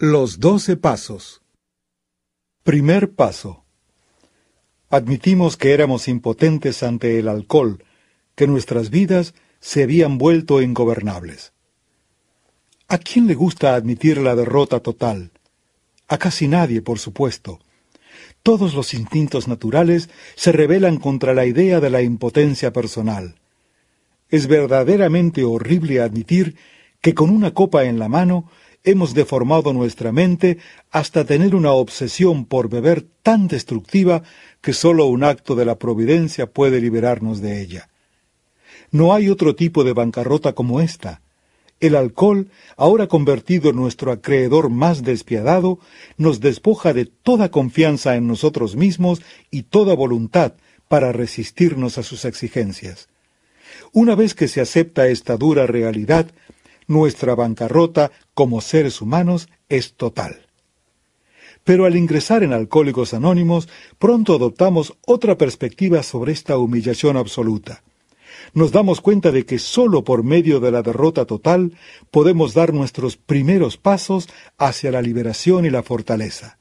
Los doce pasos. Primer paso. Admitimos que éramos impotentes ante el alcohol, que nuestras vidas se habían vuelto ingobernables. ¿A quién le gusta admitir la derrota total? A casi nadie, por supuesto. Todos los instintos naturales se rebelan contra la idea de la impotencia personal. Es verdaderamente horrible admitir que con una copa en la mano hemos deformado nuestra mente hasta tener una obsesión por beber tan destructiva que sólo un acto de la providencia puede liberarnos de ella. No hay otro tipo de bancarrota como esta. El alcohol, ahora convertido en nuestro acreedor más despiadado, nos despoja de toda confianza en nosotros mismos y toda voluntad para resistirnos a sus exigencias. Una vez que se acepta esta dura realidad, nuestra bancarrota como seres humanos es total. Pero al ingresar en Alcohólicos Anónimos, pronto adoptamos otra perspectiva sobre esta humillación absoluta. Nos damos cuenta de que sólo por medio de la derrota total podemos dar nuestros primeros pasos hacia la liberación y la fortaleza.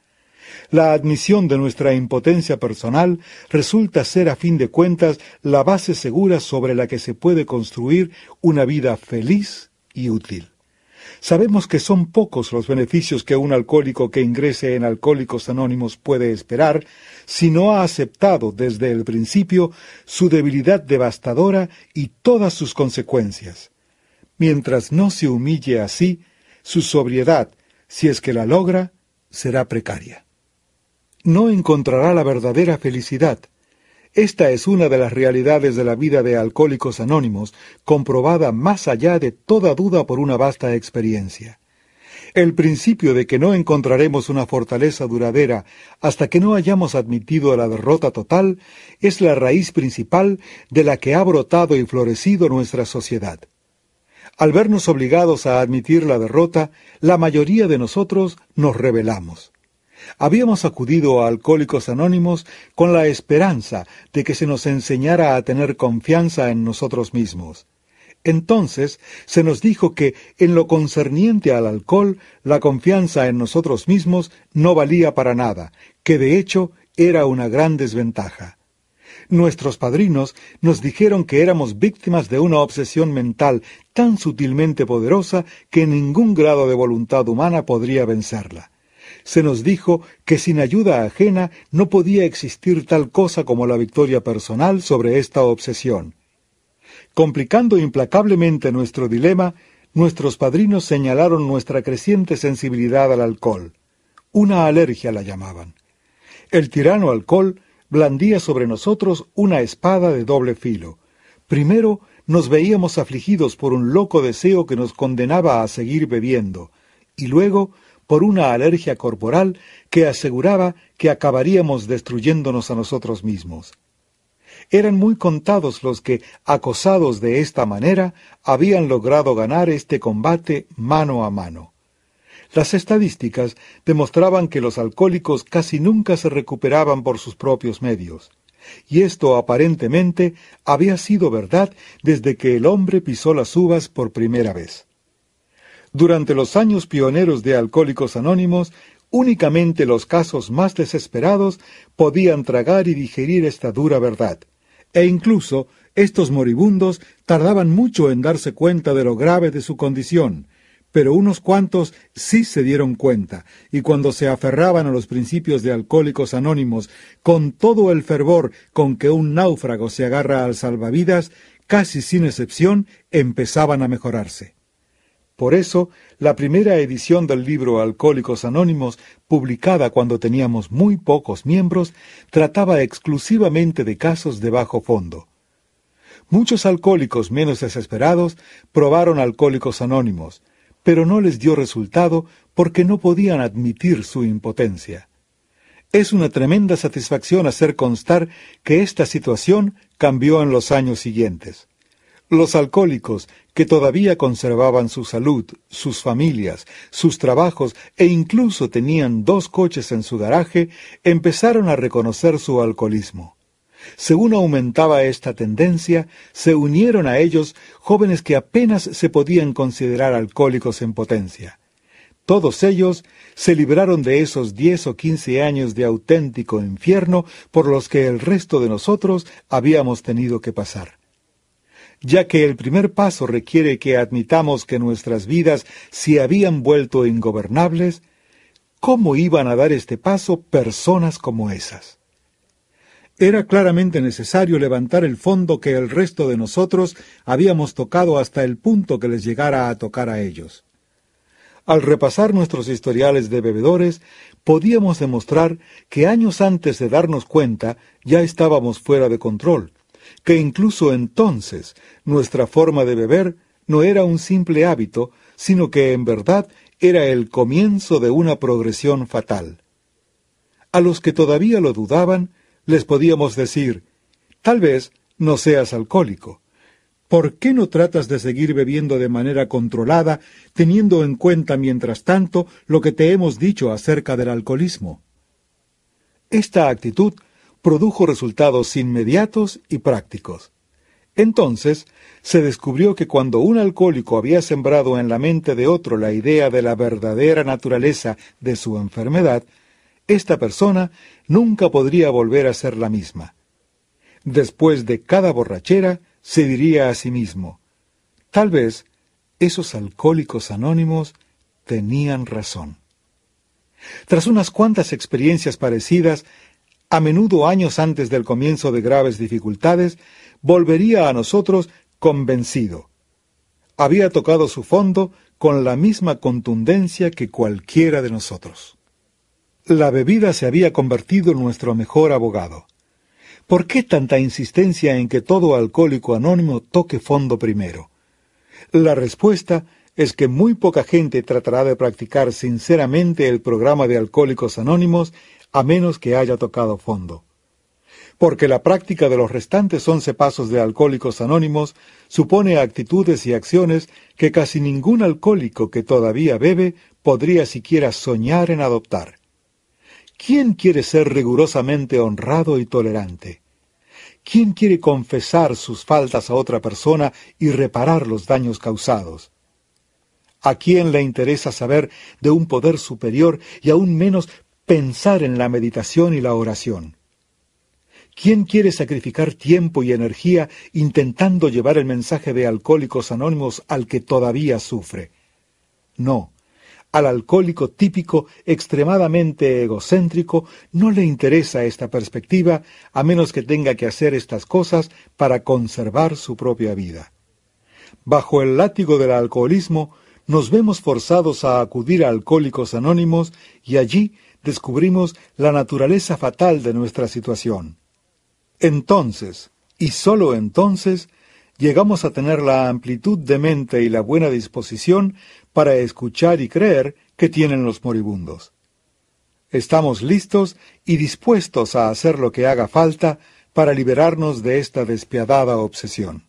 La admisión de nuestra impotencia personal resulta ser a fin de cuentas la base segura sobre la que se puede construir una vida feliz y útil. Sabemos que son pocos los beneficios que un alcohólico que ingrese en Alcohólicos Anónimos puede esperar si no ha aceptado desde el principio su debilidad devastadora y todas sus consecuencias. Mientras no se humille así, su sobriedad, si es que la logra, será precaria. No encontrará la verdadera felicidad, esta es una de las realidades de la vida de Alcohólicos Anónimos, comprobada más allá de toda duda por una vasta experiencia. El principio de que no encontraremos una fortaleza duradera hasta que no hayamos admitido la derrota total es la raíz principal de la que ha brotado y florecido nuestra sociedad. Al vernos obligados a admitir la derrota, la mayoría de nosotros nos rebelamos. Habíamos acudido a Alcohólicos Anónimos con la esperanza de que se nos enseñara a tener confianza en nosotros mismos. Entonces se nos dijo que en lo concerniente al alcohol, la confianza en nosotros mismos no valía para nada, que de hecho era una gran desventaja. Nuestros padrinos nos dijeron que éramos víctimas de una obsesión mental tan sutilmente poderosa que ningún grado de voluntad humana podría vencerla se nos dijo que sin ayuda ajena no podía existir tal cosa como la victoria personal sobre esta obsesión. Complicando implacablemente nuestro dilema, nuestros padrinos señalaron nuestra creciente sensibilidad al alcohol. Una alergia la llamaban. El tirano alcohol blandía sobre nosotros una espada de doble filo. Primero nos veíamos afligidos por un loco deseo que nos condenaba a seguir bebiendo, y luego por una alergia corporal que aseguraba que acabaríamos destruyéndonos a nosotros mismos. Eran muy contados los que, acosados de esta manera, habían logrado ganar este combate mano a mano. Las estadísticas demostraban que los alcohólicos casi nunca se recuperaban por sus propios medios, y esto aparentemente había sido verdad desde que el hombre pisó las uvas por primera vez. Durante los años pioneros de Alcohólicos Anónimos, únicamente los casos más desesperados podían tragar y digerir esta dura verdad, e incluso estos moribundos tardaban mucho en darse cuenta de lo grave de su condición, pero unos cuantos sí se dieron cuenta, y cuando se aferraban a los principios de Alcohólicos Anónimos con todo el fervor con que un náufrago se agarra al salvavidas, casi sin excepción, empezaban a mejorarse. Por eso, la primera edición del libro Alcohólicos Anónimos, publicada cuando teníamos muy pocos miembros, trataba exclusivamente de casos de bajo fondo. Muchos alcohólicos menos desesperados probaron Alcohólicos Anónimos, pero no les dio resultado porque no podían admitir su impotencia. Es una tremenda satisfacción hacer constar que esta situación cambió en los años siguientes. Los alcohólicos, que todavía conservaban su salud, sus familias, sus trabajos e incluso tenían dos coches en su garaje, empezaron a reconocer su alcoholismo. Según aumentaba esta tendencia, se unieron a ellos jóvenes que apenas se podían considerar alcohólicos en potencia. Todos ellos se libraron de esos diez o quince años de auténtico infierno por los que el resto de nosotros habíamos tenido que pasar. Ya que el primer paso requiere que admitamos que nuestras vidas se habían vuelto ingobernables, ¿cómo iban a dar este paso personas como esas? Era claramente necesario levantar el fondo que el resto de nosotros habíamos tocado hasta el punto que les llegara a tocar a ellos. Al repasar nuestros historiales de bebedores, podíamos demostrar que años antes de darnos cuenta ya estábamos fuera de control, que incluso entonces nuestra forma de beber no era un simple hábito, sino que en verdad era el comienzo de una progresión fatal. A los que todavía lo dudaban, les podíamos decir, tal vez no seas alcohólico, ¿Por qué no tratas de seguir bebiendo de manera controlada, teniendo en cuenta mientras tanto lo que te hemos dicho acerca del alcoholismo? Esta actitud produjo resultados inmediatos y prácticos. Entonces, se descubrió que cuando un alcohólico había sembrado en la mente de otro la idea de la verdadera naturaleza de su enfermedad, esta persona nunca podría volver a ser la misma. Después de cada borrachera, se diría a sí mismo, tal vez esos alcohólicos anónimos tenían razón. Tras unas cuantas experiencias parecidas, a menudo años antes del comienzo de graves dificultades, volvería a nosotros convencido. Había tocado su fondo con la misma contundencia que cualquiera de nosotros. La bebida se había convertido en nuestro mejor abogado. ¿Por qué tanta insistencia en que todo alcohólico anónimo toque fondo primero? La respuesta es que muy poca gente tratará de practicar sinceramente el programa de Alcohólicos Anónimos a menos que haya tocado fondo. Porque la práctica de los restantes once pasos de Alcohólicos Anónimos supone actitudes y acciones que casi ningún alcohólico que todavía bebe podría siquiera soñar en adoptar. ¿Quién quiere ser rigurosamente honrado y tolerante? ¿Quién quiere confesar sus faltas a otra persona y reparar los daños causados? ¿A quién le interesa saber de un poder superior y aún menos pensar en la meditación y la oración? ¿Quién quiere sacrificar tiempo y energía intentando llevar el mensaje de Alcohólicos Anónimos al que todavía sufre? No, al alcohólico típico, extremadamente egocéntrico, no le interesa esta perspectiva a menos que tenga que hacer estas cosas para conservar su propia vida. Bajo el látigo del alcoholismo, nos vemos forzados a acudir a alcohólicos anónimos y allí descubrimos la naturaleza fatal de nuestra situación. Entonces, y sólo entonces, llegamos a tener la amplitud de mente y la buena disposición para escuchar y creer que tienen los moribundos. Estamos listos y dispuestos a hacer lo que haga falta para liberarnos de esta despiadada obsesión.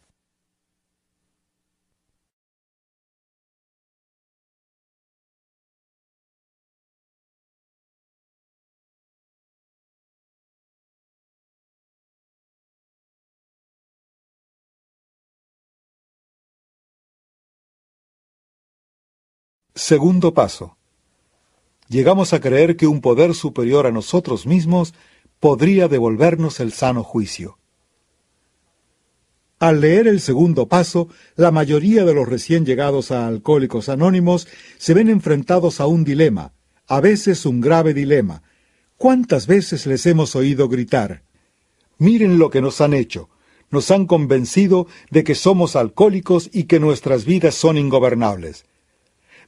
Segundo paso. Llegamos a creer que un poder superior a nosotros mismos podría devolvernos el sano juicio. Al leer el segundo paso, la mayoría de los recién llegados a Alcohólicos Anónimos se ven enfrentados a un dilema, a veces un grave dilema. ¿Cuántas veces les hemos oído gritar? Miren lo que nos han hecho. Nos han convencido de que somos alcohólicos y que nuestras vidas son ingobernables.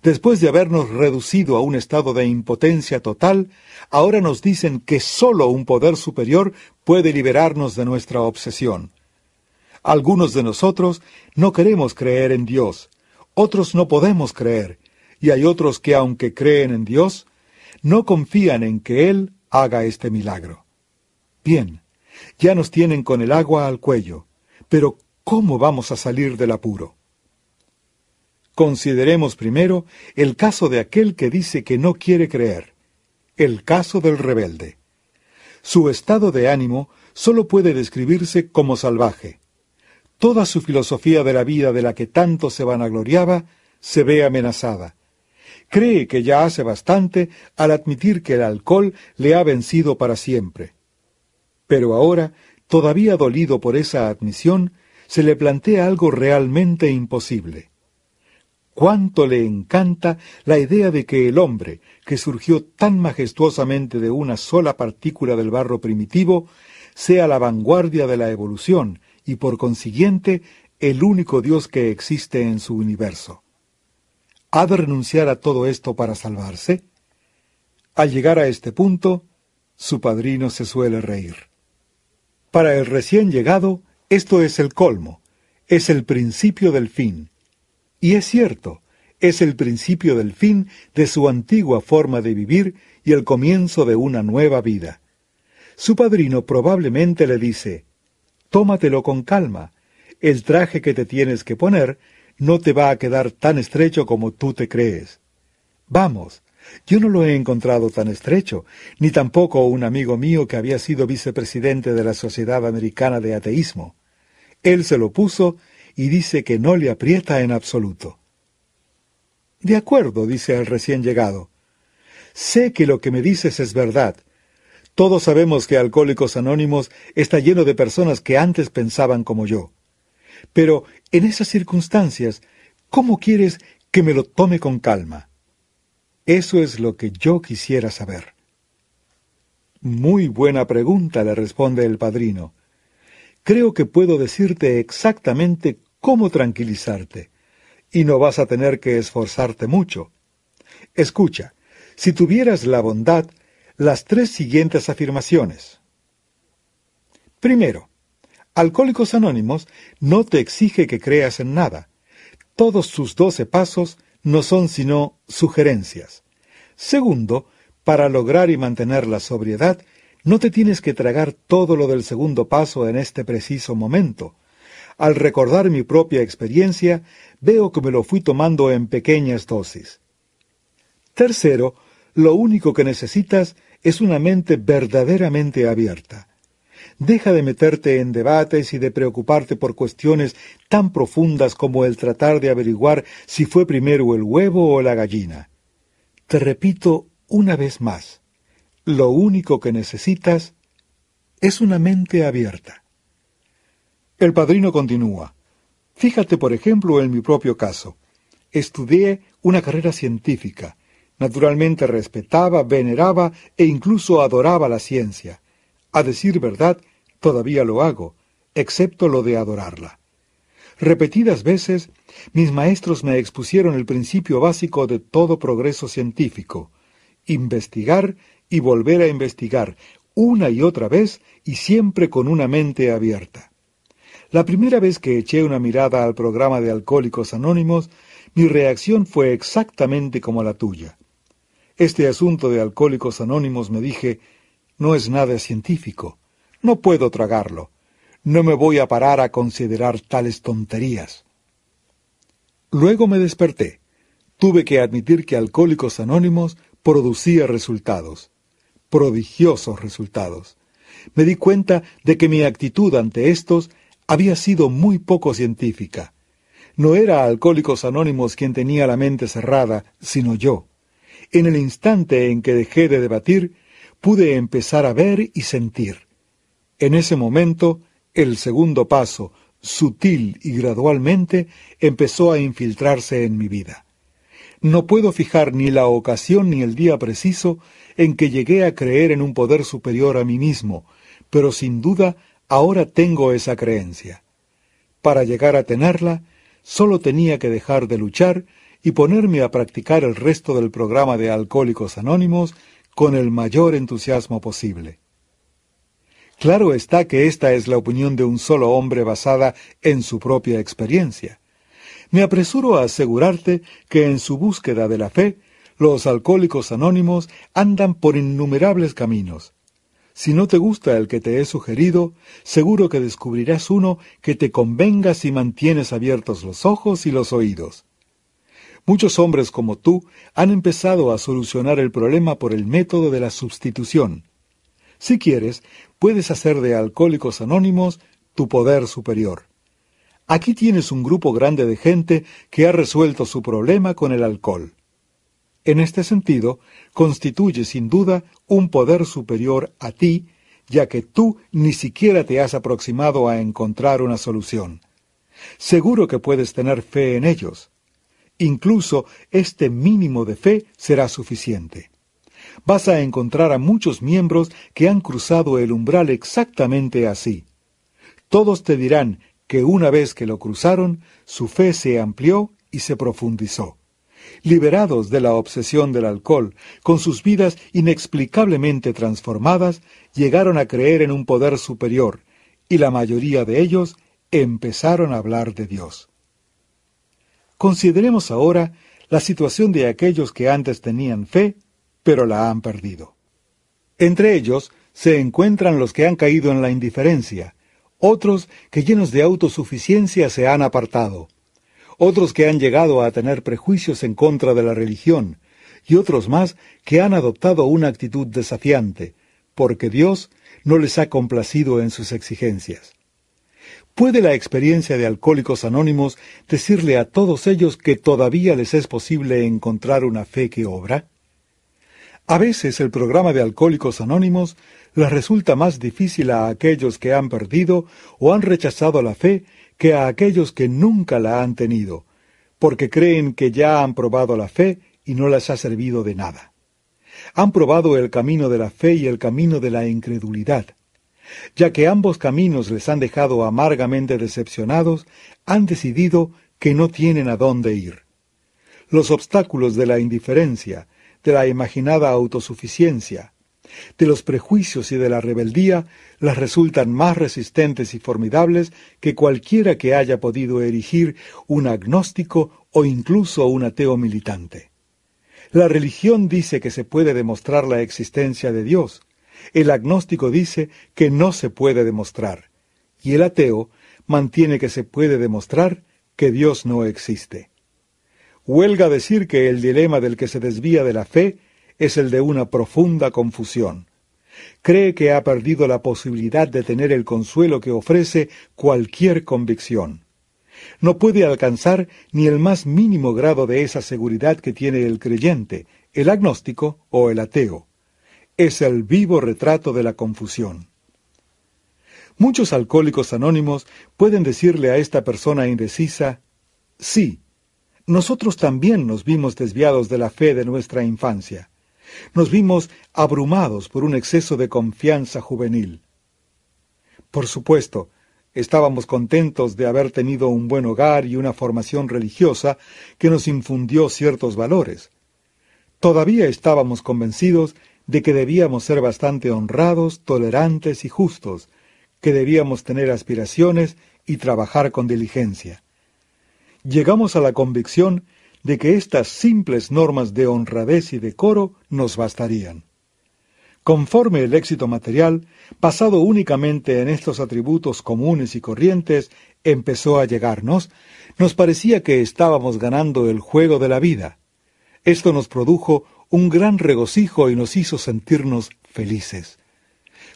Después de habernos reducido a un estado de impotencia total, ahora nos dicen que sólo un poder superior puede liberarnos de nuestra obsesión. Algunos de nosotros no queremos creer en Dios, otros no podemos creer, y hay otros que aunque creen en Dios, no confían en que Él haga este milagro. Bien, ya nos tienen con el agua al cuello, pero ¿cómo vamos a salir del apuro? Consideremos primero el caso de aquel que dice que no quiere creer, el caso del rebelde. Su estado de ánimo solo puede describirse como salvaje. Toda su filosofía de la vida de la que tanto se vanagloriaba se ve amenazada. cree que ya hace bastante al admitir que el alcohol le ha vencido para siempre. Pero ahora, todavía dolido por esa admisión, se le plantea algo realmente imposible. Cuánto le encanta la idea de que el hombre, que surgió tan majestuosamente de una sola partícula del barro primitivo, sea la vanguardia de la evolución y por consiguiente el único Dios que existe en su universo. ¿Ha de renunciar a todo esto para salvarse? Al llegar a este punto, su padrino se suele reír. Para el recién llegado, esto es el colmo, es el principio del fin. Y es cierto, es el principio del fin de su antigua forma de vivir y el comienzo de una nueva vida. Su padrino probablemente le dice, Tómatelo con calma, el traje que te tienes que poner no te va a quedar tan estrecho como tú te crees. Vamos, yo no lo he encontrado tan estrecho, ni tampoco un amigo mío que había sido vicepresidente de la Sociedad Americana de Ateísmo. Él se lo puso y dice que no le aprieta en absoluto. De acuerdo, dice el recién llegado. Sé que lo que me dices es verdad. Todos sabemos que Alcohólicos Anónimos está lleno de personas que antes pensaban como yo. Pero en esas circunstancias, ¿cómo quieres que me lo tome con calma? Eso es lo que yo quisiera saber. Muy buena pregunta, le responde el padrino. Creo que puedo decirte exactamente cómo tranquilizarte, y no vas a tener que esforzarte mucho. Escucha, si tuvieras la bondad, las tres siguientes afirmaciones. Primero, Alcohólicos Anónimos no te exige que creas en nada. Todos sus doce pasos no son sino sugerencias. Segundo, para lograr y mantener la sobriedad, no te tienes que tragar todo lo del segundo paso en este preciso momento. Al recordar mi propia experiencia, veo que me lo fui tomando en pequeñas dosis. Tercero, lo único que necesitas es una mente verdaderamente abierta. Deja de meterte en debates y de preocuparte por cuestiones tan profundas como el tratar de averiguar si fue primero el huevo o la gallina. Te repito una vez más, lo único que necesitas es una mente abierta. El padrino continúa. Fíjate, por ejemplo, en mi propio caso. Estudié una carrera científica. Naturalmente respetaba, veneraba e incluso adoraba la ciencia. A decir verdad, Todavía lo hago, excepto lo de adorarla. Repetidas veces, mis maestros me expusieron el principio básico de todo progreso científico, investigar y volver a investigar, una y otra vez y siempre con una mente abierta. La primera vez que eché una mirada al programa de Alcohólicos Anónimos, mi reacción fue exactamente como la tuya. Este asunto de Alcohólicos Anónimos, me dije, no es nada científico. No puedo tragarlo. No me voy a parar a considerar tales tonterías. Luego me desperté. Tuve que admitir que Alcohólicos Anónimos producía resultados, prodigiosos resultados. Me di cuenta de que mi actitud ante estos había sido muy poco científica. No era Alcohólicos Anónimos quien tenía la mente cerrada, sino yo. En el instante en que dejé de debatir, pude empezar a ver y sentir. En ese momento, el segundo paso, sutil y gradualmente, empezó a infiltrarse en mi vida. No puedo fijar ni la ocasión ni el día preciso en que llegué a creer en un poder superior a mí mismo, pero sin duda ahora tengo esa creencia. Para llegar a tenerla, solo tenía que dejar de luchar y ponerme a practicar el resto del programa de Alcohólicos Anónimos con el mayor entusiasmo posible. Claro está que esta es la opinión de un solo hombre basada en su propia experiencia. Me apresuro a asegurarte que en su búsqueda de la fe, los alcohólicos anónimos andan por innumerables caminos. Si no te gusta el que te he sugerido, seguro que descubrirás uno que te convenga si mantienes abiertos los ojos y los oídos. Muchos hombres como tú han empezado a solucionar el problema por el método de la sustitución. Si quieres, puedes hacer de Alcohólicos Anónimos tu poder superior. Aquí tienes un grupo grande de gente que ha resuelto su problema con el alcohol. En este sentido, constituye sin duda un poder superior a ti, ya que tú ni siquiera te has aproximado a encontrar una solución. Seguro que puedes tener fe en ellos. Incluso este mínimo de fe será suficiente. Vas a encontrar a muchos miembros que han cruzado el umbral exactamente así. Todos te dirán que una vez que lo cruzaron, su fe se amplió y se profundizó. Liberados de la obsesión del alcohol, con sus vidas inexplicablemente transformadas, llegaron a creer en un poder superior, y la mayoría de ellos empezaron a hablar de Dios. Consideremos ahora la situación de aquellos que antes tenían fe, pero la han perdido. Entre ellos se encuentran los que han caído en la indiferencia, otros que llenos de autosuficiencia se han apartado, otros que han llegado a tener prejuicios en contra de la religión, y otros más que han adoptado una actitud desafiante, porque Dios no les ha complacido en sus exigencias. ¿Puede la experiencia de Alcohólicos Anónimos decirle a todos ellos que todavía les es posible encontrar una fe que obra? A veces el programa de Alcohólicos Anónimos les resulta más difícil a aquellos que han perdido o han rechazado la fe que a aquellos que nunca la han tenido, porque creen que ya han probado la fe y no les ha servido de nada. Han probado el camino de la fe y el camino de la incredulidad. Ya que ambos caminos les han dejado amargamente decepcionados, han decidido que no tienen a dónde ir. Los obstáculos de la indiferencia, de la imaginada autosuficiencia, de los prejuicios y de la rebeldía las resultan más resistentes y formidables que cualquiera que haya podido erigir un agnóstico o incluso un ateo militante. La religión dice que se puede demostrar la existencia de Dios, el agnóstico dice que no se puede demostrar, y el ateo mantiene que se puede demostrar que Dios no existe. Huelga decir que el dilema del que se desvía de la fe es el de una profunda confusión. Cree que ha perdido la posibilidad de tener el consuelo que ofrece cualquier convicción. No puede alcanzar ni el más mínimo grado de esa seguridad que tiene el creyente, el agnóstico o el ateo. Es el vivo retrato de la confusión. Muchos alcohólicos anónimos pueden decirle a esta persona indecisa, sí, nosotros también nos vimos desviados de la fe de nuestra infancia. Nos vimos abrumados por un exceso de confianza juvenil. Por supuesto, estábamos contentos de haber tenido un buen hogar y una formación religiosa que nos infundió ciertos valores. Todavía estábamos convencidos de que debíamos ser bastante honrados, tolerantes y justos, que debíamos tener aspiraciones y trabajar con diligencia. Llegamos a la convicción de que estas simples normas de honradez y decoro nos bastarían. Conforme el éxito material, basado únicamente en estos atributos comunes y corrientes, empezó a llegarnos, nos parecía que estábamos ganando el juego de la vida. Esto nos produjo un gran regocijo y nos hizo sentirnos felices.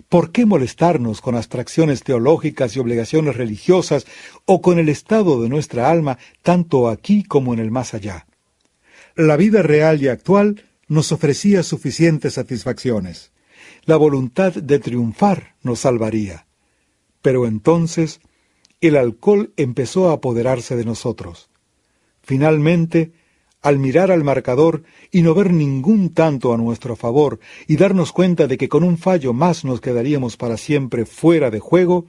¿Por qué molestarnos con abstracciones teológicas y obligaciones religiosas o con el estado de nuestra alma tanto aquí como en el más allá? La vida real y actual nos ofrecía suficientes satisfacciones. La voluntad de triunfar nos salvaría. Pero entonces el alcohol empezó a apoderarse de nosotros. Finalmente, al mirar al marcador y no ver ningún tanto a nuestro favor y darnos cuenta de que con un fallo más nos quedaríamos para siempre fuera de juego,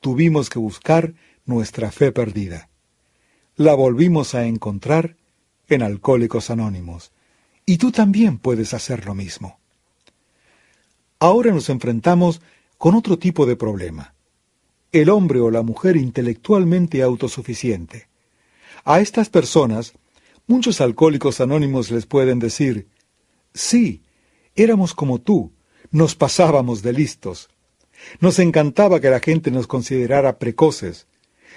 tuvimos que buscar nuestra fe perdida. La volvimos a encontrar en Alcohólicos Anónimos, y tú también puedes hacer lo mismo. Ahora nos enfrentamos con otro tipo de problema. El hombre o la mujer intelectualmente autosuficiente. A estas personas Muchos alcohólicos anónimos les pueden decir, sí, éramos como tú, nos pasábamos de listos. Nos encantaba que la gente nos considerara precoces.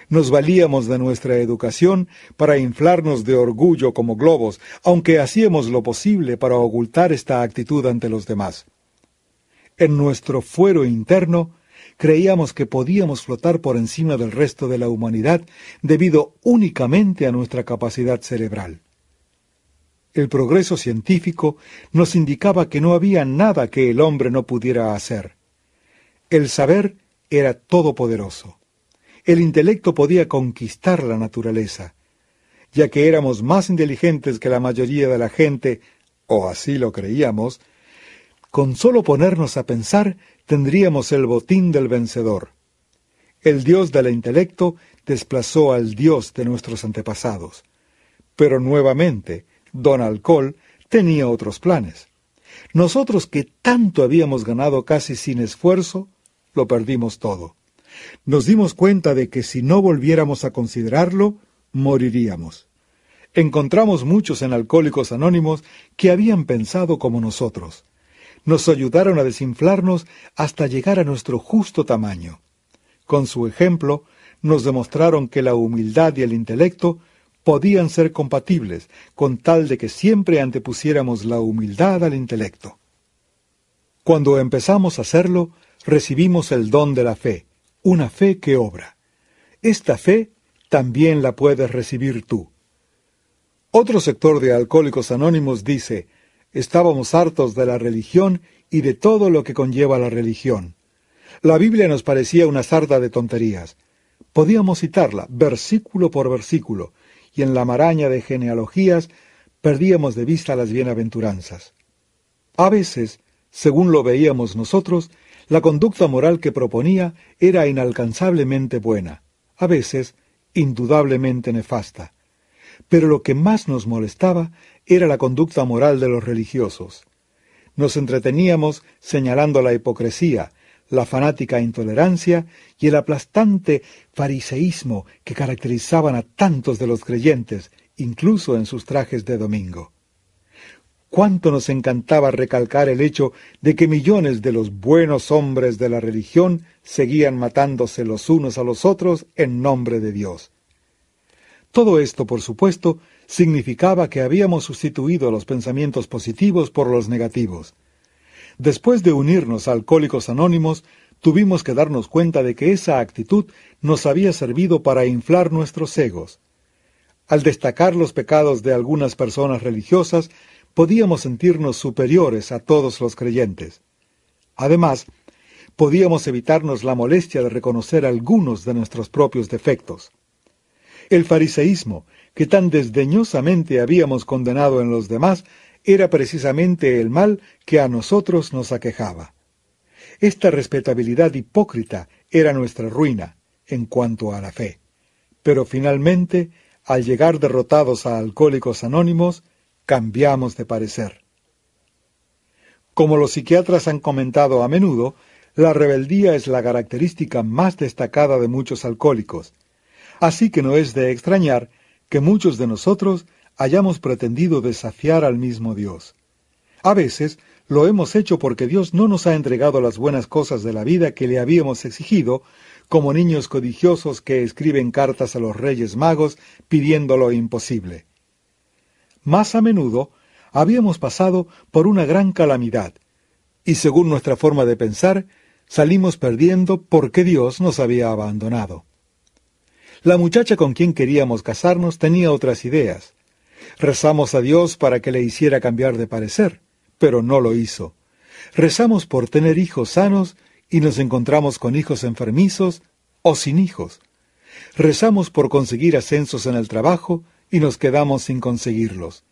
Nos valíamos de nuestra educación para inflarnos de orgullo como globos, aunque hacíamos lo posible para ocultar esta actitud ante los demás. En nuestro fuero interno creíamos que podíamos flotar por encima del resto de la humanidad debido únicamente a nuestra capacidad cerebral. El progreso científico nos indicaba que no había nada que el hombre no pudiera hacer. El saber era todopoderoso. El intelecto podía conquistar la naturaleza. Ya que éramos más inteligentes que la mayoría de la gente, o así lo creíamos, con solo ponernos a pensar tendríamos el botín del vencedor. El Dios del intelecto desplazó al Dios de nuestros antepasados. Pero nuevamente, don Alcohol tenía otros planes. Nosotros que tanto habíamos ganado casi sin esfuerzo, lo perdimos todo. Nos dimos cuenta de que si no volviéramos a considerarlo, moriríamos. Encontramos muchos en Alcohólicos Anónimos que habían pensado como nosotros. Nos ayudaron a desinflarnos hasta llegar a nuestro justo tamaño. Con su ejemplo, nos demostraron que la humildad y el intelecto podían ser compatibles, con tal de que siempre antepusiéramos la humildad al intelecto. Cuando empezamos a hacerlo, recibimos el don de la fe, una fe que obra. Esta fe también la puedes recibir tú. Otro sector de Alcohólicos Anónimos dice, estábamos hartos de la religión y de todo lo que conlleva la religión. La Biblia nos parecía una sarda de tonterías. Podíamos citarla versículo por versículo, y en la maraña de genealogías perdíamos de vista las bienaventuranzas. A veces, según lo veíamos nosotros, la conducta moral que proponía era inalcanzablemente buena, a veces indudablemente nefasta. Pero lo que más nos molestaba era la conducta moral de los religiosos. Nos entreteníamos señalando la hipocresía, la fanática intolerancia y el aplastante fariseísmo que caracterizaban a tantos de los creyentes, incluso en sus trajes de domingo. Cuánto nos encantaba recalcar el hecho de que millones de los buenos hombres de la religión seguían matándose los unos a los otros en nombre de Dios. Todo esto, por supuesto, significaba que habíamos sustituido los pensamientos positivos por los negativos. Después de unirnos a Alcohólicos Anónimos, tuvimos que darnos cuenta de que esa actitud nos había servido para inflar nuestros egos. Al destacar los pecados de algunas personas religiosas, podíamos sentirnos superiores a todos los creyentes. Además, podíamos evitarnos la molestia de reconocer algunos de nuestros propios defectos. El fariseísmo, que tan desdeñosamente habíamos condenado en los demás, era precisamente el mal que a nosotros nos aquejaba. Esta respetabilidad hipócrita era nuestra ruina en cuanto a la fe. Pero finalmente, al llegar derrotados a Alcohólicos Anónimos, cambiamos de parecer. Como los psiquiatras han comentado a menudo, la rebeldía es la característica más destacada de muchos alcohólicos, así que no es de extrañar que muchos de nosotros hayamos pretendido desafiar al mismo Dios. A veces lo hemos hecho porque Dios no nos ha entregado las buenas cosas de la vida que le habíamos exigido, como niños codiciosos que escriben cartas a los reyes magos pidiendo lo imposible. Más a menudo habíamos pasado por una gran calamidad, y según nuestra forma de pensar, salimos perdiendo porque Dios nos había abandonado. La muchacha con quien queríamos casarnos tenía otras ideas. Rezamos a Dios para que le hiciera cambiar de parecer, pero no lo hizo. Rezamos por tener hijos sanos y nos encontramos con hijos enfermizos o sin hijos. Rezamos por conseguir ascensos en el trabajo y nos quedamos sin conseguirlos.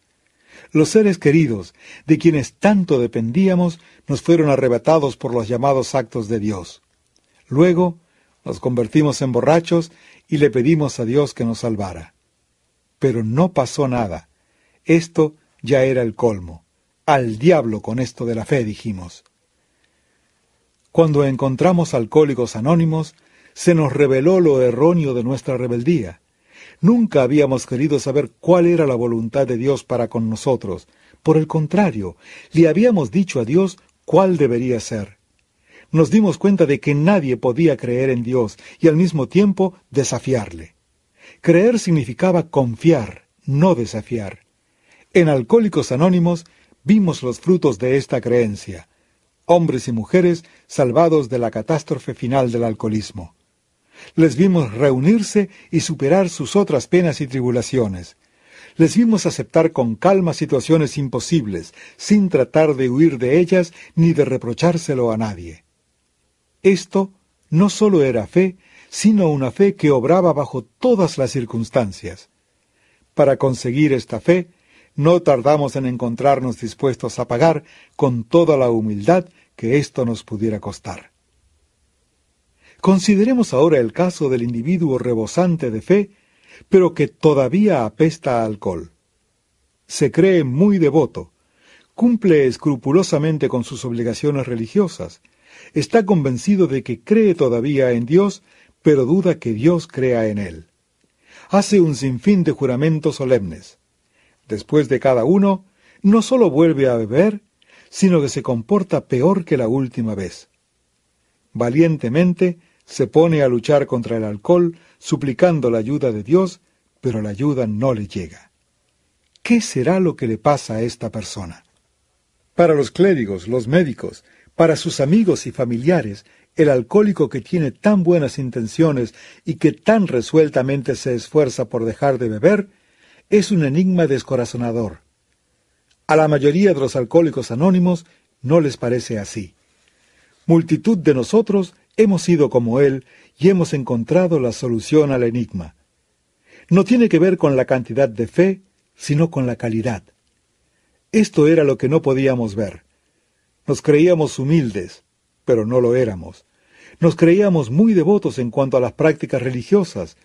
Los seres queridos, de quienes tanto dependíamos, nos fueron arrebatados por los llamados actos de Dios. Luego nos convertimos en borrachos y le pedimos a Dios que nos salvara. Pero no pasó nada. Esto ya era el colmo. Al diablo con esto de la fe, dijimos. Cuando encontramos alcohólicos anónimos, se nos reveló lo erróneo de nuestra rebeldía. Nunca habíamos querido saber cuál era la voluntad de Dios para con nosotros. Por el contrario, le habíamos dicho a Dios cuál debería ser. Nos dimos cuenta de que nadie podía creer en Dios y al mismo tiempo desafiarle. Creer significaba confiar, no desafiar. En Alcohólicos Anónimos vimos los frutos de esta creencia, hombres y mujeres salvados de la catástrofe final del alcoholismo. Les vimos reunirse y superar sus otras penas y tribulaciones. Les vimos aceptar con calma situaciones imposibles, sin tratar de huir de ellas ni de reprochárselo a nadie. Esto no sólo era fe, sino una fe que obraba bajo todas las circunstancias. Para conseguir esta fe, no tardamos en encontrarnos dispuestos a pagar con toda la humildad que esto nos pudiera costar. Consideremos ahora el caso del individuo rebosante de fe, pero que todavía apesta a alcohol. Se cree muy devoto, cumple escrupulosamente con sus obligaciones religiosas, está convencido de que cree todavía en Dios, pero duda que Dios crea en él. Hace un sinfín de juramentos solemnes. Después de cada uno, no sólo vuelve a beber, sino que se comporta peor que la última vez. Valientemente se pone a luchar contra el alcohol, suplicando la ayuda de Dios, pero la ayuda no le llega. ¿Qué será lo que le pasa a esta persona? Para los clérigos, los médicos, para sus amigos y familiares, el alcohólico que tiene tan buenas intenciones y que tan resueltamente se esfuerza por dejar de beber, es un enigma descorazonador. A la mayoría de los alcohólicos anónimos no les parece así. Multitud de nosotros hemos sido como él y hemos encontrado la solución al enigma. No tiene que ver con la cantidad de fe, sino con la calidad. Esto era lo que no podíamos ver. Nos creíamos humildes, pero no lo éramos. Nos creíamos muy devotos en cuanto a las prácticas religiosas,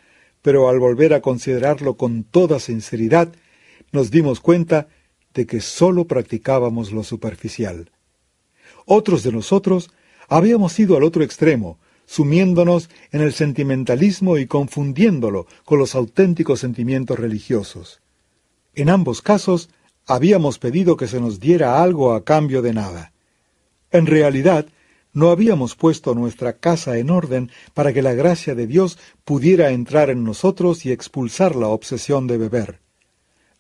pero al volver a considerarlo con toda sinceridad, nos dimos cuenta de que sólo practicábamos lo superficial. Otros de nosotros habíamos ido al otro extremo, sumiéndonos en el sentimentalismo y confundiéndolo con los auténticos sentimientos religiosos. En ambos casos, habíamos pedido que se nos diera algo a cambio de nada. En realidad, no habíamos puesto nuestra casa en orden para que la gracia de Dios pudiera entrar en nosotros y expulsar la obsesión de beber.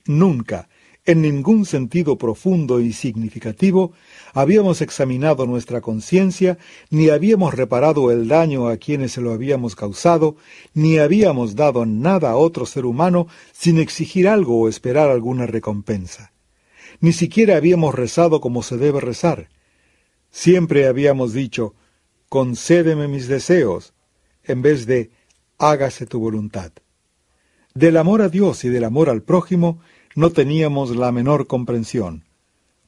Nunca, en ningún sentido profundo y significativo, habíamos examinado nuestra conciencia, ni habíamos reparado el daño a quienes se lo habíamos causado, ni habíamos dado nada a otro ser humano sin exigir algo o esperar alguna recompensa. Ni siquiera habíamos rezado como se debe rezar, Siempre habíamos dicho, concédeme mis deseos, en vez de, hágase tu voluntad. Del amor a Dios y del amor al prójimo no teníamos la menor comprensión.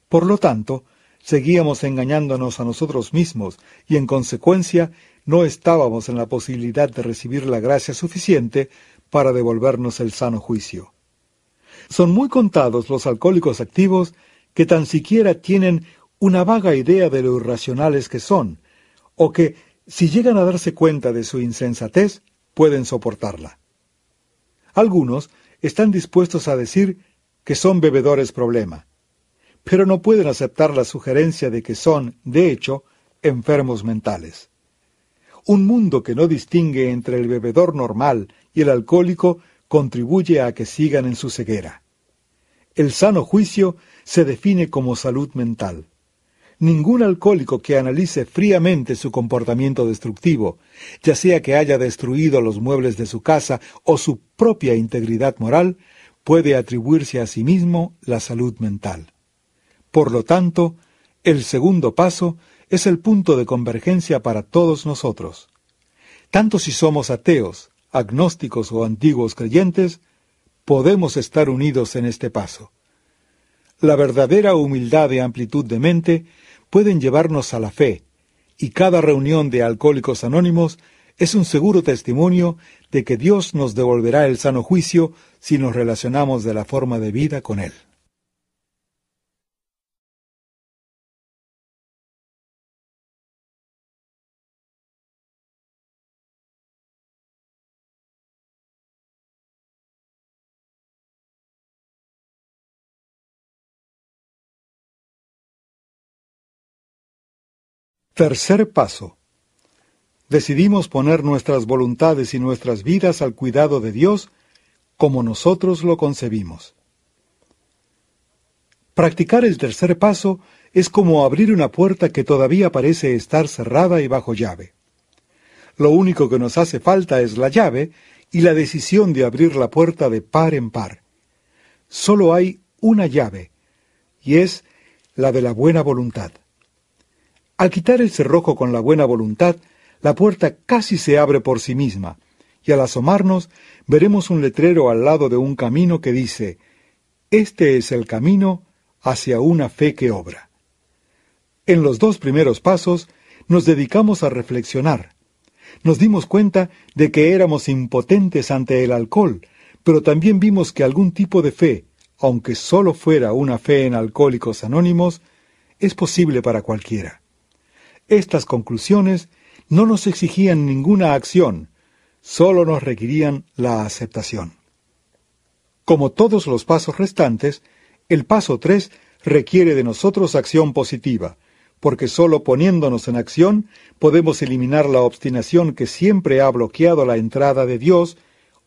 Por lo tanto, seguíamos engañándonos a nosotros mismos y en consecuencia no estábamos en la posibilidad de recibir la gracia suficiente para devolvernos el sano juicio. Son muy contados los alcohólicos activos que tan siquiera tienen una vaga idea de lo irracionales que son, o que, si llegan a darse cuenta de su insensatez, pueden soportarla. Algunos están dispuestos a decir que son bebedores problema, pero no pueden aceptar la sugerencia de que son, de hecho, enfermos mentales. Un mundo que no distingue entre el bebedor normal y el alcohólico contribuye a que sigan en su ceguera. El sano juicio se define como salud mental. Ningún alcohólico que analice fríamente su comportamiento destructivo, ya sea que haya destruido los muebles de su casa o su propia integridad moral, puede atribuirse a sí mismo la salud mental. Por lo tanto, el segundo paso es el punto de convergencia para todos nosotros. Tanto si somos ateos, agnósticos o antiguos creyentes, podemos estar unidos en este paso. La verdadera humildad y amplitud de mente pueden llevarnos a la fe, y cada reunión de alcohólicos anónimos es un seguro testimonio de que Dios nos devolverá el sano juicio si nos relacionamos de la forma de vida con Él. Tercer paso. Decidimos poner nuestras voluntades y nuestras vidas al cuidado de Dios como nosotros lo concebimos. Practicar el tercer paso es como abrir una puerta que todavía parece estar cerrada y bajo llave. Lo único que nos hace falta es la llave y la decisión de abrir la puerta de par en par. solo hay una llave, y es la de la buena voluntad. Al quitar el cerrojo con la buena voluntad, la puerta casi se abre por sí misma, y al asomarnos veremos un letrero al lado de un camino que dice, Este es el camino hacia una fe que obra. En los dos primeros pasos nos dedicamos a reflexionar. Nos dimos cuenta de que éramos impotentes ante el alcohol, pero también vimos que algún tipo de fe, aunque solo fuera una fe en alcohólicos anónimos, es posible para cualquiera. Estas conclusiones no nos exigían ninguna acción, solo nos requerían la aceptación. Como todos los pasos restantes, el paso 3 requiere de nosotros acción positiva, porque solo poniéndonos en acción podemos eliminar la obstinación que siempre ha bloqueado la entrada de Dios,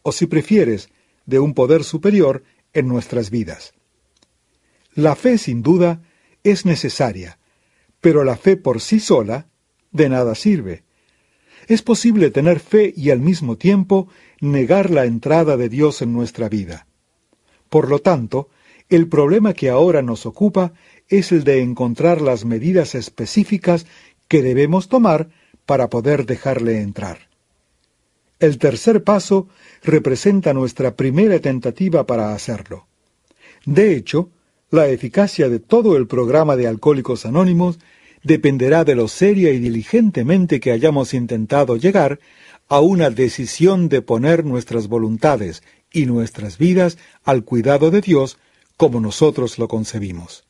o si prefieres, de un poder superior en nuestras vidas. La fe, sin duda, es necesaria, pero la fe por sí sola de nada sirve. Es posible tener fe y al mismo tiempo negar la entrada de Dios en nuestra vida. Por lo tanto, el problema que ahora nos ocupa es el de encontrar las medidas específicas que debemos tomar para poder dejarle entrar. El tercer paso representa nuestra primera tentativa para hacerlo. De hecho, la eficacia de todo el programa de Alcohólicos Anónimos dependerá de lo seria y diligentemente que hayamos intentado llegar a una decisión de poner nuestras voluntades y nuestras vidas al cuidado de Dios como nosotros lo concebimos.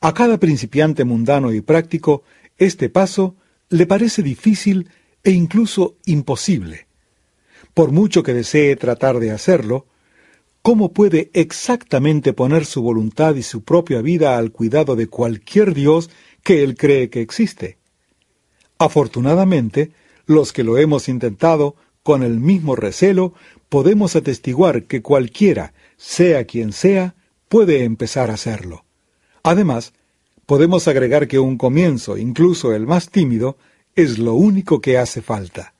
A cada principiante mundano y práctico, este paso le parece difícil e incluso imposible. Por mucho que desee tratar de hacerlo, ¿cómo puede exactamente poner su voluntad y su propia vida al cuidado de cualquier Dios que él cree que existe? Afortunadamente, los que lo hemos intentado con el mismo recelo, podemos atestiguar que cualquiera, sea quien sea, puede empezar a hacerlo. Además, podemos agregar que un comienzo, incluso el más tímido, es lo único que hace falta.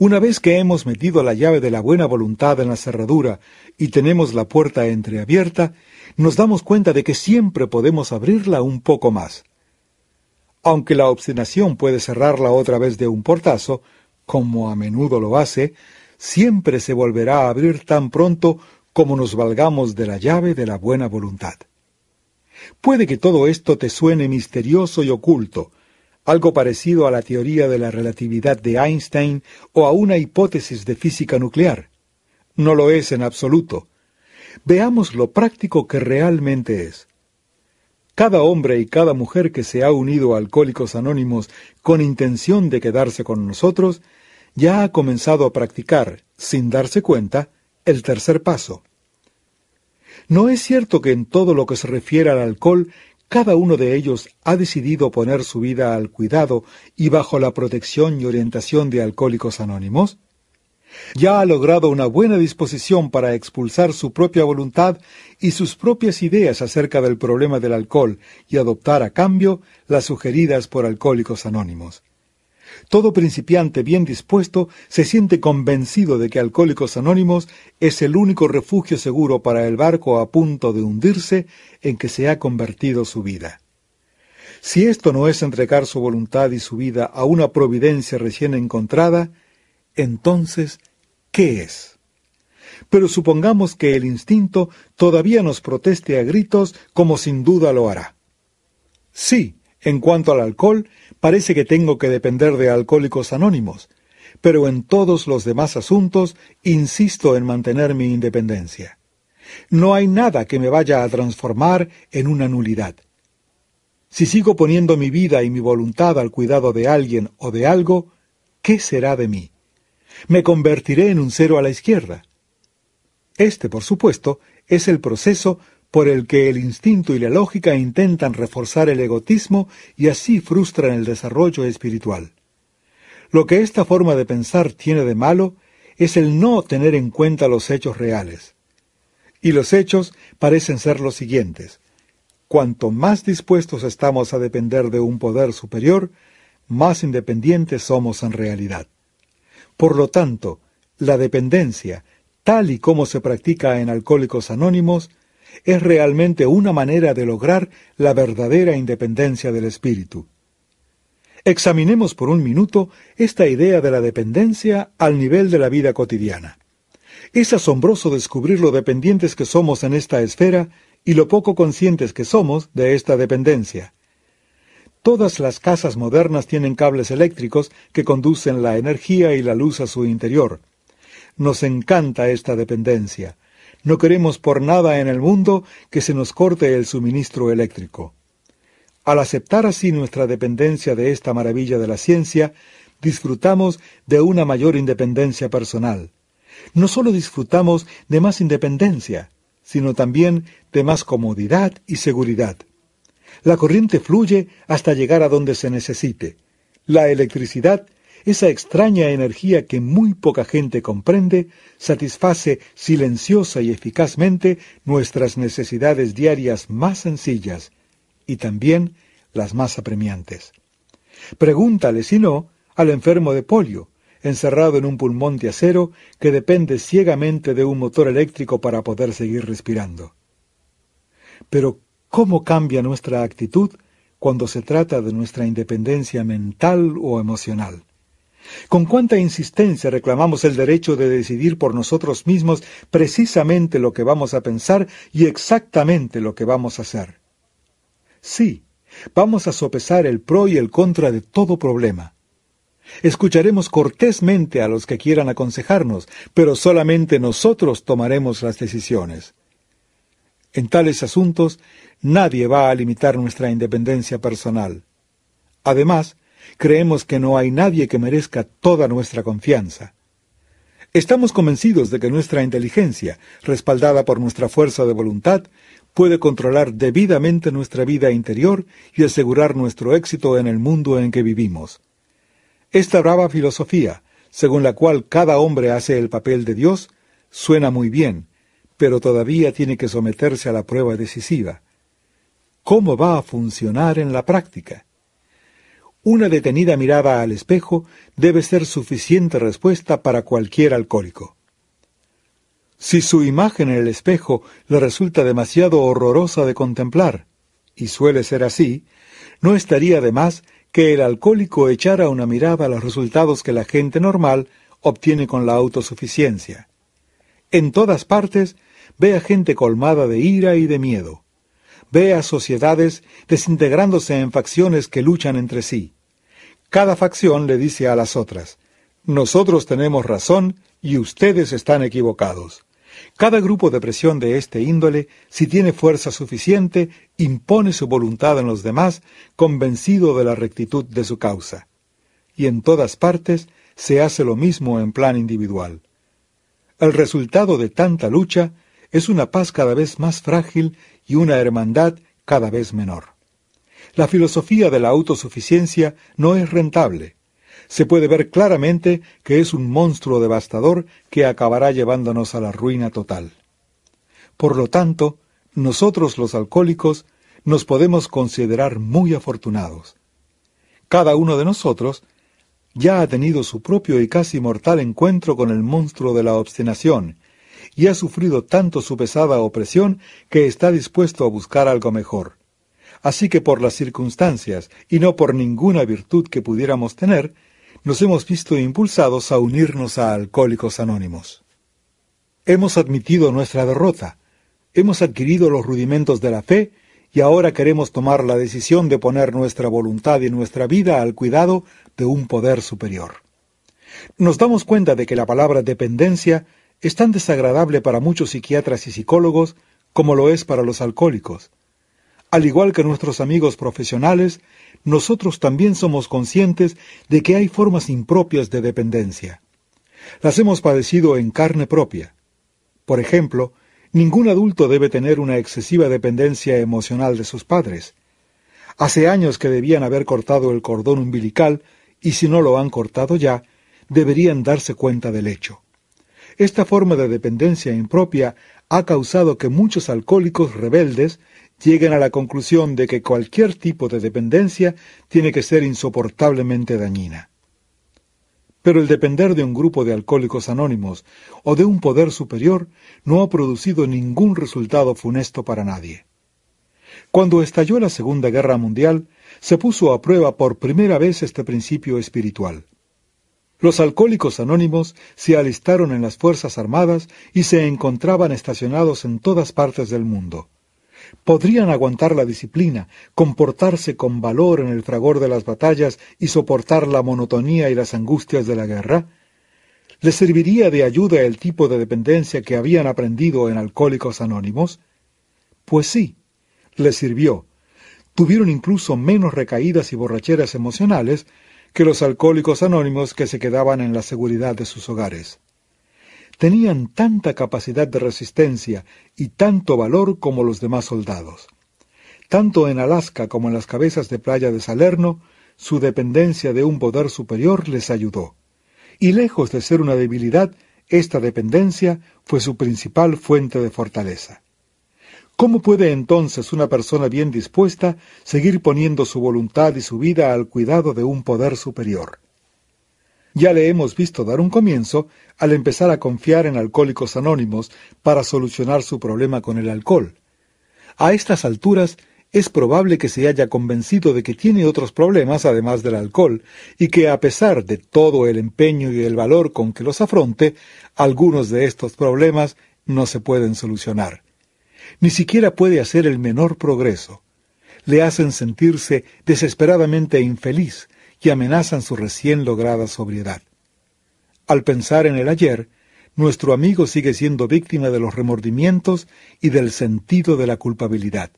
Una vez que hemos metido la llave de la buena voluntad en la cerradura y tenemos la puerta entreabierta, nos damos cuenta de que siempre podemos abrirla un poco más. Aunque la obstinación puede cerrarla otra vez de un portazo, como a menudo lo hace, siempre se volverá a abrir tan pronto como nos valgamos de la llave de la buena voluntad. Puede que todo esto te suene misterioso y oculto, algo parecido a la teoría de la relatividad de Einstein o a una hipótesis de física nuclear. No lo es en absoluto. Veamos lo práctico que realmente es. Cada hombre y cada mujer que se ha unido a Alcohólicos Anónimos con intención de quedarse con nosotros, ya ha comenzado a practicar, sin darse cuenta, el tercer paso. ¿No es cierto que en todo lo que se refiere al alcohol, cada uno de ellos ha decidido poner su vida al cuidado y bajo la protección y orientación de Alcohólicos Anónimos? Ya ha logrado una buena disposición para expulsar su propia voluntad y sus propias ideas acerca del problema del alcohol y adoptar a cambio las sugeridas por Alcohólicos Anónimos. Todo principiante bien dispuesto se siente convencido de que Alcohólicos Anónimos es el único refugio seguro para el barco a punto de hundirse en que se ha convertido su vida. Si esto no es entregar su voluntad y su vida a una providencia recién encontrada, entonces, ¿qué es? Pero supongamos que el instinto todavía nos proteste a gritos como sin duda lo hará. Sí, en cuanto al alcohol, parece que tengo que depender de alcohólicos anónimos, pero en todos los demás asuntos insisto en mantener mi independencia. No hay nada que me vaya a transformar en una nulidad. Si sigo poniendo mi vida y mi voluntad al cuidado de alguien o de algo, ¿qué será de mí? Me convertiré en un cero a la izquierda. Este, por supuesto, es el proceso por el que el instinto y la lógica intentan reforzar el egotismo y así frustran el desarrollo espiritual. Lo que esta forma de pensar tiene de malo es el no tener en cuenta los hechos reales. Y los hechos parecen ser los siguientes. Cuanto más dispuestos estamos a depender de un poder superior, más independientes somos en realidad. Por lo tanto, la dependencia, tal y como se practica en Alcohólicos Anónimos, es realmente una manera de lograr la verdadera independencia del espíritu. Examinemos por un minuto esta idea de la dependencia al nivel de la vida cotidiana. Es asombroso descubrir lo dependientes que somos en esta esfera y lo poco conscientes que somos de esta dependencia. Todas las casas modernas tienen cables eléctricos que conducen la energía y la luz a su interior. Nos encanta esta dependencia. No queremos por nada en el mundo que se nos corte el suministro eléctrico. Al aceptar así nuestra dependencia de esta maravilla de la ciencia, disfrutamos de una mayor independencia personal. No solo disfrutamos de más independencia, sino también de más comodidad y seguridad. La corriente fluye hasta llegar a donde se necesite. La electricidad, esa extraña energía que muy poca gente comprende, satisface silenciosa y eficazmente nuestras necesidades diarias más sencillas y también las más apremiantes. Pregúntale, si no, al enfermo de polio, encerrado en un pulmón de acero que depende ciegamente de un motor eléctrico para poder seguir respirando. Pero, ¿cómo cambia nuestra actitud cuando se trata de nuestra independencia mental o emocional? Con cuánta insistencia reclamamos el derecho de decidir por nosotros mismos precisamente lo que vamos a pensar y exactamente lo que vamos a hacer. Sí, vamos a sopesar el pro y el contra de todo problema. Escucharemos cortésmente a los que quieran aconsejarnos, pero solamente nosotros tomaremos las decisiones. En tales asuntos nadie va a limitar nuestra independencia personal. Además, creemos que no hay nadie que merezca toda nuestra confianza. Estamos convencidos de que nuestra inteligencia, respaldada por nuestra fuerza de voluntad, puede controlar debidamente nuestra vida interior y asegurar nuestro éxito en el mundo en que vivimos. Esta brava filosofía, según la cual cada hombre hace el papel de Dios, suena muy bien, pero todavía tiene que someterse a la prueba decisiva. ¿Cómo va a funcionar en la práctica? Una detenida mirada al espejo debe ser suficiente respuesta para cualquier alcohólico. Si su imagen en el espejo le resulta demasiado horrorosa de contemplar, y suele ser así, no estaría de más que el alcohólico echara una mirada a los resultados que la gente normal obtiene con la autosuficiencia. En todas partes ve a gente colmada de ira y de miedo. Ve a sociedades desintegrándose en facciones que luchan entre sí. Cada facción le dice a las otras, nosotros tenemos razón y ustedes están equivocados. Cada grupo de presión de este índole, si tiene fuerza suficiente, impone su voluntad en los demás, convencido de la rectitud de su causa. Y en todas partes se hace lo mismo en plan individual. El resultado de tanta lucha es una paz cada vez más frágil y una hermandad cada vez menor. La filosofía de la autosuficiencia no es rentable, se puede ver claramente que es un monstruo devastador que acabará llevándonos a la ruina total. Por lo tanto, nosotros los alcohólicos nos podemos considerar muy afortunados. Cada uno de nosotros ya ha tenido su propio y casi mortal encuentro con el monstruo de la obstinación, y ha sufrido tanto su pesada opresión que está dispuesto a buscar algo mejor. Así que por las circunstancias, y no por ninguna virtud que pudiéramos tener, nos hemos visto impulsados a unirnos a Alcohólicos Anónimos. Hemos admitido nuestra derrota, hemos adquirido los rudimentos de la fe y ahora queremos tomar la decisión de poner nuestra voluntad y nuestra vida al cuidado de un poder superior. Nos damos cuenta de que la palabra dependencia es tan desagradable para muchos psiquiatras y psicólogos como lo es para los alcohólicos. Al igual que nuestros amigos profesionales, nosotros también somos conscientes de que hay formas impropias de dependencia. Las hemos padecido en carne propia. Por ejemplo, ningún adulto debe tener una excesiva dependencia emocional de sus padres. Hace años que debían haber cortado el cordón umbilical y si no lo han cortado ya, deberían darse cuenta del hecho. Esta forma de dependencia impropia ha causado que muchos alcohólicos rebeldes lleguen a la conclusión de que cualquier tipo de dependencia tiene que ser insoportablemente dañina. Pero el depender de un grupo de alcohólicos anónimos o de un poder superior no ha producido ningún resultado funesto para nadie. Cuando estalló la Segunda Guerra Mundial, se puso a prueba por primera vez este principio espiritual. Los alcohólicos anónimos se alistaron en las Fuerzas Armadas y se encontraban estacionados en todas partes del mundo. ¿Podrían aguantar la disciplina, comportarse con valor en el fragor de las batallas y soportar la monotonía y las angustias de la guerra? ¿Les serviría de ayuda el tipo de dependencia que habían aprendido en Alcohólicos Anónimos? Pues sí, les sirvió. Tuvieron incluso menos recaídas y borracheras emocionales que los alcohólicos anónimos que se quedaban en la seguridad de sus hogares tenían tanta capacidad de resistencia y tanto valor como los demás soldados. Tanto en Alaska como en las cabezas de playa de Salerno, su dependencia de un poder superior les ayudó. Y lejos de ser una debilidad, esta dependencia fue su principal fuente de fortaleza. ¿Cómo puede entonces una persona bien dispuesta seguir poniendo su voluntad y su vida al cuidado de un poder superior? Ya le hemos visto dar un comienzo al empezar a confiar en alcohólicos anónimos para solucionar su problema con el alcohol. A estas alturas es probable que se haya convencido de que tiene otros problemas además del alcohol, y que a pesar de todo el empeño y el valor con que los afronte, algunos de estos problemas no se pueden solucionar. Ni siquiera puede hacer el menor progreso. Le hacen sentirse desesperadamente infeliz, y amenazan su recién lograda sobriedad. Al pensar en el ayer, nuestro amigo sigue siendo víctima de los remordimientos y del sentido de la culpabilidad.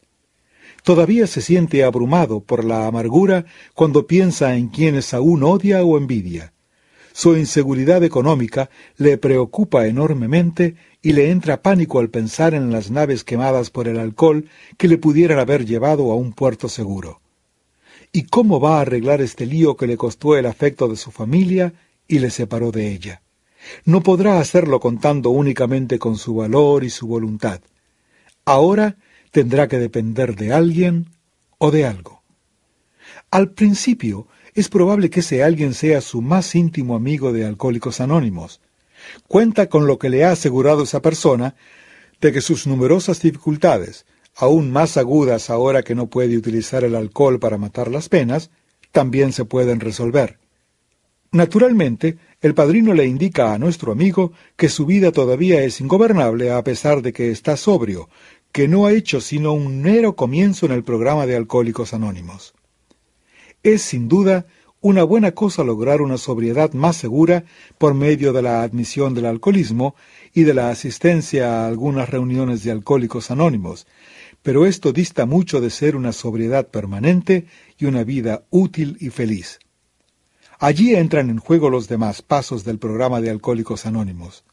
Todavía se siente abrumado por la amargura cuando piensa en quienes aún odia o envidia. Su inseguridad económica le preocupa enormemente y le entra pánico al pensar en las naves quemadas por el alcohol que le pudieran haber llevado a un puerto seguro. ¿Y cómo va a arreglar este lío que le costó el afecto de su familia y le separó de ella? No podrá hacerlo contando únicamente con su valor y su voluntad. Ahora tendrá que depender de alguien o de algo. Al principio, es probable que ese alguien sea su más íntimo amigo de Alcohólicos Anónimos. Cuenta con lo que le ha asegurado esa persona de que sus numerosas dificultades, aún más agudas ahora que no puede utilizar el alcohol para matar las penas, también se pueden resolver. Naturalmente, el padrino le indica a nuestro amigo que su vida todavía es ingobernable a pesar de que está sobrio, que no ha hecho sino un mero comienzo en el programa de Alcohólicos Anónimos. Es sin duda una buena cosa lograr una sobriedad más segura por medio de la admisión del alcoholismo y de la asistencia a algunas reuniones de alcohólicos anónimos, pero esto dista mucho de ser una sobriedad permanente y una vida útil y feliz. Allí entran en juego los demás pasos del programa de Alcohólicos Anónimos.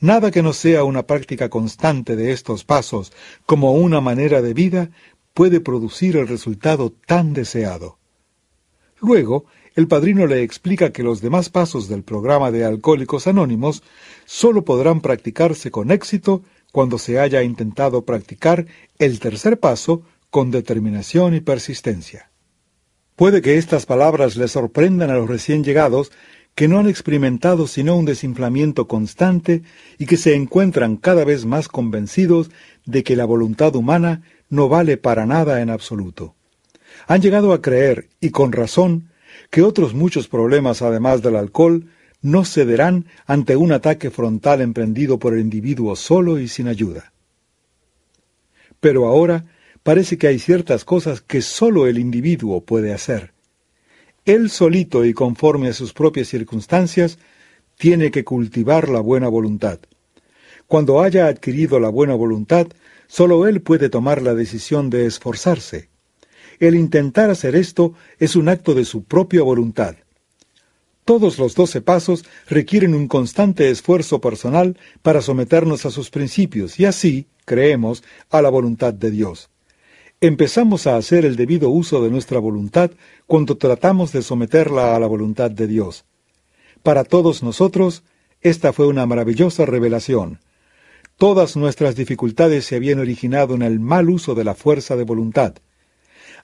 Nada que no sea una práctica constante de estos pasos como una manera de vida puede producir el resultado tan deseado. Luego, el padrino le explica que los demás pasos del programa de Alcohólicos Anónimos sólo podrán practicarse con éxito cuando se haya intentado practicar el tercer paso con determinación y persistencia. Puede que estas palabras le sorprendan a los recién llegados que no han experimentado sino un desinflamiento constante y que se encuentran cada vez más convencidos de que la voluntad humana no vale para nada en absoluto. Han llegado a creer, y con razón, que otros muchos problemas además del alcohol no cederán ante un ataque frontal emprendido por el individuo solo y sin ayuda. Pero ahora parece que hay ciertas cosas que solo el individuo puede hacer. Él solito y conforme a sus propias circunstancias, tiene que cultivar la buena voluntad. Cuando haya adquirido la buena voluntad, solo él puede tomar la decisión de esforzarse. El intentar hacer esto es un acto de su propia voluntad. Todos los doce pasos requieren un constante esfuerzo personal para someternos a sus principios y así, creemos, a la voluntad de Dios. Empezamos a hacer el debido uso de nuestra voluntad cuando tratamos de someterla a la voluntad de Dios. Para todos nosotros, esta fue una maravillosa revelación. Todas nuestras dificultades se habían originado en el mal uso de la fuerza de voluntad.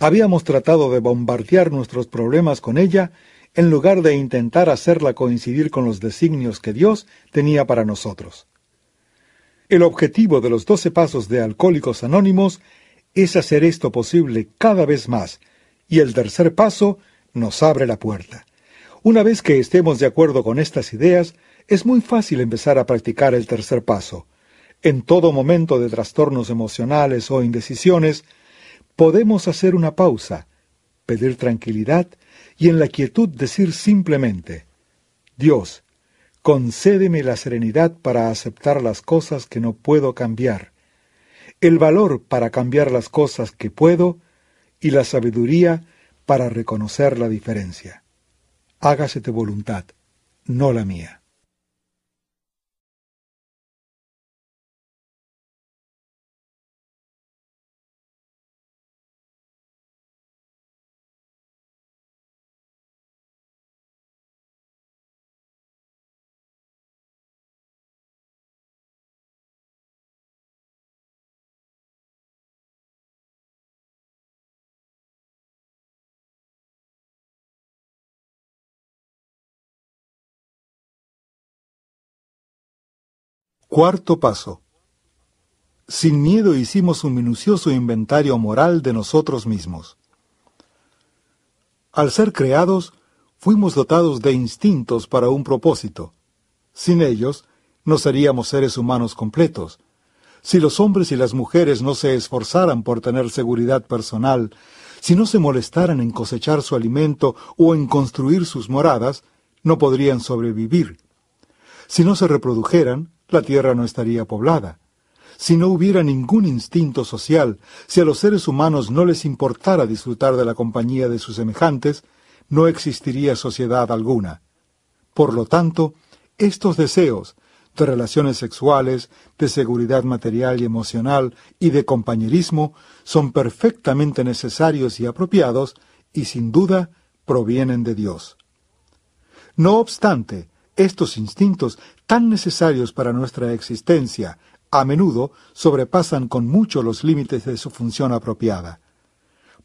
Habíamos tratado de bombardear nuestros problemas con ella en lugar de intentar hacerla coincidir con los designios que Dios tenía para nosotros. El objetivo de los doce pasos de Alcohólicos Anónimos es hacer esto posible cada vez más, y el tercer paso nos abre la puerta. Una vez que estemos de acuerdo con estas ideas, es muy fácil empezar a practicar el tercer paso. En todo momento de trastornos emocionales o indecisiones, podemos hacer una pausa, pedir tranquilidad y en la quietud decir simplemente, Dios, concédeme la serenidad para aceptar las cosas que no puedo cambiar, el valor para cambiar las cosas que puedo y la sabiduría para reconocer la diferencia. Hágase tu voluntad, no la mía. Cuarto paso. Sin miedo hicimos un minucioso inventario moral de nosotros mismos. Al ser creados, fuimos dotados de instintos para un propósito. Sin ellos, no seríamos seres humanos completos. Si los hombres y las mujeres no se esforzaran por tener seguridad personal, si no se molestaran en cosechar su alimento o en construir sus moradas, no podrían sobrevivir. Si no se reprodujeran, la tierra no estaría poblada. Si no hubiera ningún instinto social, si a los seres humanos no les importara disfrutar de la compañía de sus semejantes, no existiría sociedad alguna. Por lo tanto, estos deseos de relaciones sexuales, de seguridad material y emocional y de compañerismo son perfectamente necesarios y apropiados y sin duda provienen de Dios. No obstante, estos instintos, tan necesarios para nuestra existencia, a menudo sobrepasan con mucho los límites de su función apropiada.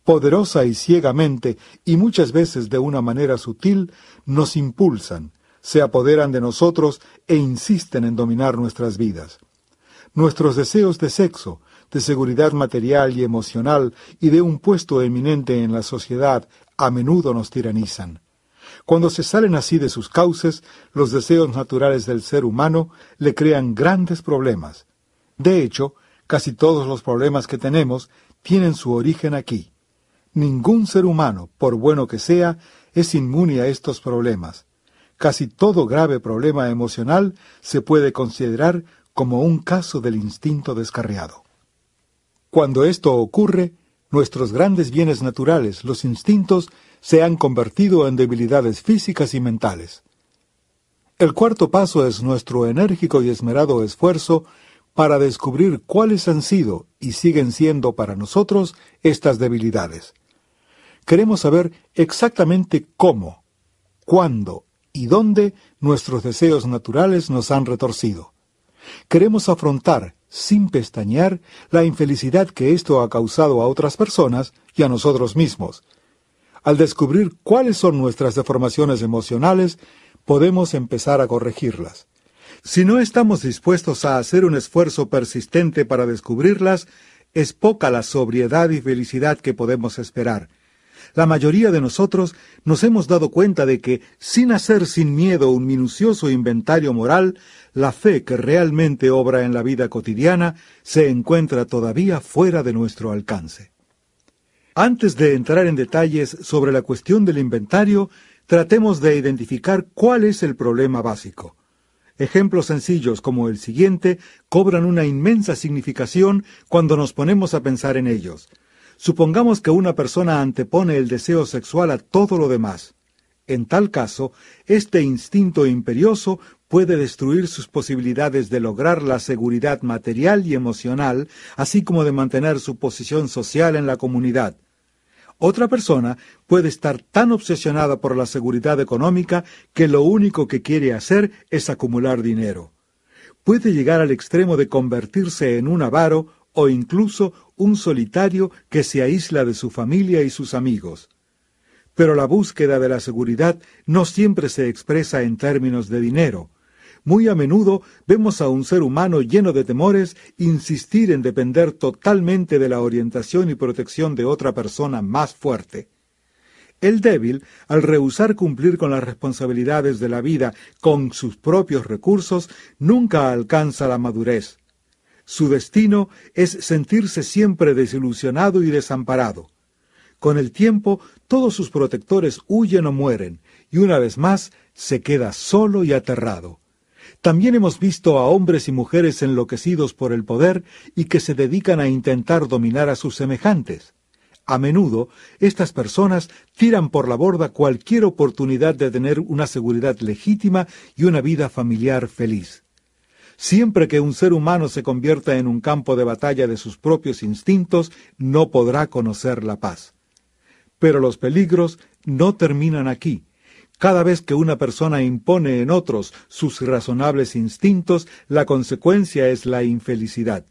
Poderosa y ciegamente, y muchas veces de una manera sutil, nos impulsan, se apoderan de nosotros e insisten en dominar nuestras vidas. Nuestros deseos de sexo, de seguridad material y emocional y de un puesto eminente en la sociedad a menudo nos tiranizan. Cuando se salen así de sus cauces, los deseos naturales del ser humano le crean grandes problemas. De hecho, casi todos los problemas que tenemos tienen su origen aquí. Ningún ser humano, por bueno que sea, es inmune a estos problemas. Casi todo grave problema emocional se puede considerar como un caso del instinto descarriado. Cuando esto ocurre, nuestros grandes bienes naturales, los instintos, se han convertido en debilidades físicas y mentales. El cuarto paso es nuestro enérgico y esmerado esfuerzo para descubrir cuáles han sido y siguen siendo para nosotros estas debilidades. Queremos saber exactamente cómo, cuándo y dónde nuestros deseos naturales nos han retorcido. Queremos afrontar, sin pestañear, la infelicidad que esto ha causado a otras personas y a nosotros mismos, al descubrir cuáles son nuestras deformaciones emocionales, podemos empezar a corregirlas. Si no estamos dispuestos a hacer un esfuerzo persistente para descubrirlas, es poca la sobriedad y felicidad que podemos esperar. La mayoría de nosotros nos hemos dado cuenta de que, sin hacer sin miedo un minucioso inventario moral, la fe que realmente obra en la vida cotidiana se encuentra todavía fuera de nuestro alcance. Antes de entrar en detalles sobre la cuestión del inventario, tratemos de identificar cuál es el problema básico. Ejemplos sencillos como el siguiente cobran una inmensa significación cuando nos ponemos a pensar en ellos. Supongamos que una persona antepone el deseo sexual a todo lo demás. En tal caso, este instinto imperioso puede destruir sus posibilidades de lograr la seguridad material y emocional, así como de mantener su posición social en la comunidad. Otra persona puede estar tan obsesionada por la seguridad económica que lo único que quiere hacer es acumular dinero. Puede llegar al extremo de convertirse en un avaro o incluso un solitario que se aísla de su familia y sus amigos. Pero la búsqueda de la seguridad no siempre se expresa en términos de dinero. Muy a menudo vemos a un ser humano lleno de temores insistir en depender totalmente de la orientación y protección de otra persona más fuerte. El débil, al rehusar cumplir con las responsabilidades de la vida con sus propios recursos, nunca alcanza la madurez. Su destino es sentirse siempre desilusionado y desamparado. Con el tiempo, todos sus protectores huyen o mueren, y una vez más se queda solo y aterrado. También hemos visto a hombres y mujeres enloquecidos por el poder y que se dedican a intentar dominar a sus semejantes. A menudo, estas personas tiran por la borda cualquier oportunidad de tener una seguridad legítima y una vida familiar feliz. Siempre que un ser humano se convierta en un campo de batalla de sus propios instintos, no podrá conocer la paz. Pero los peligros no terminan aquí. Cada vez que una persona impone en otros sus razonables instintos, la consecuencia es la infelicidad.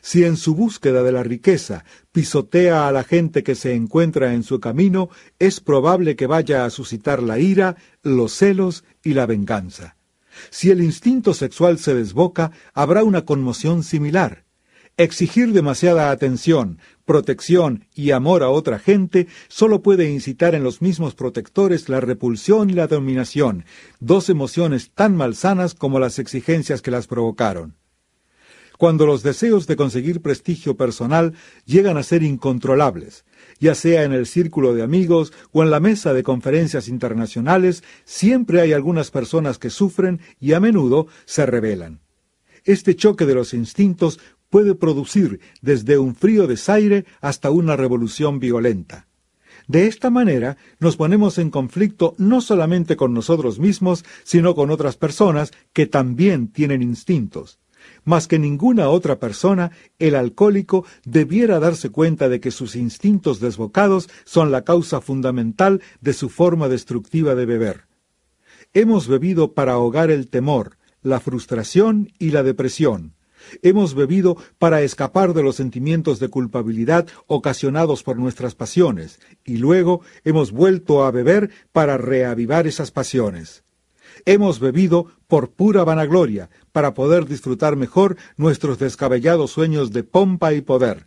Si en su búsqueda de la riqueza pisotea a la gente que se encuentra en su camino, es probable que vaya a suscitar la ira, los celos y la venganza. Si el instinto sexual se desboca, habrá una conmoción similar. Exigir demasiada atención, protección y amor a otra gente solo puede incitar en los mismos protectores la repulsión y la dominación, dos emociones tan malsanas como las exigencias que las provocaron. Cuando los deseos de conseguir prestigio personal llegan a ser incontrolables, ya sea en el círculo de amigos o en la mesa de conferencias internacionales, siempre hay algunas personas que sufren y a menudo se rebelan. Este choque de los instintos puede producir desde un frío desaire hasta una revolución violenta. De esta manera nos ponemos en conflicto no solamente con nosotros mismos, sino con otras personas que también tienen instintos. Más que ninguna otra persona, el alcohólico debiera darse cuenta de que sus instintos desbocados son la causa fundamental de su forma destructiva de beber. Hemos bebido para ahogar el temor, la frustración y la depresión. Hemos bebido para escapar de los sentimientos de culpabilidad ocasionados por nuestras pasiones, y luego hemos vuelto a beber para reavivar esas pasiones. Hemos bebido por pura vanagloria, para poder disfrutar mejor nuestros descabellados sueños de pompa y poder.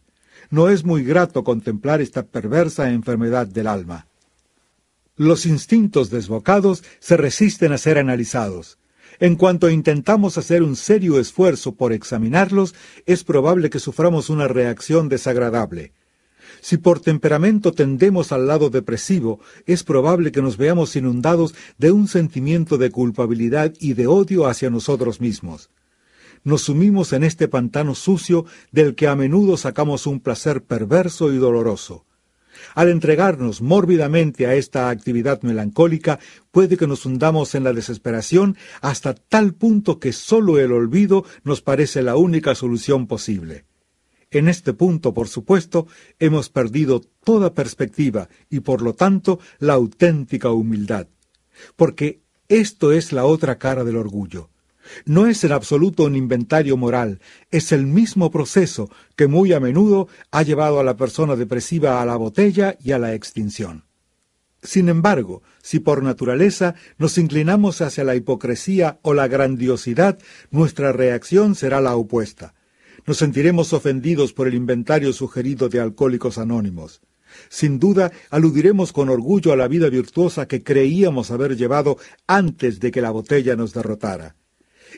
No es muy grato contemplar esta perversa enfermedad del alma. Los instintos desbocados se resisten a ser analizados. En cuanto intentamos hacer un serio esfuerzo por examinarlos, es probable que suframos una reacción desagradable. Si por temperamento tendemos al lado depresivo, es probable que nos veamos inundados de un sentimiento de culpabilidad y de odio hacia nosotros mismos. Nos sumimos en este pantano sucio del que a menudo sacamos un placer perverso y doloroso. Al entregarnos mórbidamente a esta actividad melancólica, puede que nos hundamos en la desesperación hasta tal punto que sólo el olvido nos parece la única solución posible. En este punto, por supuesto, hemos perdido toda perspectiva y por lo tanto la auténtica humildad. Porque esto es la otra cara del orgullo. No es en absoluto un inventario moral, es el mismo proceso que muy a menudo ha llevado a la persona depresiva a la botella y a la extinción. Sin embargo, si por naturaleza nos inclinamos hacia la hipocresía o la grandiosidad, nuestra reacción será la opuesta. Nos sentiremos ofendidos por el inventario sugerido de alcohólicos anónimos. Sin duda, aludiremos con orgullo a la vida virtuosa que creíamos haber llevado antes de que la botella nos derrotara.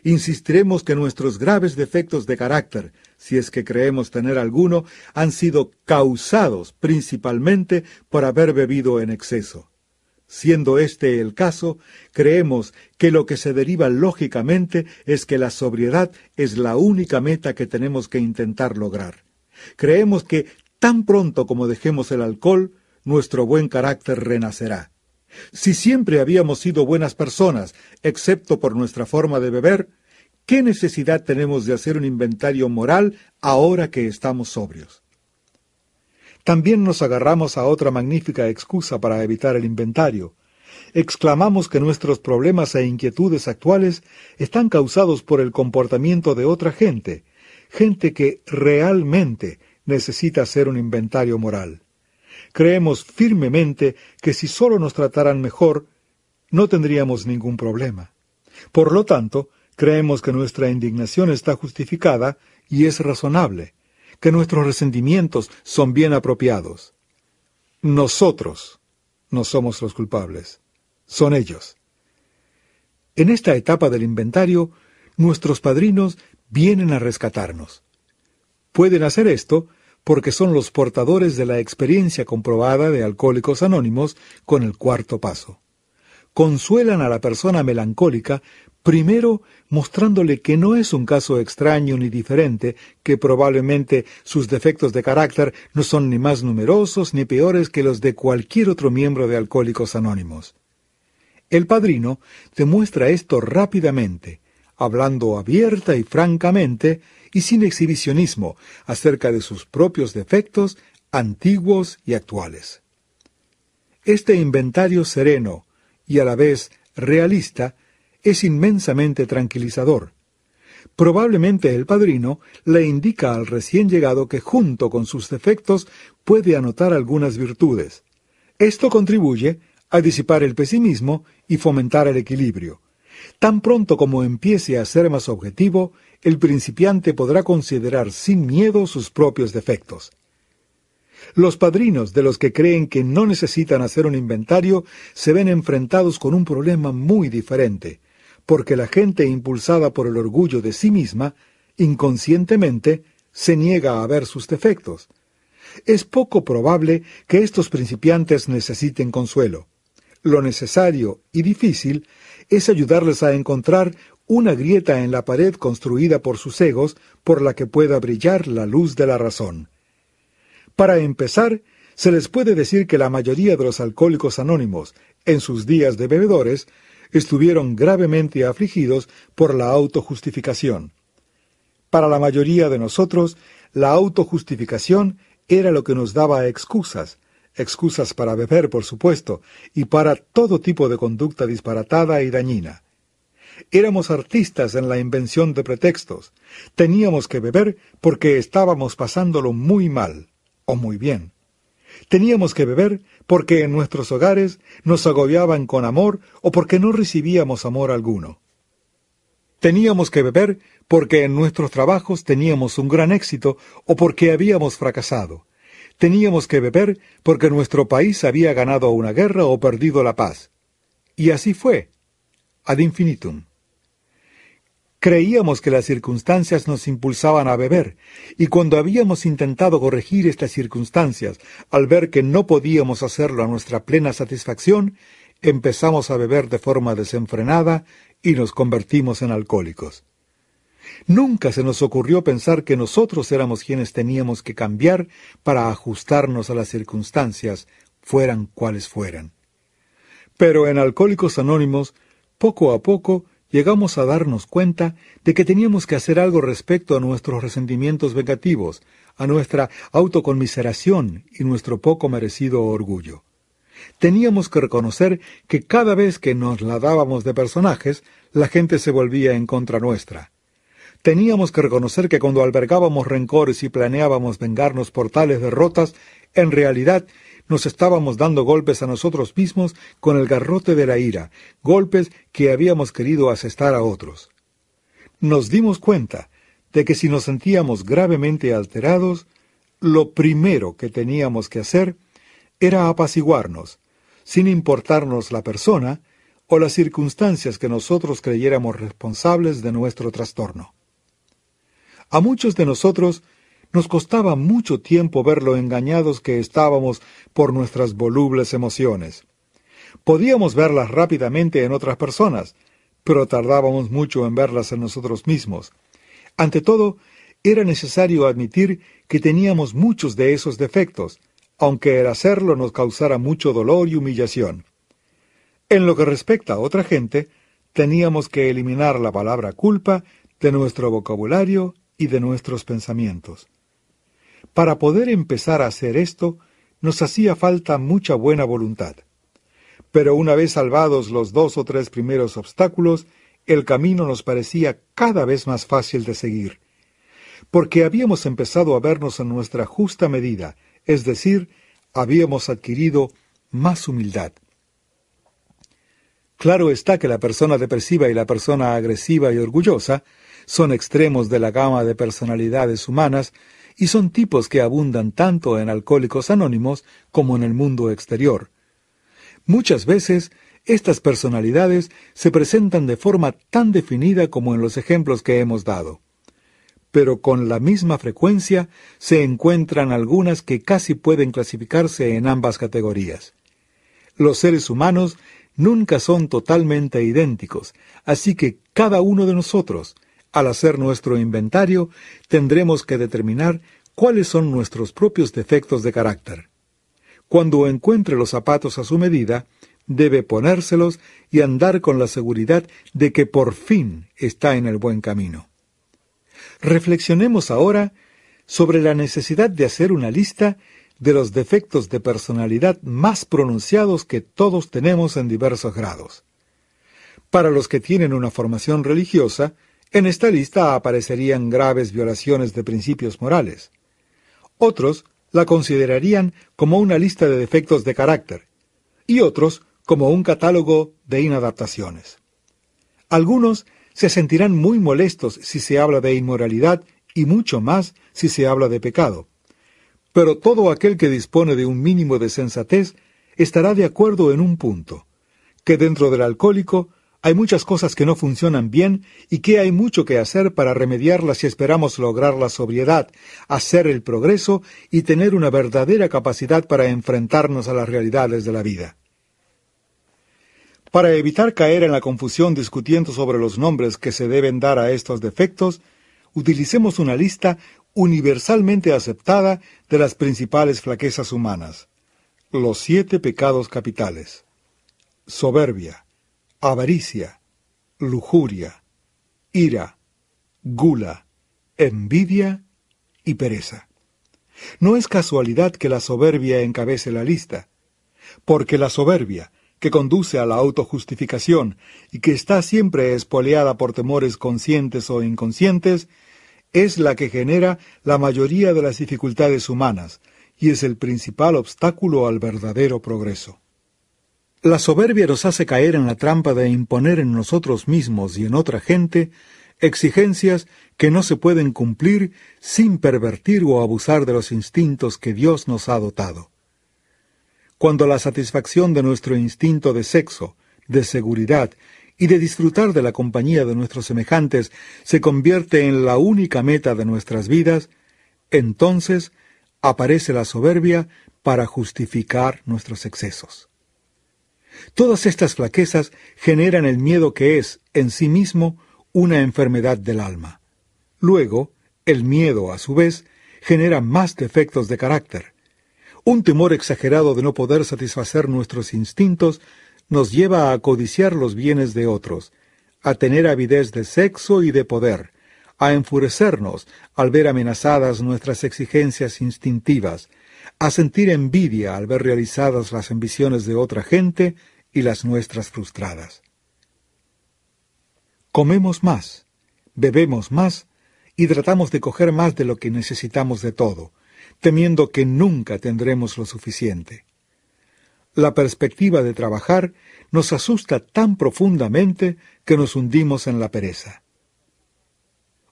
Insistiremos que nuestros graves defectos de carácter, si es que creemos tener alguno, han sido causados principalmente por haber bebido en exceso. Siendo este el caso, creemos que lo que se deriva lógicamente es que la sobriedad es la única meta que tenemos que intentar lograr. Creemos que tan pronto como dejemos el alcohol, nuestro buen carácter renacerá. Si siempre habíamos sido buenas personas, excepto por nuestra forma de beber, ¿qué necesidad tenemos de hacer un inventario moral ahora que estamos sobrios? También nos agarramos a otra magnífica excusa para evitar el inventario. Exclamamos que nuestros problemas e inquietudes actuales están causados por el comportamiento de otra gente, gente que realmente necesita hacer un inventario moral. Creemos firmemente que si solo nos trataran mejor, no tendríamos ningún problema. Por lo tanto, creemos que nuestra indignación está justificada y es razonable, que nuestros resentimientos son bien apropiados. Nosotros no somos los culpables, son ellos. En esta etapa del inventario, nuestros padrinos vienen a rescatarnos. Pueden hacer esto porque son los portadores de la experiencia comprobada de Alcohólicos Anónimos con el cuarto paso. Consuelan a la persona melancólica primero mostrándole que no es un caso extraño ni diferente, que probablemente sus defectos de carácter no son ni más numerosos ni peores que los de cualquier otro miembro de Alcohólicos Anónimos. El padrino demuestra esto rápidamente, hablando abierta y francamente y sin exhibicionismo acerca de sus propios defectos antiguos y actuales. Este inventario sereno y a la vez realista es inmensamente tranquilizador. Probablemente el padrino le indica al recién llegado que junto con sus defectos puede anotar algunas virtudes. Esto contribuye a disipar el pesimismo y fomentar el equilibrio. Tan pronto como empiece a ser más objetivo, el principiante podrá considerar sin miedo sus propios defectos. Los padrinos de los que creen que no necesitan hacer un inventario se ven enfrentados con un problema muy diferente, porque la gente impulsada por el orgullo de sí misma, inconscientemente, se niega a ver sus defectos. Es poco probable que estos principiantes necesiten consuelo. Lo necesario y difícil es ayudarles a encontrar una grieta en la pared construida por sus egos por la que pueda brillar la luz de la razón. Para empezar, se les puede decir que la mayoría de los alcohólicos anónimos, en sus días de bebedores, estuvieron gravemente afligidos por la autojustificación. Para la mayoría de nosotros, la autojustificación era lo que nos daba excusas, excusas para beber, por supuesto, y para todo tipo de conducta disparatada y dañina. Éramos artistas en la invención de pretextos. Teníamos que beber porque estábamos pasándolo muy mal, o muy bien. Teníamos que beber porque en nuestros hogares nos agobiaban con amor o porque no recibíamos amor alguno. Teníamos que beber porque en nuestros trabajos teníamos un gran éxito o porque habíamos fracasado. Teníamos que beber porque nuestro país había ganado una guerra o perdido la paz. Y así fue, ad infinitum. Creíamos que las circunstancias nos impulsaban a beber, y cuando habíamos intentado corregir estas circunstancias, al ver que no podíamos hacerlo a nuestra plena satisfacción, empezamos a beber de forma desenfrenada y nos convertimos en alcohólicos. Nunca se nos ocurrió pensar que nosotros éramos quienes teníamos que cambiar para ajustarnos a las circunstancias, fueran cuales fueran. Pero en Alcohólicos Anónimos, poco a poco, llegamos a darnos cuenta de que teníamos que hacer algo respecto a nuestros resentimientos vengativos, a nuestra autoconmiseración y nuestro poco merecido orgullo. Teníamos que reconocer que cada vez que nos la dábamos de personajes, la gente se volvía en contra nuestra. Teníamos que reconocer que cuando albergábamos rencores y planeábamos vengarnos por tales derrotas, en realidad nos estábamos dando golpes a nosotros mismos con el garrote de la ira, golpes que habíamos querido asestar a otros. Nos dimos cuenta de que si nos sentíamos gravemente alterados, lo primero que teníamos que hacer era apaciguarnos, sin importarnos la persona o las circunstancias que nosotros creyéramos responsables de nuestro trastorno. A muchos de nosotros nos costaba mucho tiempo ver lo engañados que estábamos por nuestras volubles emociones. Podíamos verlas rápidamente en otras personas, pero tardábamos mucho en verlas en nosotros mismos. Ante todo, era necesario admitir que teníamos muchos de esos defectos, aunque el hacerlo nos causara mucho dolor y humillación. En lo que respecta a otra gente, teníamos que eliminar la palabra culpa de nuestro vocabulario y de nuestros pensamientos. Para poder empezar a hacer esto, nos hacía falta mucha buena voluntad. Pero una vez salvados los dos o tres primeros obstáculos, el camino nos parecía cada vez más fácil de seguir, porque habíamos empezado a vernos en nuestra justa medida, es decir, habíamos adquirido más humildad. Claro está que la persona depresiva y la persona agresiva y orgullosa son extremos de la gama de personalidades humanas y son tipos que abundan tanto en alcohólicos anónimos como en el mundo exterior. Muchas veces estas personalidades se presentan de forma tan definida como en los ejemplos que hemos dado. Pero con la misma frecuencia se encuentran algunas que casi pueden clasificarse en ambas categorías. Los seres humanos nunca son totalmente idénticos, así que cada uno de nosotros, al hacer nuestro inventario, tendremos que determinar cuáles son nuestros propios defectos de carácter. Cuando encuentre los zapatos a su medida, debe ponérselos y andar con la seguridad de que por fin está en el buen camino. Reflexionemos ahora sobre la necesidad de hacer una lista de los defectos de personalidad más pronunciados que todos tenemos en diversos grados. Para los que tienen una formación religiosa, en esta lista aparecerían graves violaciones de principios morales. Otros la considerarían como una lista de defectos de carácter, y otros como un catálogo de inadaptaciones. Algunos se sentirán muy molestos si se habla de inmoralidad y mucho más si se habla de pecado. Pero todo aquel que dispone de un mínimo de sensatez estará de acuerdo en un punto, que dentro del alcohólico hay muchas cosas que no funcionan bien y que hay mucho que hacer para remediarlas si esperamos lograr la sobriedad, hacer el progreso y tener una verdadera capacidad para enfrentarnos a las realidades de la vida. Para evitar caer en la confusión discutiendo sobre los nombres que se deben dar a estos defectos, utilicemos una lista universalmente aceptada de las principales flaquezas humanas. Los siete pecados capitales. Soberbia, avaricia, lujuria, ira, gula, envidia y pereza. No es casualidad que la soberbia encabece la lista, porque la soberbia, que conduce a la autojustificación y que está siempre espoleada por temores conscientes o inconscientes, es la que genera la mayoría de las dificultades humanas y es el principal obstáculo al verdadero progreso. La soberbia nos hace caer en la trampa de imponer en nosotros mismos y en otra gente exigencias que no se pueden cumplir sin pervertir o abusar de los instintos que Dios nos ha dotado. Cuando la satisfacción de nuestro instinto de sexo, de seguridad y de disfrutar de la compañía de nuestros semejantes se convierte en la única meta de nuestras vidas, entonces aparece la soberbia para justificar nuestros excesos. Todas estas flaquezas generan el miedo que es, en sí mismo, una enfermedad del alma. Luego, el miedo, a su vez, genera más defectos de carácter. Un temor exagerado de no poder satisfacer nuestros instintos nos lleva a codiciar los bienes de otros, a tener avidez de sexo y de poder, a enfurecernos al ver amenazadas nuestras exigencias instintivas, a sentir envidia al ver realizadas las ambiciones de otra gente y las nuestras frustradas. Comemos más, bebemos más y tratamos de coger más de lo que necesitamos de todo, temiendo que nunca tendremos lo suficiente la perspectiva de trabajar nos asusta tan profundamente que nos hundimos en la pereza.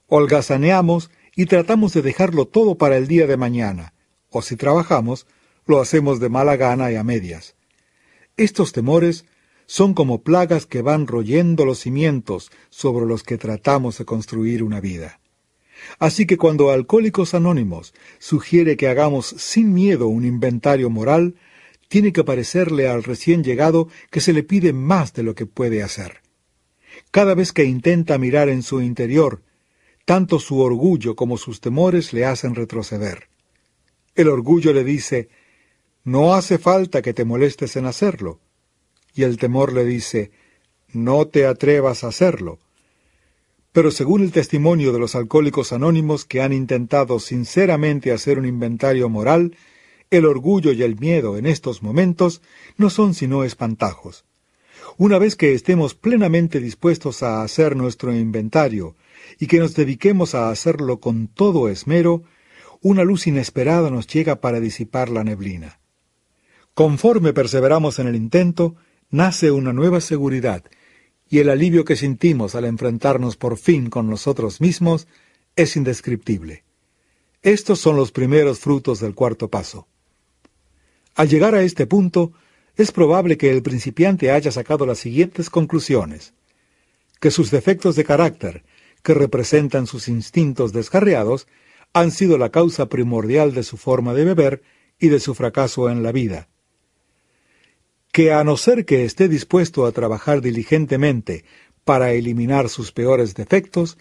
Holgazaneamos y tratamos de dejarlo todo para el día de mañana, o si trabajamos, lo hacemos de mala gana y a medias. Estos temores son como plagas que van royendo los cimientos sobre los que tratamos de construir una vida. Así que cuando Alcohólicos Anónimos sugiere que hagamos sin miedo un inventario moral, tiene que parecerle al recién llegado que se le pide más de lo que puede hacer. Cada vez que intenta mirar en su interior, tanto su orgullo como sus temores le hacen retroceder. El orgullo le dice, no hace falta que te molestes en hacerlo. Y el temor le dice, no te atrevas a hacerlo. Pero según el testimonio de los alcohólicos anónimos que han intentado sinceramente hacer un inventario moral, el orgullo y el miedo en estos momentos no son sino espantajos. Una vez que estemos plenamente dispuestos a hacer nuestro inventario y que nos dediquemos a hacerlo con todo esmero, una luz inesperada nos llega para disipar la neblina. Conforme perseveramos en el intento, nace una nueva seguridad, y el alivio que sentimos al enfrentarnos por fin con nosotros mismos es indescriptible. Estos son los primeros frutos del cuarto paso. Al llegar a este punto, es probable que el principiante haya sacado las siguientes conclusiones. Que sus defectos de carácter, que representan sus instintos descarriados, han sido la causa primordial de su forma de beber y de su fracaso en la vida. Que a no ser que esté dispuesto a trabajar diligentemente para eliminar sus peores defectos,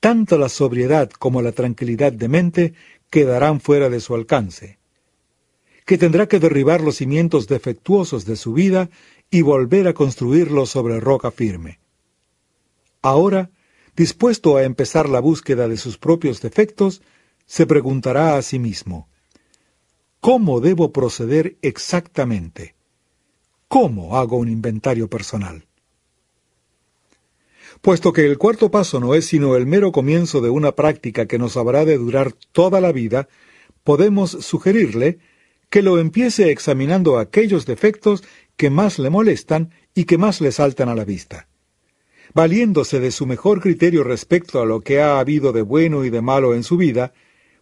tanto la sobriedad como la tranquilidad de mente quedarán fuera de su alcance. Que tendrá que derribar los cimientos defectuosos de su vida y volver a construirlos sobre roca firme. Ahora, dispuesto a empezar la búsqueda de sus propios defectos, se preguntará a sí mismo, ¿cómo debo proceder exactamente? ¿Cómo hago un inventario personal? Puesto que el cuarto paso no es sino el mero comienzo de una práctica que nos habrá de durar toda la vida, podemos sugerirle que lo empiece examinando aquellos defectos que más le molestan y que más le saltan a la vista valiéndose de su mejor criterio respecto a lo que ha habido de bueno y de malo en su vida,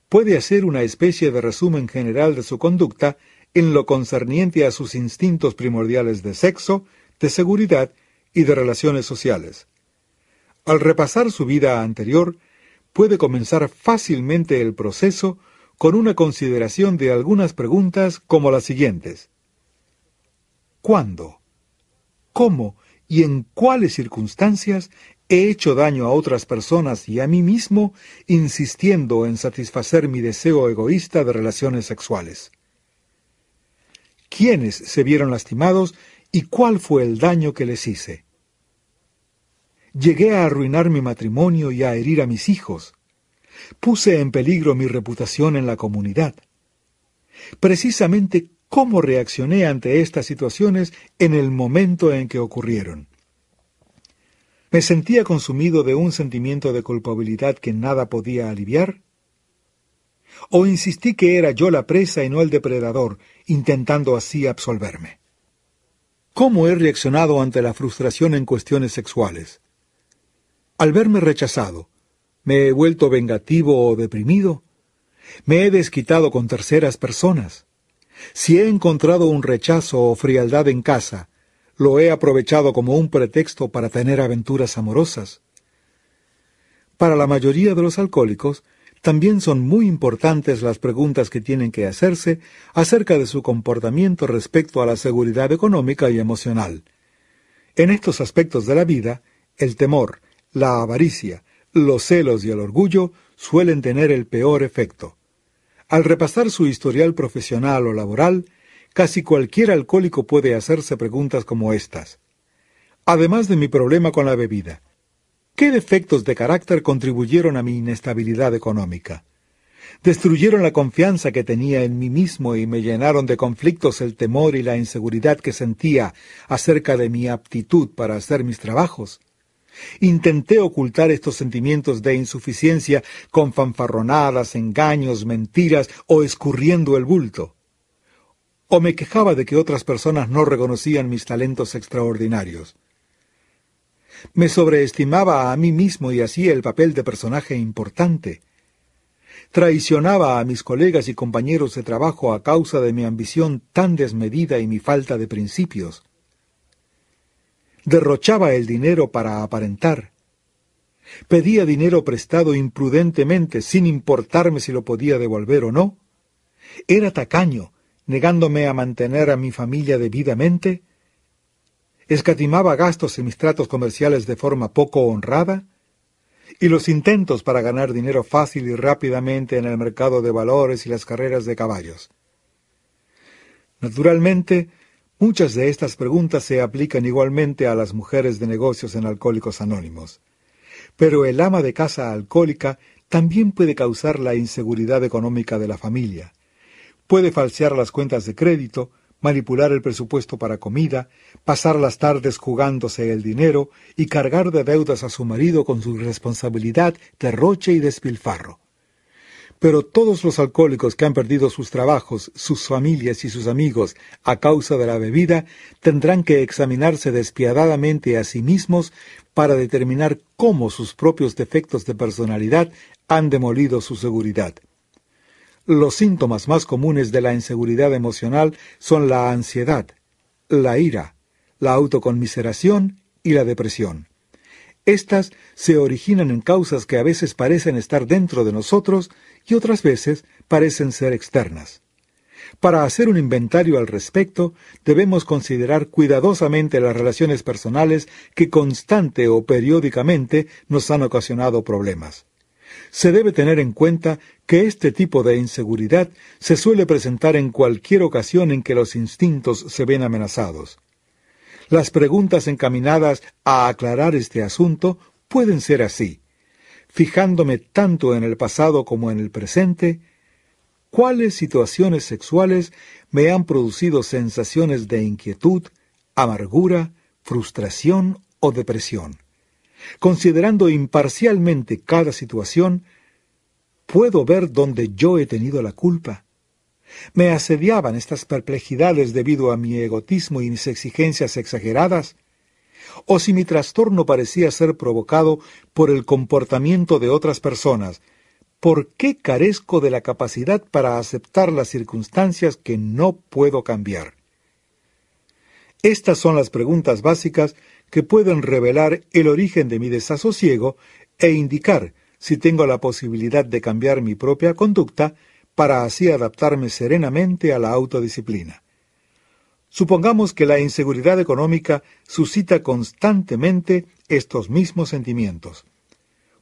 puede hacer una especie de resumen general de su conducta en lo concerniente a sus instintos primordiales de sexo, de seguridad y de relaciones sociales. Al repasar su vida anterior, puede comenzar fácilmente el proceso con una consideración de algunas preguntas como las siguientes. ¿Cuándo? ¿Cómo y en cuáles circunstancias he hecho daño a otras personas y a mí mismo insistiendo en satisfacer mi deseo egoísta de relaciones sexuales. ¿Quiénes se vieron lastimados y cuál fue el daño que les hice? Llegué a arruinar mi matrimonio y a herir a mis hijos. Puse en peligro mi reputación en la comunidad. Precisamente cómo reaccioné ante estas situaciones en el momento en que ocurrieron. ¿Me sentía consumido de un sentimiento de culpabilidad que nada podía aliviar? ¿O insistí que era yo la presa y no el depredador, intentando así absolverme? ¿Cómo he reaccionado ante la frustración en cuestiones sexuales? Al verme rechazado, ¿me he vuelto vengativo o deprimido? ¿Me he desquitado con terceras personas? Si he encontrado un rechazo o frialdad en casa, lo he aprovechado como un pretexto para tener aventuras amorosas. Para la mayoría de los alcohólicos, también son muy importantes las preguntas que tienen que hacerse acerca de su comportamiento respecto a la seguridad económica y emocional. En estos aspectos de la vida, el temor, la avaricia, los celos y el orgullo suelen tener el peor efecto. Al repasar su historial profesional o laboral, casi cualquier alcohólico puede hacerse preguntas como estas. Además de mi problema con la bebida, ¿qué defectos de carácter contribuyeron a mi inestabilidad económica? Destruyeron la confianza que tenía en mí mismo y me llenaron de conflictos el temor y la inseguridad que sentía acerca de mi aptitud para hacer mis trabajos. Intenté ocultar estos sentimientos de insuficiencia con fanfarronadas, engaños, mentiras o escurriendo el bulto. O me quejaba de que otras personas no reconocían mis talentos extraordinarios. Me sobreestimaba a mí mismo y hacía el papel de personaje importante. Traicionaba a mis colegas y compañeros de trabajo a causa de mi ambición tan desmedida y mi falta de principios derrochaba el dinero para aparentar. Pedía dinero prestado imprudentemente sin importarme si lo podía devolver o no. Era tacaño, negándome a mantener a mi familia debidamente. Escatimaba gastos en mis tratos comerciales de forma poco honrada. Y los intentos para ganar dinero fácil y rápidamente en el mercado de valores y las carreras de caballos. Naturalmente, Muchas de estas preguntas se aplican igualmente a las mujeres de negocios en Alcohólicos Anónimos. Pero el ama de casa alcohólica también puede causar la inseguridad económica de la familia. Puede falsear las cuentas de crédito, manipular el presupuesto para comida, pasar las tardes jugándose el dinero y cargar de deudas a su marido con su responsabilidad, derroche y despilfarro. Pero todos los alcohólicos que han perdido sus trabajos, sus familias y sus amigos a causa de la bebida tendrán que examinarse despiadadamente a sí mismos para determinar cómo sus propios defectos de personalidad han demolido su seguridad. Los síntomas más comunes de la inseguridad emocional son la ansiedad, la ira, la autoconmiseración y la depresión. Estas se originan en causas que a veces parecen estar dentro de nosotros y otras veces parecen ser externas. Para hacer un inventario al respecto, debemos considerar cuidadosamente las relaciones personales que constante o periódicamente nos han ocasionado problemas. Se debe tener en cuenta que este tipo de inseguridad se suele presentar en cualquier ocasión en que los instintos se ven amenazados. Las preguntas encaminadas a aclarar este asunto pueden ser así. Fijándome tanto en el pasado como en el presente, ¿cuáles situaciones sexuales me han producido sensaciones de inquietud, amargura, frustración o depresión? Considerando imparcialmente cada situación, puedo ver dónde yo he tenido la culpa. Me asediaban estas perplejidades debido a mi egotismo y mis exigencias exageradas, o si mi trastorno parecía ser provocado por el comportamiento de otras personas, ¿por qué carezco de la capacidad para aceptar las circunstancias que no puedo cambiar? Estas son las preguntas básicas que pueden revelar el origen de mi desasosiego e indicar si tengo la posibilidad de cambiar mi propia conducta para así adaptarme serenamente a la autodisciplina. Supongamos que la inseguridad económica suscita constantemente estos mismos sentimientos.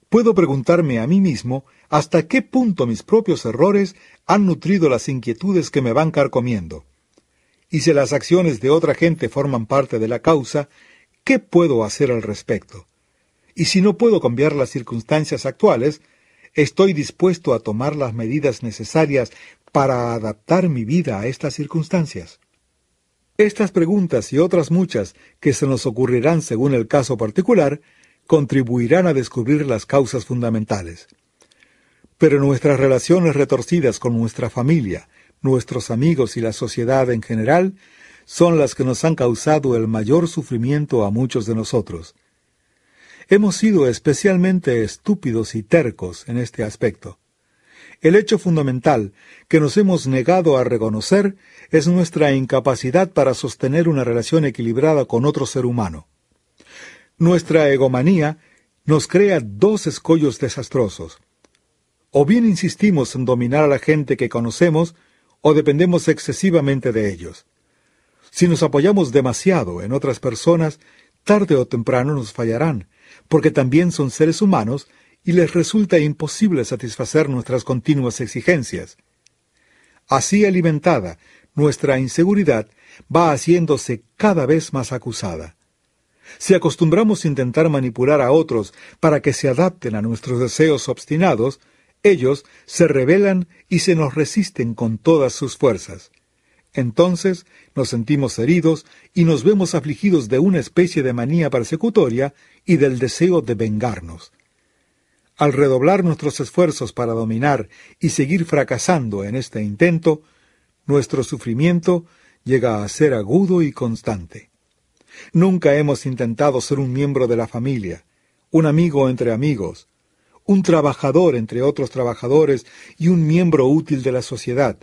Puedo preguntarme a mí mismo hasta qué punto mis propios errores han nutrido las inquietudes que me van carcomiendo. Y si las acciones de otra gente forman parte de la causa, ¿qué puedo hacer al respecto? Y si no puedo cambiar las circunstancias actuales, ¿estoy dispuesto a tomar las medidas necesarias para adaptar mi vida a estas circunstancias? Estas preguntas y otras muchas que se nos ocurrirán según el caso particular contribuirán a descubrir las causas fundamentales. Pero nuestras relaciones retorcidas con nuestra familia, nuestros amigos y la sociedad en general son las que nos han causado el mayor sufrimiento a muchos de nosotros. Hemos sido especialmente estúpidos y tercos en este aspecto. El hecho fundamental que nos hemos negado a reconocer es nuestra incapacidad para sostener una relación equilibrada con otro ser humano. Nuestra egomanía nos crea dos escollos desastrosos. O bien insistimos en dominar a la gente que conocemos, o dependemos excesivamente de ellos. Si nos apoyamos demasiado en otras personas, tarde o temprano nos fallarán, porque también son seres humanos y les resulta imposible satisfacer nuestras continuas exigencias. Así alimentada, nuestra inseguridad va haciéndose cada vez más acusada. Si acostumbramos a intentar manipular a otros para que se adapten a nuestros deseos obstinados, ellos se rebelan y se nos resisten con todas sus fuerzas. Entonces nos sentimos heridos y nos vemos afligidos de una especie de manía persecutoria y del deseo de vengarnos. Al redoblar nuestros esfuerzos para dominar y seguir fracasando en este intento, nuestro sufrimiento llega a ser agudo y constante. Nunca hemos intentado ser un miembro de la familia, un amigo entre amigos, un trabajador entre otros trabajadores y un miembro útil de la sociedad.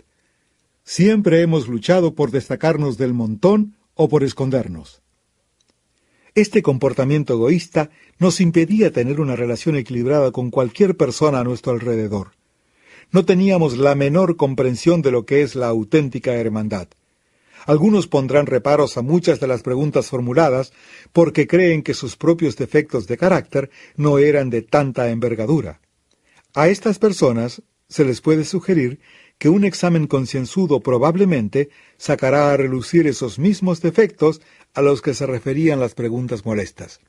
Siempre hemos luchado por destacarnos del montón o por escondernos. Este comportamiento egoísta nos impedía tener una relación equilibrada con cualquier persona a nuestro alrededor. No teníamos la menor comprensión de lo que es la auténtica hermandad. Algunos pondrán reparos a muchas de las preguntas formuladas porque creen que sus propios defectos de carácter no eran de tanta envergadura. A estas personas se les puede sugerir que un examen concienzudo probablemente sacará a relucir esos mismos defectos a los que se referían las preguntas molestas.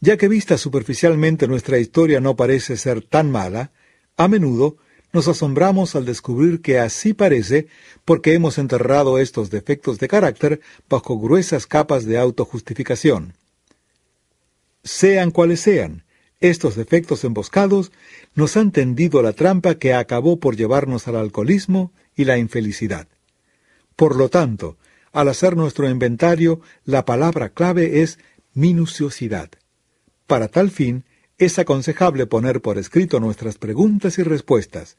Ya que vista superficialmente nuestra historia no parece ser tan mala, a menudo nos asombramos al descubrir que así parece porque hemos enterrado estos defectos de carácter bajo gruesas capas de autojustificación. Sean cuales sean, Estos defectos emboscados nos han tendido la trampa que acabó por llevarnos al alcoholismo y la infelicidad. Por lo tanto, al hacer nuestro inventario, la palabra clave es minuciosidad. Para tal fin, es aconsejable poner por escrito nuestras preguntas y respuestas.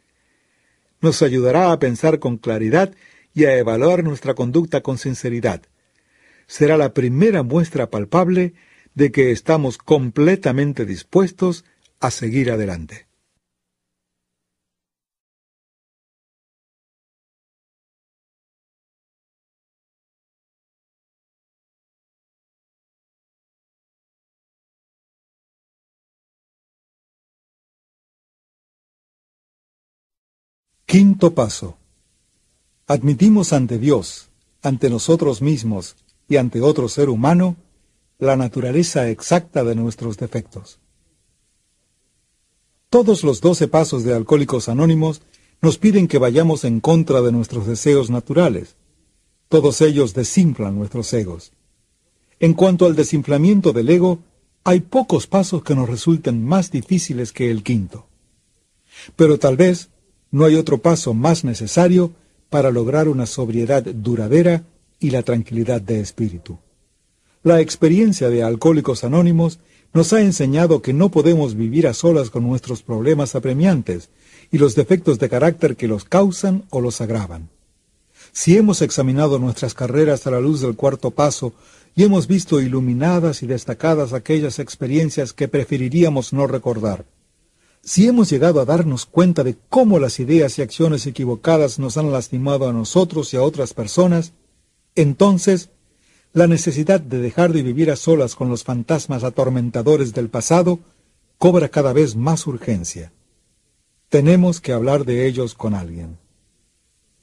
Nos ayudará a pensar con claridad y a evaluar nuestra conducta con sinceridad. Será la primera muestra palpable de que estamos completamente dispuestos a seguir adelante. Quinto paso. Admitimos ante Dios, ante nosotros mismos y ante otro ser humano la naturaleza exacta de nuestros defectos. Todos los doce pasos de Alcohólicos Anónimos nos piden que vayamos en contra de nuestros deseos naturales. Todos ellos desinflan nuestros egos. En cuanto al desinflamiento del ego, hay pocos pasos que nos resulten más difíciles que el quinto. Pero tal vez no hay otro paso más necesario para lograr una sobriedad duradera y la tranquilidad de espíritu. La experiencia de Alcohólicos Anónimos nos ha enseñado que no podemos vivir a solas con nuestros problemas apremiantes y los defectos de carácter que los causan o los agravan. Si hemos examinado nuestras carreras a la luz del cuarto paso y hemos visto iluminadas y destacadas aquellas experiencias que preferiríamos no recordar, si hemos llegado a darnos cuenta de cómo las ideas y acciones equivocadas nos han lastimado a nosotros y a otras personas, entonces la necesidad de dejar de vivir a solas con los fantasmas atormentadores del pasado cobra cada vez más urgencia. Tenemos que hablar de ellos con alguien.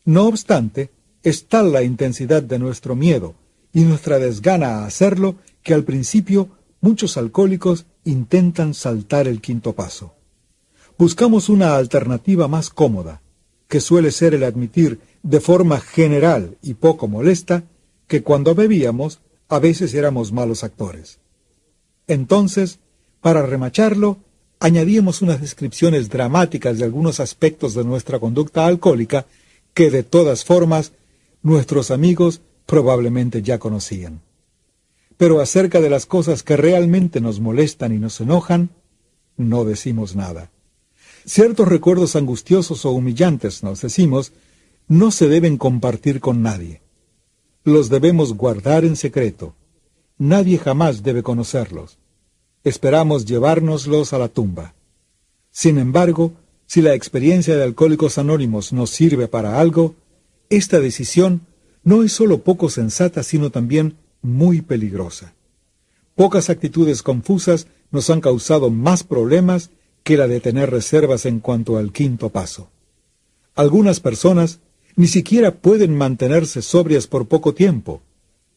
No obstante, es tal la intensidad de nuestro miedo y nuestra desgana a hacerlo que al principio muchos alcohólicos intentan saltar el quinto paso. Buscamos una alternativa más cómoda, que suele ser el admitir de forma general y poco molesta que cuando bebíamos a veces éramos malos actores. Entonces, para remacharlo, añadíamos unas descripciones dramáticas de algunos aspectos de nuestra conducta alcohólica que de todas formas nuestros amigos probablemente ya conocían. Pero acerca de las cosas que realmente nos molestan y nos enojan, no decimos nada. Ciertos recuerdos angustiosos o humillantes, nos decimos, no se deben compartir con nadie los debemos guardar en secreto. Nadie jamás debe conocerlos. Esperamos llevárnoslos a la tumba. Sin embargo, si la experiencia de Alcohólicos Anónimos nos sirve para algo, esta decisión no es sólo poco sensata, sino también muy peligrosa. Pocas actitudes confusas nos han causado más problemas que la de tener reservas en cuanto al quinto paso. Algunas personas ni siquiera pueden mantenerse sobrias por poco tiempo.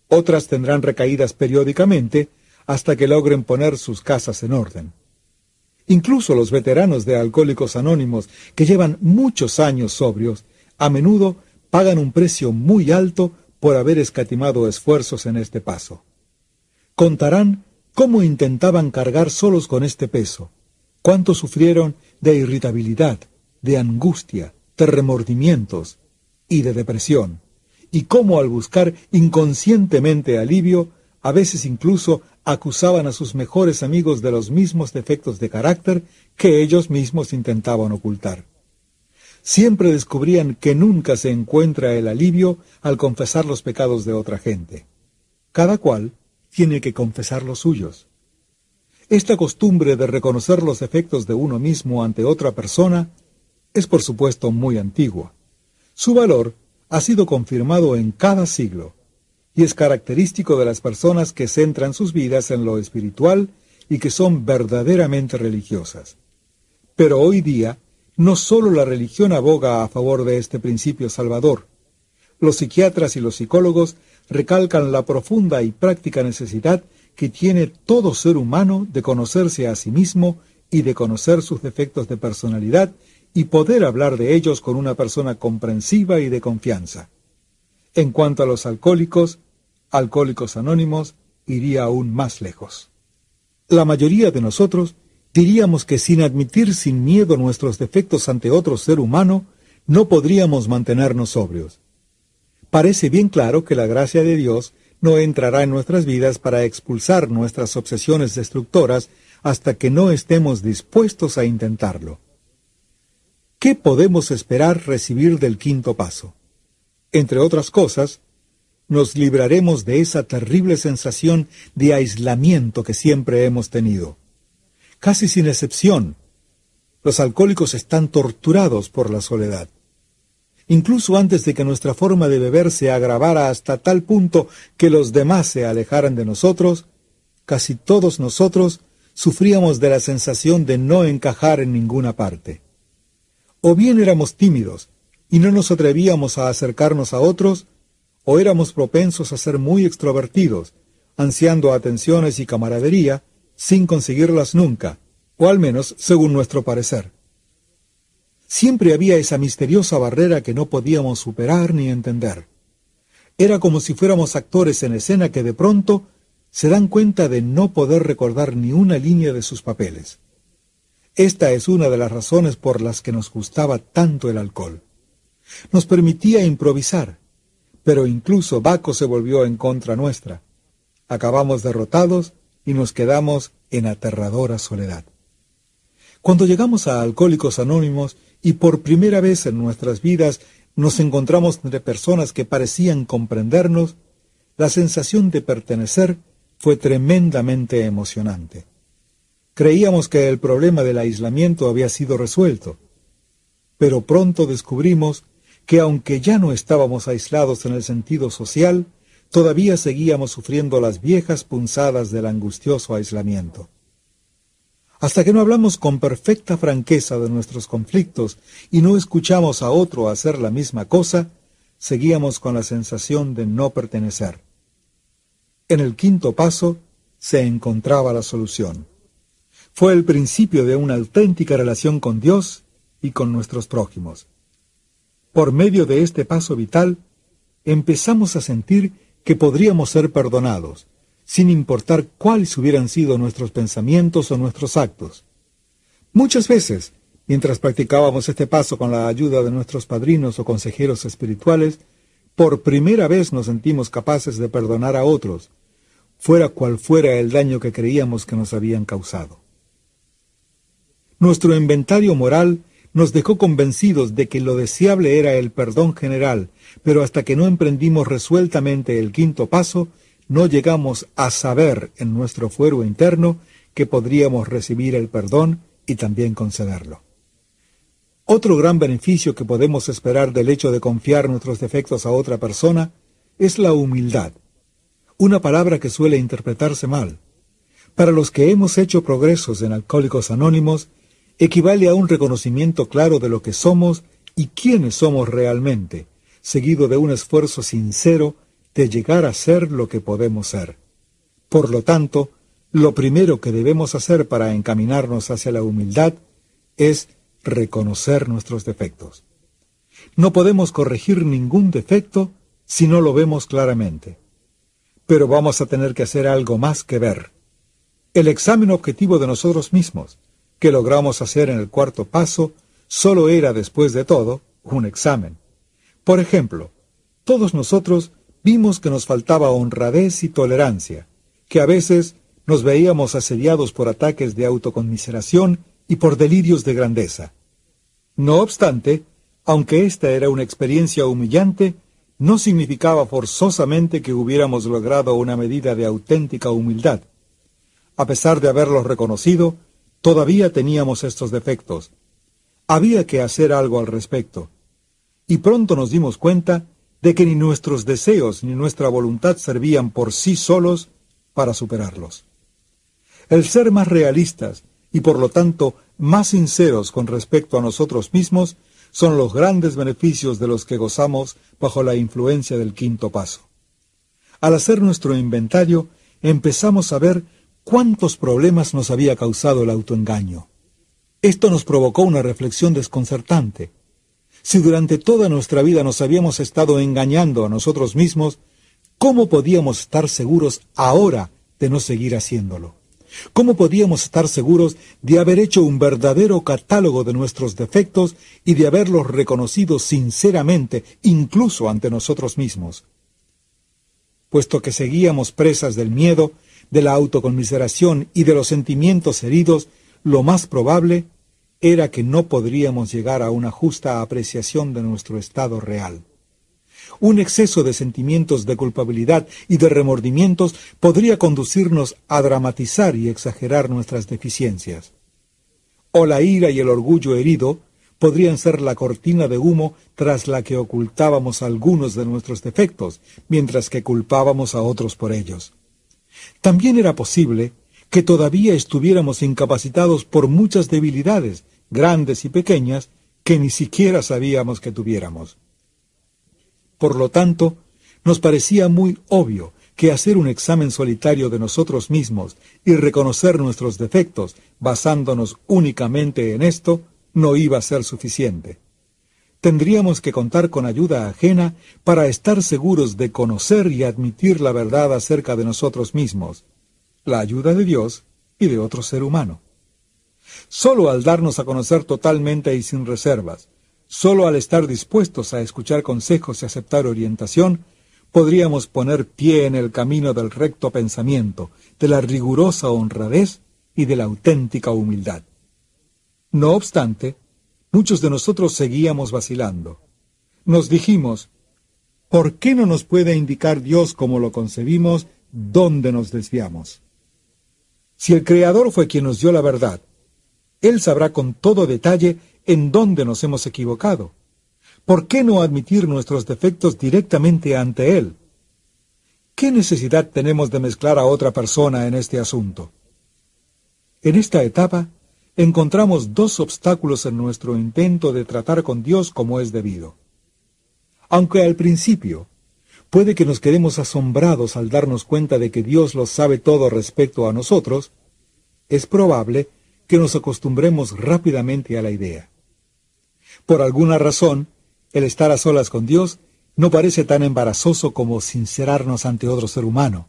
Otras tendrán recaídas periódicamente hasta que logren poner sus casas en orden. Incluso los veteranos de Alcohólicos Anónimos, que llevan muchos años sobrios, a menudo pagan un precio muy alto por haber escatimado esfuerzos en este paso. Contarán cómo intentaban cargar solos con este peso, cuánto sufrieron de irritabilidad, de angustia, de remordimientos, y de depresión, y cómo al buscar inconscientemente alivio, a veces incluso acusaban a sus mejores amigos de los mismos defectos de carácter que ellos mismos intentaban ocultar. Siempre descubrían que nunca se encuentra el alivio al confesar los pecados de otra gente. Cada cual tiene que confesar los suyos. Esta costumbre de reconocer los defectos de uno mismo ante otra persona es por supuesto muy antigua. Su valor ha sido confirmado en cada siglo y es característico de las personas que centran sus vidas en lo espiritual y que son verdaderamente religiosas. Pero hoy día, no solo la religión aboga a favor de este principio salvador. Los psiquiatras y los psicólogos recalcan la profunda y práctica necesidad que tiene todo ser humano de conocerse a sí mismo y de conocer sus defectos de personalidad y poder hablar de ellos con una persona comprensiva y de confianza. En cuanto a los alcohólicos, Alcohólicos Anónimos iría aún más lejos. La mayoría de nosotros diríamos que sin admitir sin miedo nuestros defectos ante otro ser humano, no podríamos mantenernos sobrios. Parece bien claro que la gracia de Dios no entrará en nuestras vidas para expulsar nuestras obsesiones destructoras hasta que no estemos dispuestos a intentarlo. ¿Qué podemos esperar recibir del quinto paso? Entre otras cosas, nos libraremos de esa terrible sensación de aislamiento que siempre hemos tenido. Casi sin excepción, los alcohólicos están torturados por la soledad. Incluso antes de que nuestra forma de beber se agravara hasta tal punto que los demás se alejaran de nosotros, casi todos nosotros sufríamos de la sensación de no encajar en ninguna parte. O bien éramos tímidos y no nos atrevíamos a acercarnos a otros, o éramos propensos a ser muy extrovertidos, ansiando atenciones y camaradería, sin conseguirlas nunca, o al menos según nuestro parecer. Siempre había esa misteriosa barrera que no podíamos superar ni entender. Era como si fuéramos actores en escena que de pronto se dan cuenta de no poder recordar ni una línea de sus papeles. Esta es una de las razones por las que nos gustaba tanto el alcohol. Nos permitía improvisar, pero incluso Baco se volvió en contra nuestra. Acabamos derrotados y nos quedamos en aterradora soledad. Cuando llegamos a Alcohólicos Anónimos y por primera vez en nuestras vidas nos encontramos entre personas que parecían comprendernos, la sensación de pertenecer fue tremendamente emocionante. Creíamos que el problema del aislamiento había sido resuelto, pero pronto descubrimos que aunque ya no estábamos aislados en el sentido social, todavía seguíamos sufriendo las viejas punzadas del angustioso aislamiento. Hasta que no hablamos con perfecta franqueza de nuestros conflictos y no escuchamos a otro hacer la misma cosa, seguíamos con la sensación de no pertenecer. En el quinto paso se encontraba la solución. Fue el principio de una auténtica relación con Dios y con nuestros prójimos. Por medio de este paso vital, empezamos a sentir que podríamos ser perdonados, sin importar cuáles hubieran sido nuestros pensamientos o nuestros actos. Muchas veces, mientras practicábamos este paso con la ayuda de nuestros padrinos o consejeros espirituales, por primera vez nos sentimos capaces de perdonar a otros, fuera cual fuera el daño que creíamos que nos habían causado. Nuestro inventario moral nos dejó convencidos de que lo deseable era el perdón general, pero hasta que no emprendimos resueltamente el quinto paso, no llegamos a saber en nuestro fuero interno que podríamos recibir el perdón y también concederlo. Otro gran beneficio que podemos esperar del hecho de confiar nuestros defectos a otra persona es la humildad una palabra que suele interpretarse mal. Para los que hemos hecho progresos en Alcohólicos Anónimos, equivale a un reconocimiento claro de lo que somos y quiénes somos realmente, seguido de un esfuerzo sincero de llegar a ser lo que podemos ser. Por lo tanto, lo primero que debemos hacer para encaminarnos hacia la humildad es reconocer nuestros defectos. No podemos corregir ningún defecto si no lo vemos claramente pero vamos a tener que hacer algo más que ver. El examen objetivo de nosotros mismos, que logramos hacer en el cuarto paso, solo era, después de todo, un examen. Por ejemplo, todos nosotros vimos que nos faltaba honradez y tolerancia, que a veces nos veíamos asediados por ataques de autoconmiseración y por delirios de grandeza. No obstante, aunque esta era una experiencia humillante, no significaba forzosamente que hubiéramos logrado una medida de auténtica humildad. A pesar de haberlos reconocido, todavía teníamos estos defectos. Había que hacer algo al respecto. Y pronto nos dimos cuenta de que ni nuestros deseos ni nuestra voluntad servían por sí solos para superarlos. El ser más realistas y por lo tanto más sinceros con respecto a nosotros mismos son los grandes beneficios de los que gozamos bajo la influencia del quinto paso. Al hacer nuestro inventario, empezamos a ver cuántos problemas nos había causado el autoengaño. Esto nos provocó una reflexión desconcertante. Si durante toda nuestra vida nos habíamos estado engañando a nosotros mismos, ¿cómo podíamos estar seguros ahora de no seguir haciéndolo? ¿Cómo podíamos estar seguros de haber hecho un verdadero catálogo de nuestros defectos y de haberlos reconocido sinceramente, incluso ante nosotros mismos? Puesto que seguíamos presas del miedo, de la autoconmiseración y de los sentimientos heridos, lo más probable era que no podríamos llegar a una justa apreciación de nuestro estado real. Un exceso de sentimientos de culpabilidad y de remordimientos podría conducirnos a dramatizar y exagerar nuestras deficiencias. O la ira y el orgullo herido podrían ser la cortina de humo tras la que ocultábamos algunos de nuestros defectos, mientras que culpábamos a otros por ellos. También era posible que todavía estuviéramos incapacitados por muchas debilidades, grandes y pequeñas, que ni siquiera sabíamos que tuviéramos. Por lo tanto, nos parecía muy obvio que hacer un examen solitario de nosotros mismos y reconocer nuestros defectos basándonos únicamente en esto no iba a ser suficiente. Tendríamos que contar con ayuda ajena para estar seguros de conocer y admitir la verdad acerca de nosotros mismos, la ayuda de Dios y de otro ser humano. Solo al darnos a conocer totalmente y sin reservas, solo al estar dispuestos a escuchar consejos y aceptar orientación, podríamos poner pie en el camino del recto pensamiento, de la rigurosa honradez y de la auténtica humildad. No obstante, muchos de nosotros seguíamos vacilando. Nos dijimos, ¿por qué no nos puede indicar Dios como lo concebimos dónde nos desviamos? Si el Creador fue quien nos dio la verdad, Él sabrá con todo detalle en dónde nos hemos equivocado. ¿Por qué no admitir nuestros defectos directamente ante Él? ¿Qué necesidad tenemos de mezclar a otra persona en este asunto? En esta etapa, encontramos dos obstáculos en nuestro intento de tratar con Dios como es debido. Aunque al principio Puede que nos quedemos asombrados al darnos cuenta de que Dios lo sabe todo respecto a nosotros. Es probable que nos acostumbremos rápidamente a la idea. Por alguna razón, el estar a solas con Dios no parece tan embarazoso como sincerarnos ante otro ser humano.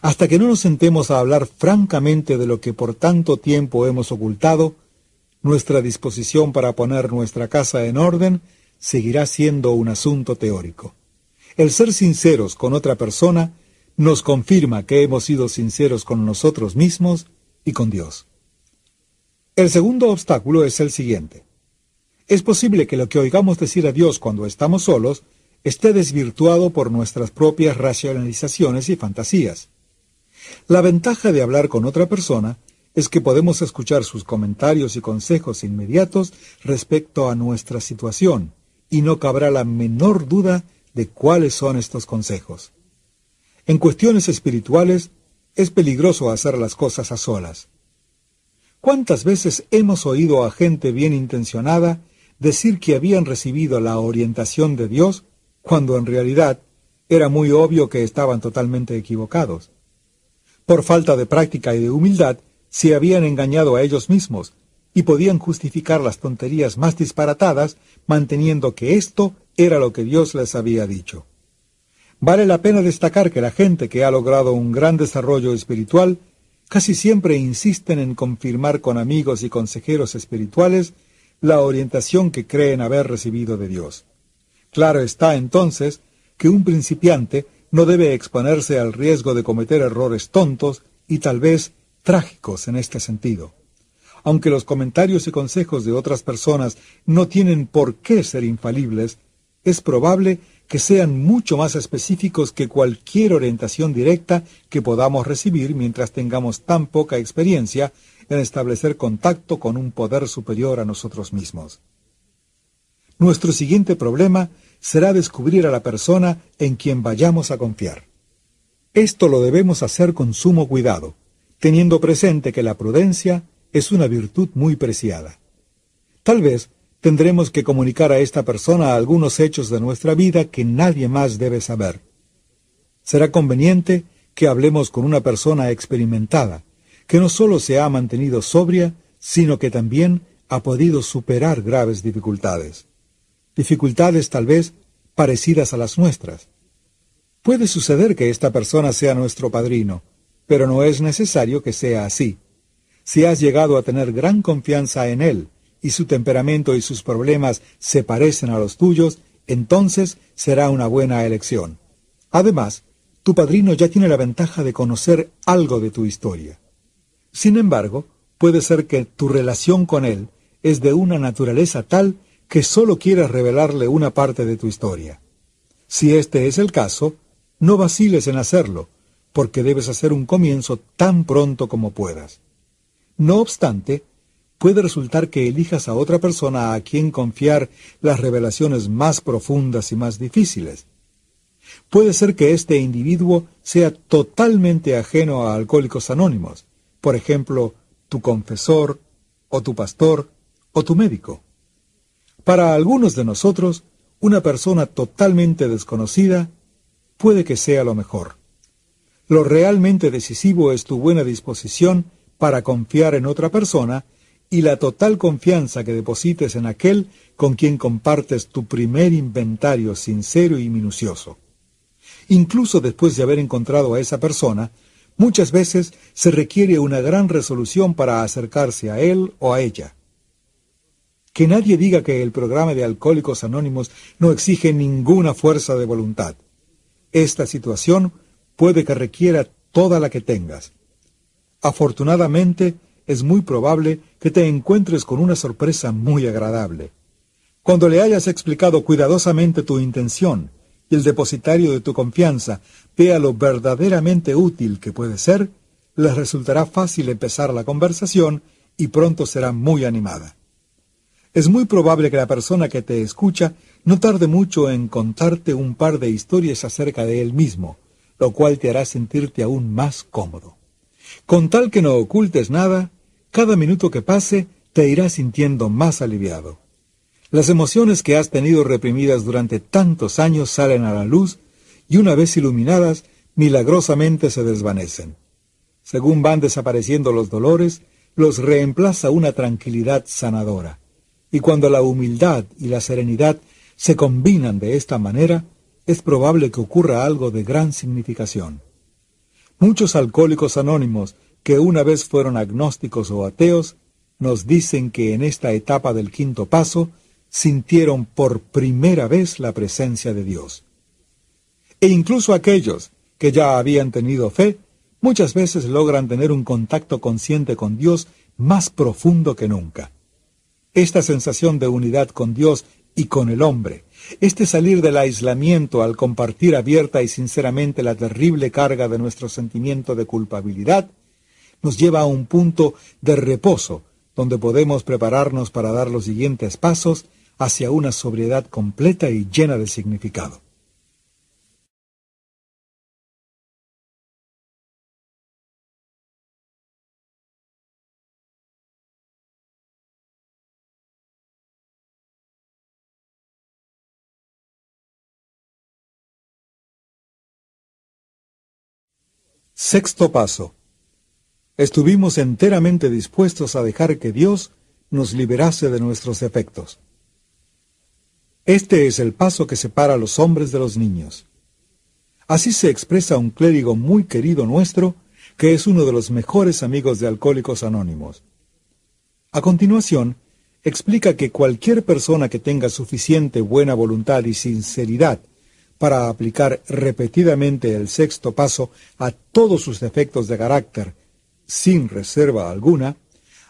Hasta que no nos sentemos a hablar francamente de lo que por tanto tiempo hemos ocultado, nuestra disposición para poner nuestra casa en orden seguirá siendo un asunto teórico. El ser sinceros con otra persona nos confirma que hemos sido sinceros con nosotros mismos y con Dios. El segundo obstáculo es el siguiente. Es posible que lo que oigamos decir a Dios cuando estamos solos esté desvirtuado por nuestras propias racionalizaciones y fantasías. La ventaja de hablar con otra persona es que podemos escuchar sus comentarios y consejos inmediatos respecto a nuestra situación, y no cabrá la menor duda de cuáles son estos consejos. En cuestiones espirituales es peligroso hacer las cosas a solas. ¿Cuántas veces hemos oído a gente bien intencionada decir que habían recibido la orientación de Dios cuando en realidad era muy obvio que estaban totalmente equivocados? Por falta de práctica y de humildad, se habían engañado a ellos mismos y podían justificar las tonterías más disparatadas manteniendo que esto era lo que Dios les había dicho. Vale la pena destacar que la gente que ha logrado un gran desarrollo espiritual casi siempre insisten en confirmar con amigos y consejeros espirituales la orientación que creen haber recibido de Dios. Claro está entonces que un principiante no debe exponerse al riesgo de cometer errores tontos y tal vez trágicos en este sentido. Aunque los comentarios y consejos de otras personas no tienen por qué ser infalibles, es probable que sean mucho más específicos que cualquier orientación directa que podamos recibir mientras tengamos tan poca experiencia en establecer contacto con un poder superior a nosotros mismos. Nuestro siguiente problema será descubrir a la persona en quien vayamos a confiar. Esto lo debemos hacer con sumo cuidado, teniendo presente que la prudencia es una virtud muy preciada. Tal vez tendremos que comunicar a esta persona algunos hechos de nuestra vida que nadie más debe saber. Será conveniente que hablemos con una persona experimentada, que no solo se ha mantenido sobria, sino que también ha podido superar graves dificultades. Dificultades tal vez parecidas a las nuestras. Puede suceder que esta persona sea nuestro padrino, pero no es necesario que sea así. Si has llegado a tener gran confianza en él, y su temperamento y sus problemas se parecen a los tuyos, entonces será una buena elección. Además, tu padrino ya tiene la ventaja de conocer algo de tu historia. Sin embargo, puede ser que tu relación con él es de una naturaleza tal que solo quieras revelarle una parte de tu historia. Si este es el caso, no vaciles en hacerlo, porque debes hacer un comienzo tan pronto como puedas. No obstante, puede resultar que elijas a otra persona a quien confiar las revelaciones más profundas y más difíciles. Puede ser que este individuo sea totalmente ajeno a alcohólicos anónimos, por ejemplo, tu confesor, o tu pastor, o tu médico. Para algunos de nosotros, una persona totalmente desconocida puede que sea lo mejor. Lo realmente decisivo es tu buena disposición para confiar en otra persona y la total confianza que deposites en aquel con quien compartes tu primer inventario sincero y minucioso. Incluso después de haber encontrado a esa persona, muchas veces se requiere una gran resolución para acercarse a él o a ella. Que nadie diga que el programa de Alcohólicos Anónimos no exige ninguna fuerza de voluntad. Esta situación puede que requiera toda la que tengas. Afortunadamente, es muy probable que te encuentres con una sorpresa muy agradable. Cuando le hayas explicado cuidadosamente tu intención y el depositario de tu confianza vea lo verdaderamente útil que puede ser, les resultará fácil empezar la conversación y pronto será muy animada. Es muy probable que la persona que te escucha no tarde mucho en contarte un par de historias acerca de él mismo, lo cual te hará sentirte aún más cómodo. Con tal que no ocultes nada, cada minuto que pase te irás sintiendo más aliviado. Las emociones que has tenido reprimidas durante tantos años salen a la luz y una vez iluminadas, milagrosamente se desvanecen. Según van desapareciendo los dolores, los reemplaza una tranquilidad sanadora. Y cuando la humildad y la serenidad se combinan de esta manera, es probable que ocurra algo de gran significación. Muchos alcohólicos anónimos que una vez fueron agnósticos o ateos, nos dicen que en esta etapa del quinto paso sintieron por primera vez la presencia de Dios. E incluso aquellos que ya habían tenido fe, muchas veces logran tener un contacto consciente con Dios más profundo que nunca. Esta sensación de unidad con Dios y con el hombre, este salir del aislamiento al compartir abierta y sinceramente la terrible carga de nuestro sentimiento de culpabilidad, nos lleva a un punto de reposo donde podemos prepararnos para dar los siguientes pasos hacia una sobriedad completa y llena de significado. Sexto paso. Estuvimos enteramente dispuestos a dejar que Dios nos liberase de nuestros efectos. Este es el paso que separa a los hombres de los niños. Así se expresa un clérigo muy querido nuestro, que es uno de los mejores amigos de Alcohólicos Anónimos. A continuación, explica que cualquier persona que tenga suficiente buena voluntad y sinceridad para aplicar repetidamente el sexto paso a todos sus defectos de carácter, sin reserva alguna,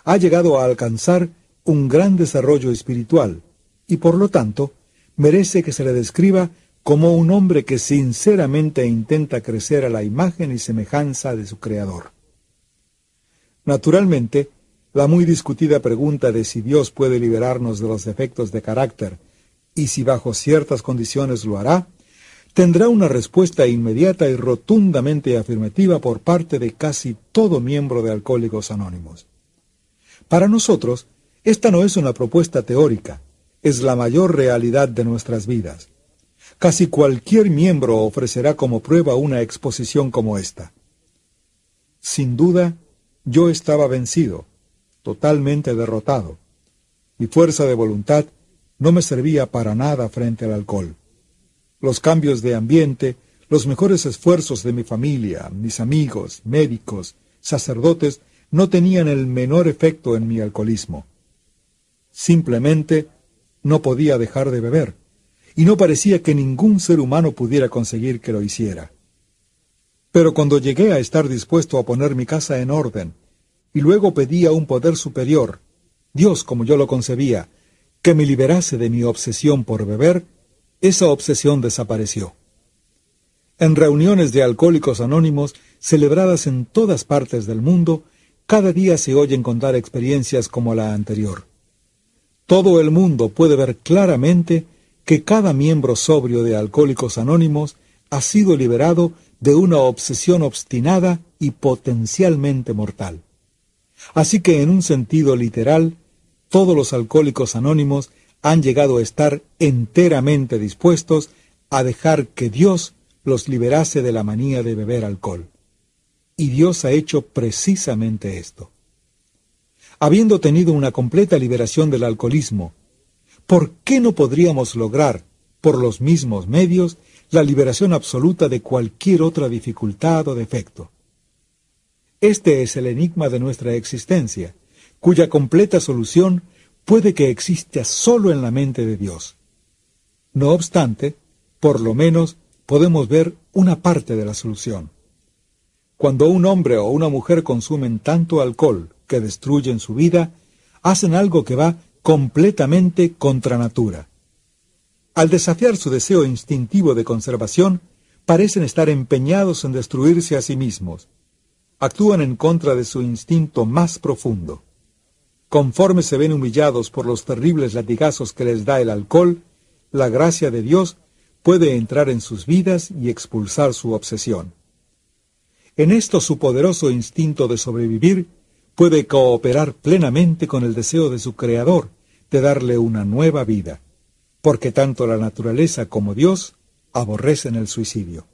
ha llegado a alcanzar un gran desarrollo espiritual y por lo tanto merece que se le describa como un hombre que sinceramente intenta crecer a la imagen y semejanza de su Creador. Naturalmente, la muy discutida pregunta de si Dios puede liberarnos de los defectos de carácter y si bajo ciertas condiciones lo hará, tendrá una respuesta inmediata y rotundamente afirmativa por parte de casi todo miembro de Alcohólicos Anónimos. Para nosotros, esta no es una propuesta teórica, es la mayor realidad de nuestras vidas. Casi cualquier miembro ofrecerá como prueba una exposición como esta. Sin duda, yo estaba vencido, totalmente derrotado. Mi fuerza de voluntad no me servía para nada frente al alcohol. Los cambios de ambiente, los mejores esfuerzos de mi familia, mis amigos, médicos, sacerdotes, no tenían el menor efecto en mi alcoholismo. Simplemente no podía dejar de beber, y no parecía que ningún ser humano pudiera conseguir que lo hiciera. Pero cuando llegué a estar dispuesto a poner mi casa en orden, y luego pedí a un poder superior, Dios como yo lo concebía, que me liberase de mi obsesión por beber, esa obsesión desapareció. En reuniones de alcohólicos anónimos, celebradas en todas partes del mundo, cada día se oyen contar experiencias como la anterior. Todo el mundo puede ver claramente que cada miembro sobrio de Alcohólicos Anónimos ha sido liberado de una obsesión obstinada y potencialmente mortal. Así que en un sentido literal, todos los alcohólicos anónimos han llegado a estar enteramente dispuestos a dejar que Dios los liberase de la manía de beber alcohol. Y Dios ha hecho precisamente esto. Habiendo tenido una completa liberación del alcoholismo, ¿por qué no podríamos lograr, por los mismos medios, la liberación absoluta de cualquier otra dificultad o defecto? Este es el enigma de nuestra existencia, cuya completa solución puede que exista solo en la mente de Dios. No obstante, por lo menos podemos ver una parte de la solución. Cuando un hombre o una mujer consumen tanto alcohol que destruyen su vida, hacen algo que va completamente contra natura. Al desafiar su deseo instintivo de conservación, parecen estar empeñados en destruirse a sí mismos, actúan en contra de su instinto más profundo. Conforme se ven humillados por los terribles latigazos que les da el alcohol, la gracia de Dios puede entrar en sus vidas y expulsar su obsesión. En esto su poderoso instinto de sobrevivir puede cooperar plenamente con el deseo de su Creador de darle una nueva vida, porque tanto la naturaleza como Dios aborrecen el suicidio.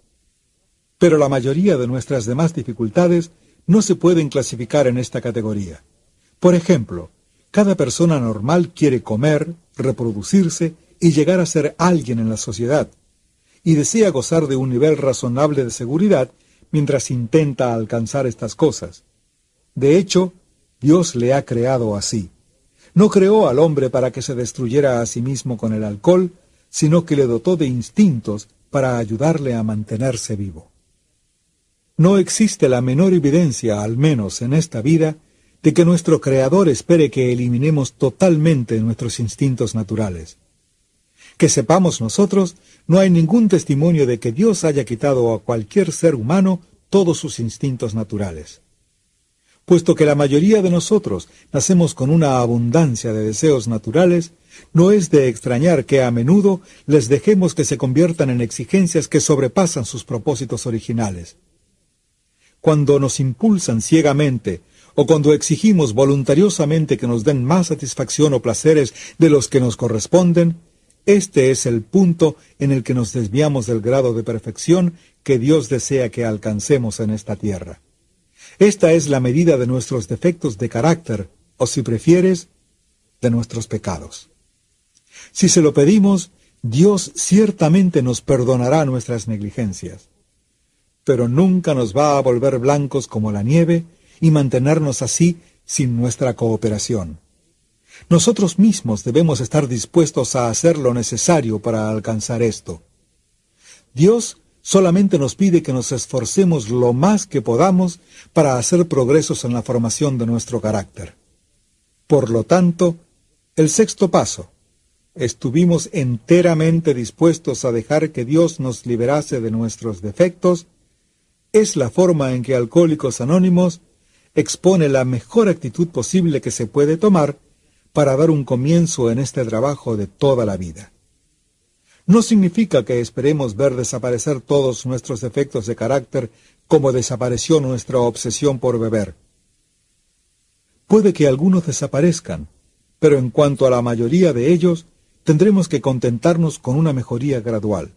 Pero la mayoría de nuestras demás dificultades no se pueden clasificar en esta categoría. Por ejemplo, cada persona normal quiere comer, reproducirse y llegar a ser alguien en la sociedad, y desea gozar de un nivel razonable de seguridad mientras intenta alcanzar estas cosas. De hecho, Dios le ha creado así. No creó al hombre para que se destruyera a sí mismo con el alcohol, sino que le dotó de instintos para ayudarle a mantenerse vivo. No existe la menor evidencia, al menos en esta vida, de que nuestro Creador espere que eliminemos totalmente nuestros instintos naturales. Que sepamos nosotros, no hay ningún testimonio de que Dios haya quitado a cualquier ser humano todos sus instintos naturales. Puesto que la mayoría de nosotros nacemos con una abundancia de deseos naturales, no es de extrañar que a menudo les dejemos que se conviertan en exigencias que sobrepasan sus propósitos originales cuando nos impulsan ciegamente o cuando exigimos voluntariosamente que nos den más satisfacción o placeres de los que nos corresponden, este es el punto en el que nos desviamos del grado de perfección que Dios desea que alcancemos en esta tierra. Esta es la medida de nuestros defectos de carácter, o si prefieres, de nuestros pecados. Si se lo pedimos, Dios ciertamente nos perdonará nuestras negligencias pero nunca nos va a volver blancos como la nieve y mantenernos así sin nuestra cooperación. Nosotros mismos debemos estar dispuestos a hacer lo necesario para alcanzar esto. Dios solamente nos pide que nos esforcemos lo más que podamos para hacer progresos en la formación de nuestro carácter. Por lo tanto, el sexto paso, estuvimos enteramente dispuestos a dejar que Dios nos liberase de nuestros defectos es la forma en que Alcohólicos Anónimos expone la mejor actitud posible que se puede tomar para dar un comienzo en este trabajo de toda la vida. No significa que esperemos ver desaparecer todos nuestros defectos de carácter como desapareció nuestra obsesión por beber. Puede que algunos desaparezcan, pero en cuanto a la mayoría de ellos, tendremos que contentarnos con una mejoría gradual.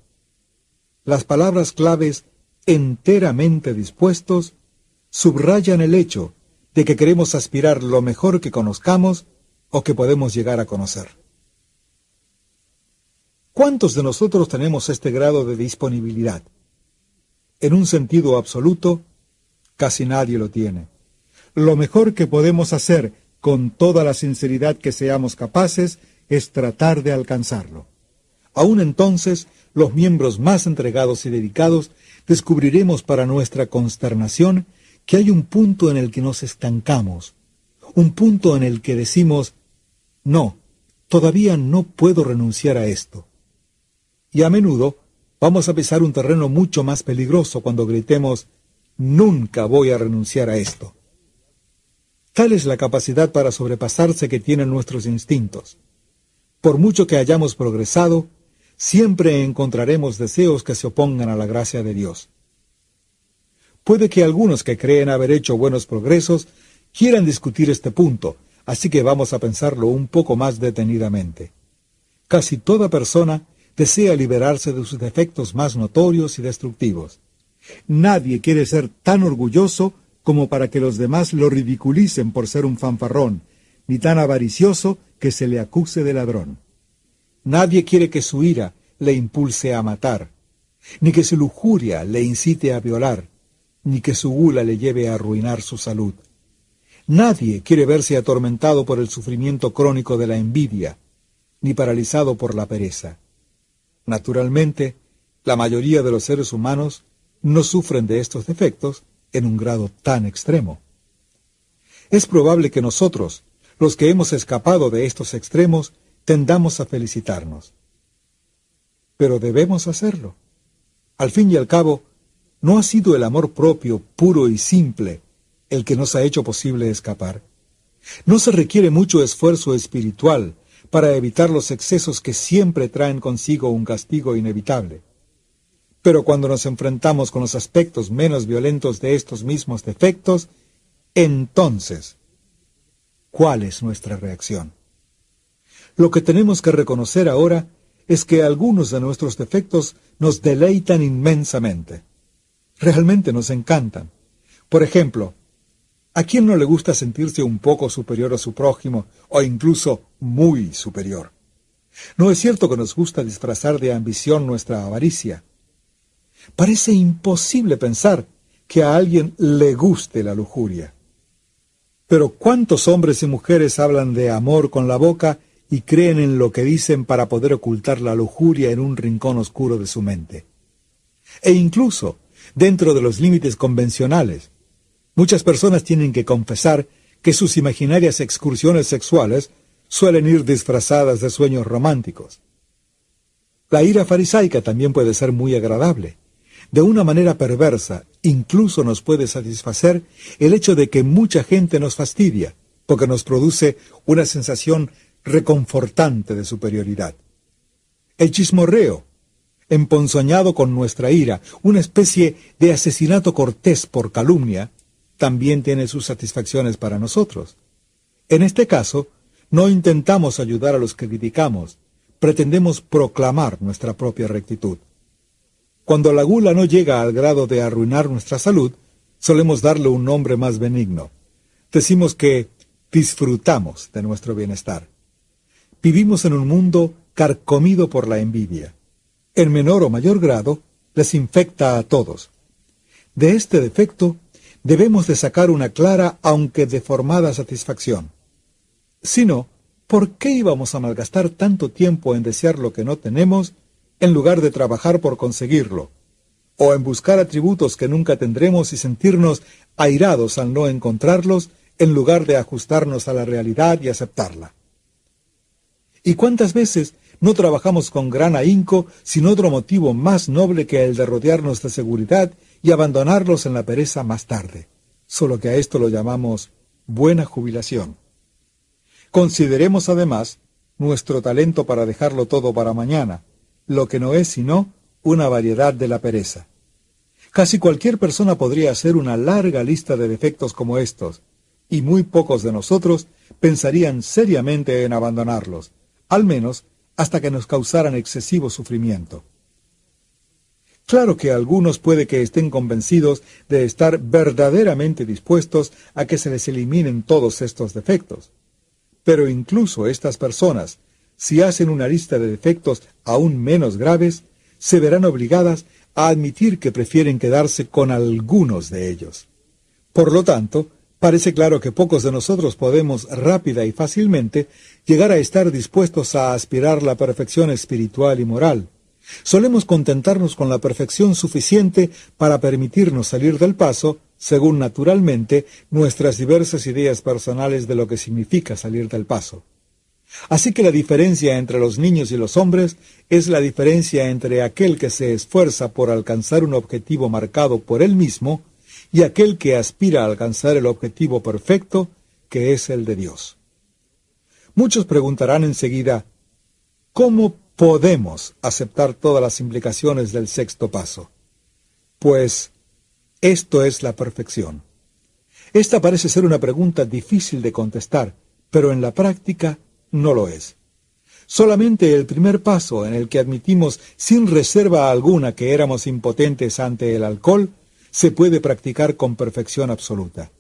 Las palabras claves enteramente dispuestos, subrayan el hecho de que queremos aspirar lo mejor que conozcamos o que podemos llegar a conocer. ¿Cuántos de nosotros tenemos este grado de disponibilidad? en un sentido absoluto, casi nadie lo tiene. Lo mejor que podemos hacer con toda la sinceridad que seamos capaces es tratar de alcanzarlo. Aún entonces, los miembros más entregados y dedicados descubriremos para nuestra consternación que hay un punto en el que nos estancamos, un punto en el que decimos, no, todavía no puedo renunciar a esto. Y a menudo vamos a pisar un terreno mucho más peligroso cuando gritemos, nunca voy a renunciar a esto. Tal es la capacidad para sobrepasarse que tienen nuestros instintos. Por mucho que hayamos progresado, siempre encontraremos deseos que se opongan a la gracia de Dios. Puede que algunos que creen haber hecho buenos progresos quieran discutir este punto, así que vamos a pensarlo un poco más detenidamente. Casi toda persona desea liberarse de sus defectos más notorios y destructivos. Nadie quiere ser tan orgulloso como para que los demás lo ridiculicen por ser un fanfarrón, ni tan avaricioso que se le acuse de ladrón. Nadie quiere que su ira le impulse a matar, ni que su lujuria le incite a violar, ni que su gula le lleve a arruinar su salud. Nadie quiere verse atormentado por el sufrimiento crónico de la envidia, ni paralizado por la pereza. Naturalmente, la mayoría de los seres humanos no sufren de estos defectos en un grado tan extremo. Es probable que nosotros, los que hemos escapado de estos extremos, tendamos a felicitarnos. Pero debemos hacerlo. Al fin y al cabo, no ha sido el amor propio, puro y simple, el que nos ha hecho posible escapar. No se requiere mucho esfuerzo espiritual para evitar los excesos que siempre traen consigo un castigo inevitable. Pero cuando nos enfrentamos con los aspectos menos violentos de estos mismos defectos, entonces, ¿cuál es nuestra reacción? Lo que tenemos que reconocer ahora es que algunos de nuestros defectos nos deleitan inmensamente realmente nos encantan. Por ejemplo, ¿a quién no le gusta sentirse un poco superior a su prójimo o incluso muy superior? ¿No es cierto que nos gusta disfrazar de ambición nuestra avaricia? Parece imposible pensar que a alguien le guste la lujuria. Pero ¿cuántos hombres y mujeres hablan de amor con la boca y creen en lo que dicen para poder ocultar la lujuria en un rincón oscuro de su mente? E incluso dentro de los límites convencionales. Muchas personas tienen que confesar que sus imaginarias excursiones sexuales suelen ir disfrazadas de sueños románticos. La ira farisaica también puede ser muy agradable. De una manera perversa, incluso nos puede satisfacer el hecho de que mucha gente nos fastidia, porque nos produce una sensación reconfortante de superioridad. El chismorreo, emponzoñado con nuestra ira, una especie de asesinato cortés por calumnia, también tiene sus satisfacciones para nosotros. En este caso, no intentamos ayudar a los que criticamos, pretendemos proclamar nuestra propia rectitud. Cuando la gula no llega al grado de arruinar nuestra salud, solemos darle un nombre más benigno. Decimos que disfrutamos de nuestro bienestar. Vivimos en un mundo carcomido por la envidia en menor o mayor grado, les infecta a todos. De este defecto debemos de sacar una clara aunque deformada satisfacción. Si no, ¿por qué íbamos a malgastar tanto tiempo en desear lo que no tenemos en lugar de trabajar por conseguirlo? O en buscar atributos que nunca tendremos y sentirnos airados al no encontrarlos en lugar de ajustarnos a la realidad y aceptarla. ¿Y cuántas veces no trabajamos con gran ahínco sin otro motivo más noble que el de rodearnos de seguridad y abandonarlos en la pereza más tarde. Solo que a esto lo llamamos buena jubilación. Consideremos además nuestro talento para dejarlo todo para mañana, lo que no es sino una variedad de la pereza. Casi cualquier persona podría hacer una larga lista de defectos como estos, y muy pocos de nosotros pensarían seriamente en abandonarlos, al menos hasta que nos causaran excesivo sufrimiento. Claro que algunos puede que estén convencidos de estar verdaderamente dispuestos a que se les eliminen todos estos defectos. Pero incluso estas personas, si hacen una lista de defectos aún menos graves, se verán obligadas a admitir que prefieren quedarse con algunos de ellos. Por lo tanto, parece claro que pocos de nosotros podemos rápida y fácilmente llegar a estar dispuestos a aspirar la perfección espiritual y moral. Solemos contentarnos con la perfección suficiente para permitirnos salir del paso, según naturalmente nuestras diversas ideas personales de lo que significa salir del paso. Así que la diferencia entre los niños y los hombres es la diferencia entre aquel que se esfuerza por alcanzar un objetivo marcado por él mismo y aquel que aspira a alcanzar el objetivo perfecto, que es el de Dios. Muchos preguntarán enseguida, ¿cómo podemos aceptar todas las implicaciones del sexto paso? Pues esto es la perfección. Esta parece ser una pregunta difícil de contestar, pero en la práctica no lo es. Solamente el primer paso en el que admitimos sin reserva alguna que éramos impotentes ante el alcohol se puede practicar con perfección absoluta.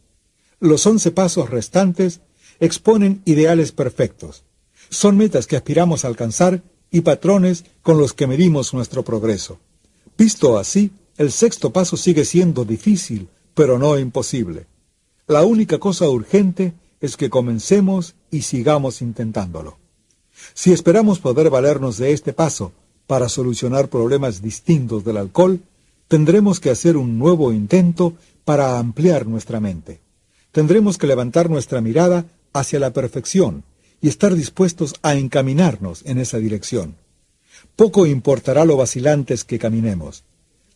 Los once pasos restantes exponen ideales perfectos. Son metas que aspiramos a alcanzar y patrones con los que medimos nuestro progreso. Visto así, el sexto paso sigue siendo difícil, pero no imposible. La única cosa urgente es que comencemos y sigamos intentándolo. Si esperamos poder valernos de este paso para solucionar problemas distintos del alcohol, tendremos que hacer un nuevo intento para ampliar nuestra mente. Tendremos que levantar nuestra mirada hacia la perfección y estar dispuestos a encaminarnos en esa dirección. Poco importará lo vacilantes que caminemos.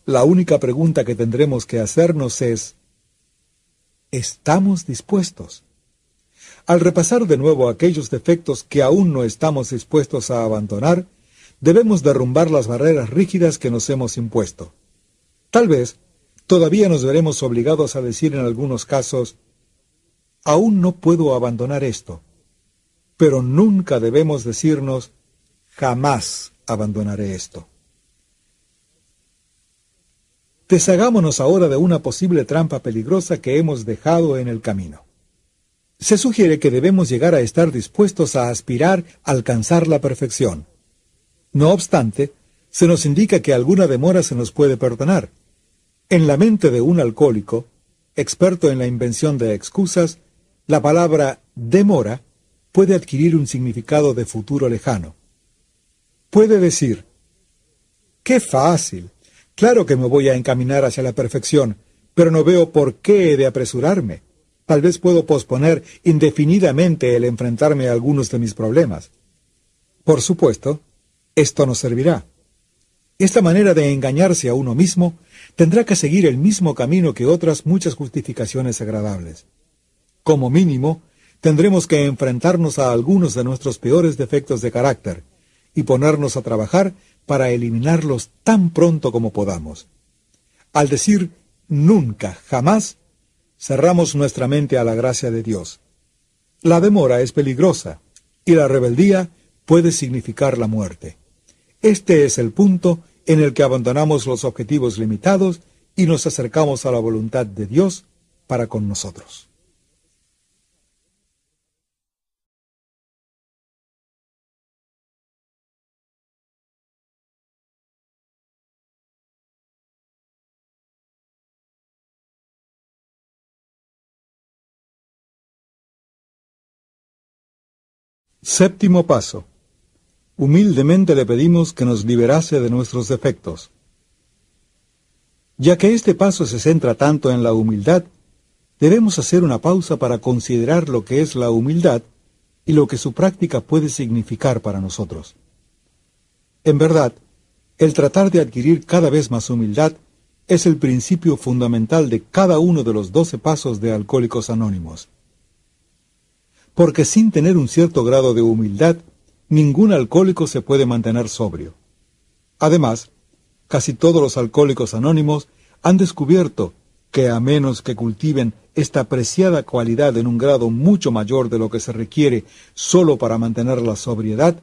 La única pregunta que tendremos que hacernos es, ¿estamos dispuestos? Al repasar de nuevo aquellos defectos que aún no estamos dispuestos a abandonar, debemos derrumbar las barreras rígidas que nos hemos impuesto. Tal vez todavía nos veremos obligados a decir en algunos casos, aún no puedo abandonar esto, pero nunca debemos decirnos, jamás abandonaré esto. Deshagámonos ahora de una posible trampa peligrosa que hemos dejado en el camino. Se sugiere que debemos llegar a estar dispuestos a aspirar a alcanzar la perfección. No obstante, se nos indica que alguna demora se nos puede perdonar. En la mente de un alcohólico, experto en la invención de excusas, la palabra demora puede adquirir un significado de futuro lejano. Puede decir, ¡qué fácil! Claro que me voy a encaminar hacia la perfección, pero no veo por qué he de apresurarme. Tal vez puedo posponer indefinidamente el enfrentarme a algunos de mis problemas. Por supuesto, esto no servirá. Esta manera de engañarse a uno mismo tendrá que seguir el mismo camino que otras muchas justificaciones agradables. Como mínimo, tendremos que enfrentarnos a algunos de nuestros peores defectos de carácter y ponernos a trabajar para eliminarlos tan pronto como podamos. Al decir nunca, jamás, cerramos nuestra mente a la gracia de Dios. La demora es peligrosa y la rebeldía puede significar la muerte. Este es el punto en el que abandonamos los objetivos limitados y nos acercamos a la voluntad de Dios para con nosotros. Séptimo paso. Humildemente le pedimos que nos liberase de nuestros defectos. Ya que este paso se centra tanto en la humildad, debemos hacer una pausa para considerar lo que es la humildad y lo que su práctica puede significar para nosotros. En verdad, el tratar de adquirir cada vez más humildad es el principio fundamental de cada uno de los doce pasos de Alcohólicos Anónimos porque sin tener un cierto grado de humildad, ningún alcohólico se puede mantener sobrio. Además, casi todos los alcohólicos anónimos han descubierto que a menos que cultiven esta preciada cualidad en un grado mucho mayor de lo que se requiere solo para mantener la sobriedad,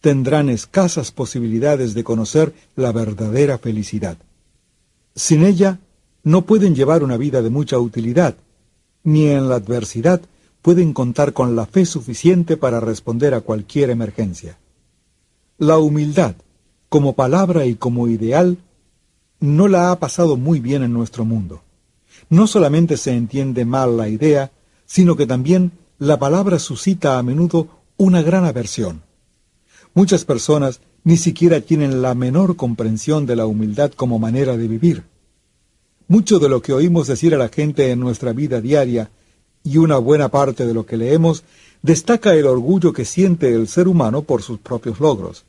tendrán escasas posibilidades de conocer la verdadera felicidad. Sin ella, no pueden llevar una vida de mucha utilidad, ni en la adversidad pueden contar con la fe suficiente para responder a cualquier emergencia. La humildad, como palabra y como ideal, no la ha pasado muy bien en nuestro mundo. No solamente se entiende mal la idea, sino que también la palabra suscita a menudo una gran aversión. Muchas personas ni siquiera tienen la menor comprensión de la humildad como manera de vivir. Mucho de lo que oímos decir a la gente en nuestra vida diaria y una buena parte de lo que leemos destaca el orgullo que siente el ser humano por sus propios logros.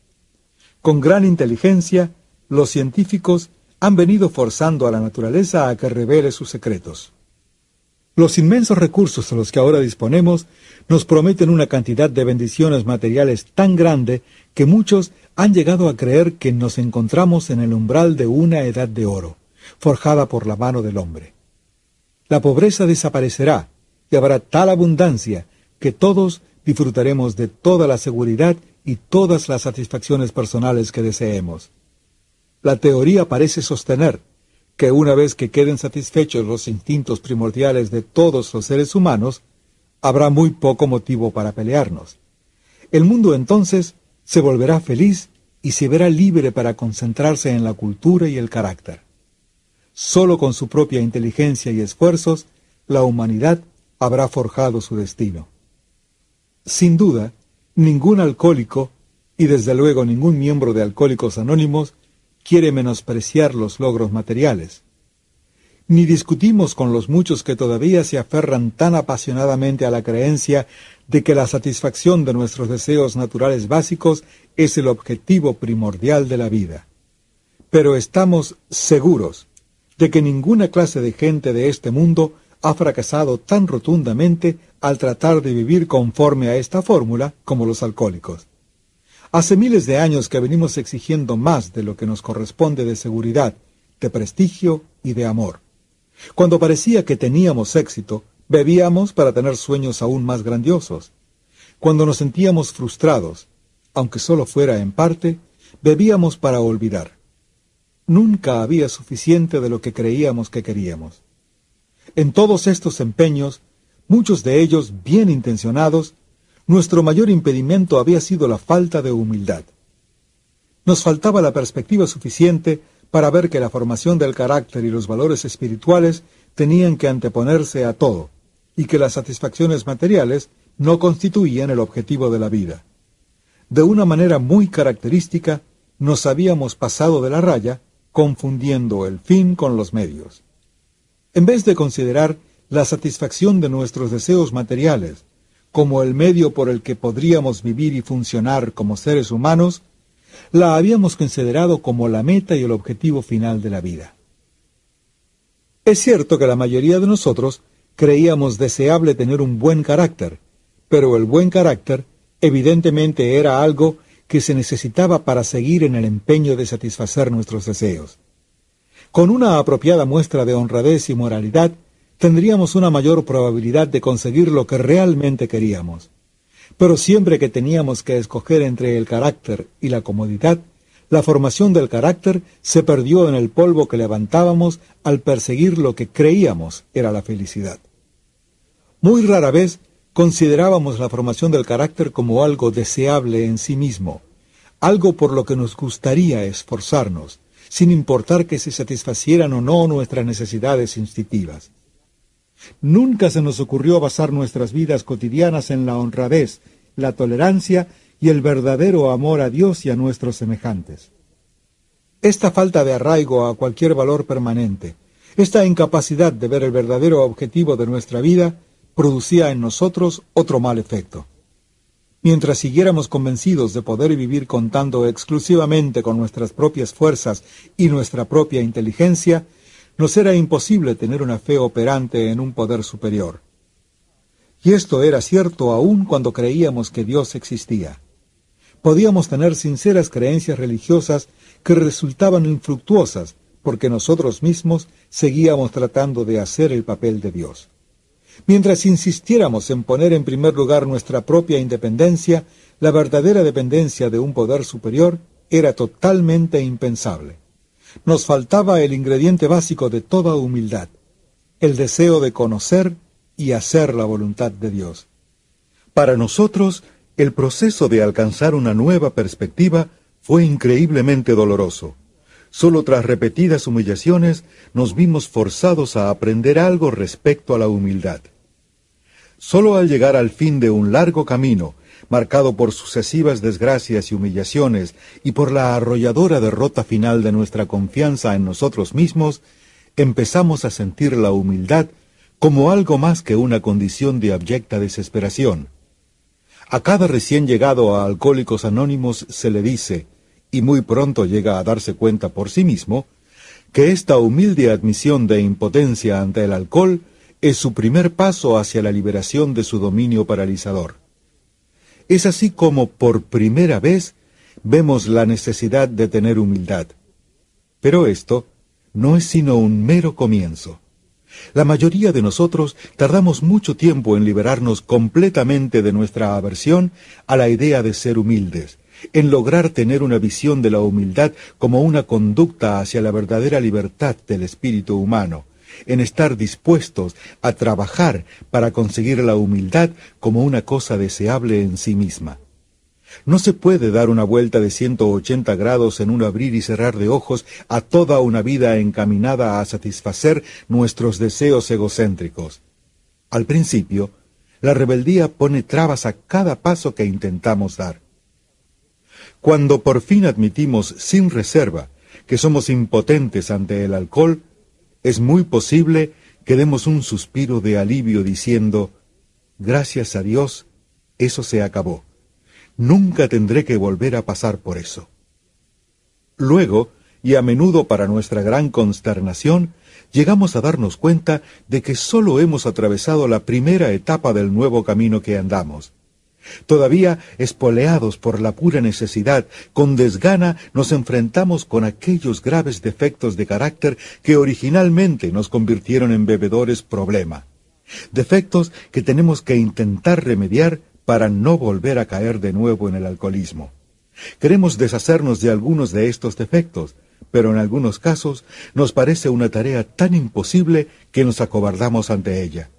Con gran inteligencia, los científicos han venido forzando a la naturaleza a que revele sus secretos. Los inmensos recursos a los que ahora disponemos nos prometen una cantidad de bendiciones materiales tan grande que muchos han llegado a creer que nos encontramos en el umbral de una edad de oro, forjada por la mano del hombre. La pobreza desaparecerá habrá tal abundancia que todos disfrutaremos de toda la seguridad y todas las satisfacciones personales que deseemos. La teoría parece sostener que una vez que queden satisfechos los instintos primordiales de todos los seres humanos, habrá muy poco motivo para pelearnos. El mundo entonces se volverá feliz y se verá libre para concentrarse en la cultura y el carácter. Solo con su propia inteligencia y esfuerzos, la humanidad habrá forjado su destino. Sin duda, ningún alcohólico, y desde luego ningún miembro de Alcohólicos Anónimos, quiere menospreciar los logros materiales. Ni discutimos con los muchos que todavía se aferran tan apasionadamente a la creencia de que la satisfacción de nuestros deseos naturales básicos es el objetivo primordial de la vida. Pero estamos seguros de que ninguna clase de gente de este mundo ha fracasado tan rotundamente al tratar de vivir conforme a esta fórmula como los alcohólicos. Hace miles de años que venimos exigiendo más de lo que nos corresponde de seguridad, de prestigio y de amor. Cuando parecía que teníamos éxito, Bebíamos para tener sueños aún más grandiosos. Cuando nos sentíamos frustrados, aunque solo fuera en parte, bebíamos para olvidar. Nunca había suficiente de lo que creíamos que queríamos. En todos estos empeños, muchos de ellos bien intencionados, nuestro mayor impedimento había sido la falta de humildad. Nos faltaba la perspectiva suficiente para ver que la formación del carácter y los valores espirituales tenían que anteponerse a todo, y que las satisfacciones materiales no constituían el objetivo de la vida. De una manera muy característica, nos habíamos pasado de la raya, confundiendo el fin con los medios. En vez de considerar la satisfacción de nuestros deseos materiales como el medio por el que podríamos vivir y funcionar como seres humanos, la habíamos considerado como la meta y el objetivo final de la vida. Es cierto que la mayoría de nosotros creíamos deseable tener un buen carácter, pero el buen carácter evidentemente era algo que se necesitaba para seguir en el empeño de satisfacer nuestros deseos. Con una apropiada muestra de honradez y moralidad, tendríamos una mayor probabilidad de conseguir lo que realmente queríamos. Pero siempre que teníamos que escoger entre el carácter y la comodidad, la formación del carácter se perdió en el polvo que levantábamos al perseguir lo que creíamos era la felicidad. Muy rara vez considerábamos la formación del carácter como algo deseable en sí mismo, algo por lo que nos gustaría esforzarnos, sin importar que se satisfacieran o no nuestras necesidades instintivas. Nunca se nos ocurrió basar nuestras vidas cotidianas en la honradez, la tolerancia y el verdadero amor a Dios y a nuestros semejantes. Esta falta de arraigo a cualquier valor permanente, esta incapacidad de ver el verdadero objetivo de nuestra vida, producía en nosotros otro mal efecto. Mientras siguiéramos convencidos de poder vivir contando exclusivamente con nuestras propias fuerzas y nuestra propia inteligencia, nos era imposible tener una fe operante en un poder superior. Y esto era cierto aún cuando creíamos que Dios existía podíamos tener sinceras creencias religiosas que resultaban infructuosas porque nosotros mismos seguíamos tratando de hacer el papel de Dios. Mientras insistiéramos en poner en primer lugar nuestra propia independencia, la verdadera dependencia de un poder superior era totalmente impensable. Nos faltaba el ingrediente básico de toda humildad, el deseo de conocer y hacer la voluntad de Dios. Para nosotros, el proceso de alcanzar una nueva perspectiva fue increíblemente doloroso. Solo tras repetidas humillaciones nos vimos forzados a aprender algo respecto a la humildad. Solo al llegar al fin de un largo camino, marcado por sucesivas desgracias y humillaciones y por la arrolladora derrota final de nuestra confianza en nosotros mismos, empezamos a sentir la humildad como algo más que una condición de abyecta desesperación. A cada recién llegado a Alcohólicos Anónimos se le dice, y muy pronto llega a darse cuenta por sí mismo, que esta humilde admisión de impotencia ante el alcohol es su primer paso hacia la liberación de su dominio paralizador. Es así como por primera vez vemos la necesidad de tener humildad. Pero esto no es sino un mero comienzo. La mayoría de nosotros tardamos mucho tiempo en liberarnos completamente de nuestra aversión a la idea de ser humildes, en lograr tener una visión de la humildad como una conducta hacia la verdadera libertad del espíritu humano, en estar dispuestos a trabajar para conseguir la humildad como una cosa deseable en sí misma. No se puede dar una vuelta de 180 grados en un abrir y cerrar de ojos a toda una vida encaminada a satisfacer nuestros deseos egocéntricos. Al principio, la rebeldía pone trabas a cada paso que intentamos dar. Cuando por fin admitimos sin reserva que somos impotentes ante el alcohol, es muy posible que demos un suspiro de alivio diciendo, gracias a Dios, eso se acabó. Nunca tendré que volver a pasar por eso. Luego, y a menudo para nuestra gran consternación, llegamos a darnos cuenta de que sólo hemos atravesado la primera etapa del nuevo camino que andamos. Todavía espoleados por la pura necesidad, con desgana nos enfrentamos con aquellos graves defectos de carácter que originalmente nos convirtieron en bebedores problema. Defectos que tenemos que intentar remediar para no volver a caer de nuevo en el alcoholismo. Queremos deshacernos de algunos de estos defectos, pero en algunos casos nos parece una tarea tan imposible que nos acobardamos ante ella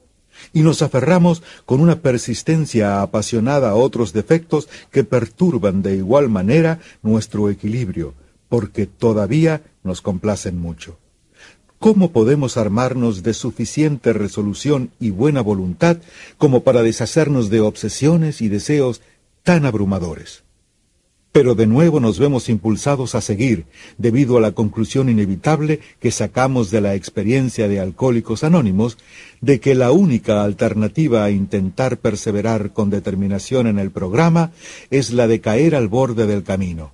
y nos aferramos con una persistencia apasionada a otros defectos que perturban de igual manera nuestro equilibrio, porque todavía nos complacen mucho. ¿Cómo podemos armarnos de suficiente resolución y buena voluntad como para deshacernos de obsesiones y deseos tan abrumadores? Pero de nuevo nos vemos impulsados a seguir debido a la conclusión inevitable que sacamos de la experiencia de Alcohólicos Anónimos de que la única alternativa a intentar perseverar con determinación en el programa es la de caer al borde del camino.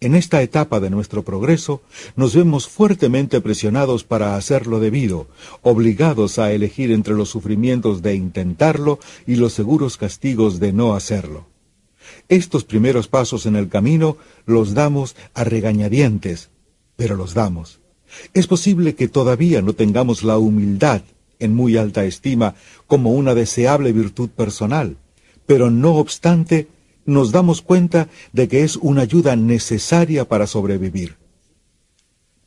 En esta etapa de nuestro progreso nos vemos fuertemente presionados para hacerlo debido, obligados a elegir entre los sufrimientos de intentarlo y los seguros castigos de no hacerlo. Estos primeros pasos en el camino los damos a regañadientes, pero los damos. Es posible que todavía no tengamos la humildad en muy alta estima como una deseable virtud personal, pero no obstante nos damos cuenta de que es una ayuda necesaria para sobrevivir.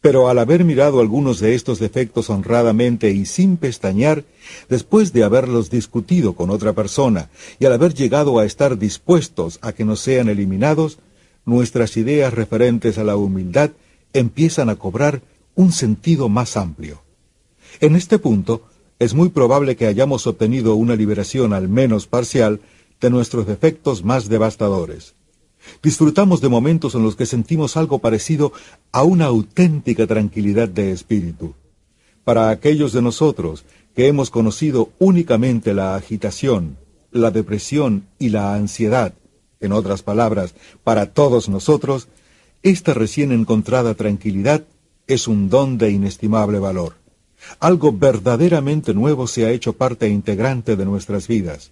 Pero al haber mirado algunos de estos defectos honradamente y sin pestañear, después de haberlos discutido con otra persona y al haber llegado a estar dispuestos a que no sean eliminados, nuestras ideas referentes a la humildad empiezan a cobrar un sentido más amplio. En este punto, es muy probable que hayamos obtenido una liberación al menos parcial de nuestros defectos más devastadores. Disfrutamos de momentos en los que sentimos algo parecido a una auténtica tranquilidad de espíritu. Para aquellos de nosotros que hemos conocido únicamente la agitación, la depresión y la ansiedad, en otras palabras, para todos nosotros, esta recién encontrada tranquilidad es un don de inestimable valor. Algo verdaderamente nuevo se ha hecho parte integrante de nuestras vidas.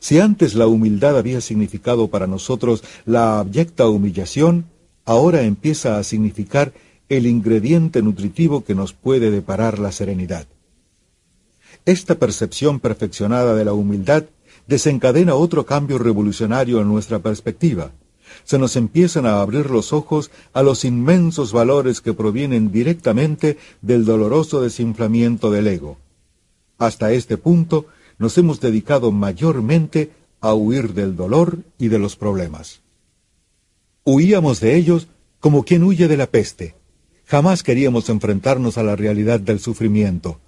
Si antes la humildad había significado para nosotros la abyecta humillación, ahora empieza a significar el ingrediente nutritivo que nos puede deparar la serenidad. Esta percepción perfeccionada de la humildad desencadena otro cambio revolucionario en nuestra perspectiva. Se nos empiezan a abrir los ojos a los inmensos valores que provienen directamente del doloroso desinflamiento del ego. Hasta este punto, nos hemos dedicado mayormente a huir del dolor y de los problemas. Huíamos de ellos como quien huye de la peste, Jamás queríamos enfrentarnos a la realidad del sufrimiento.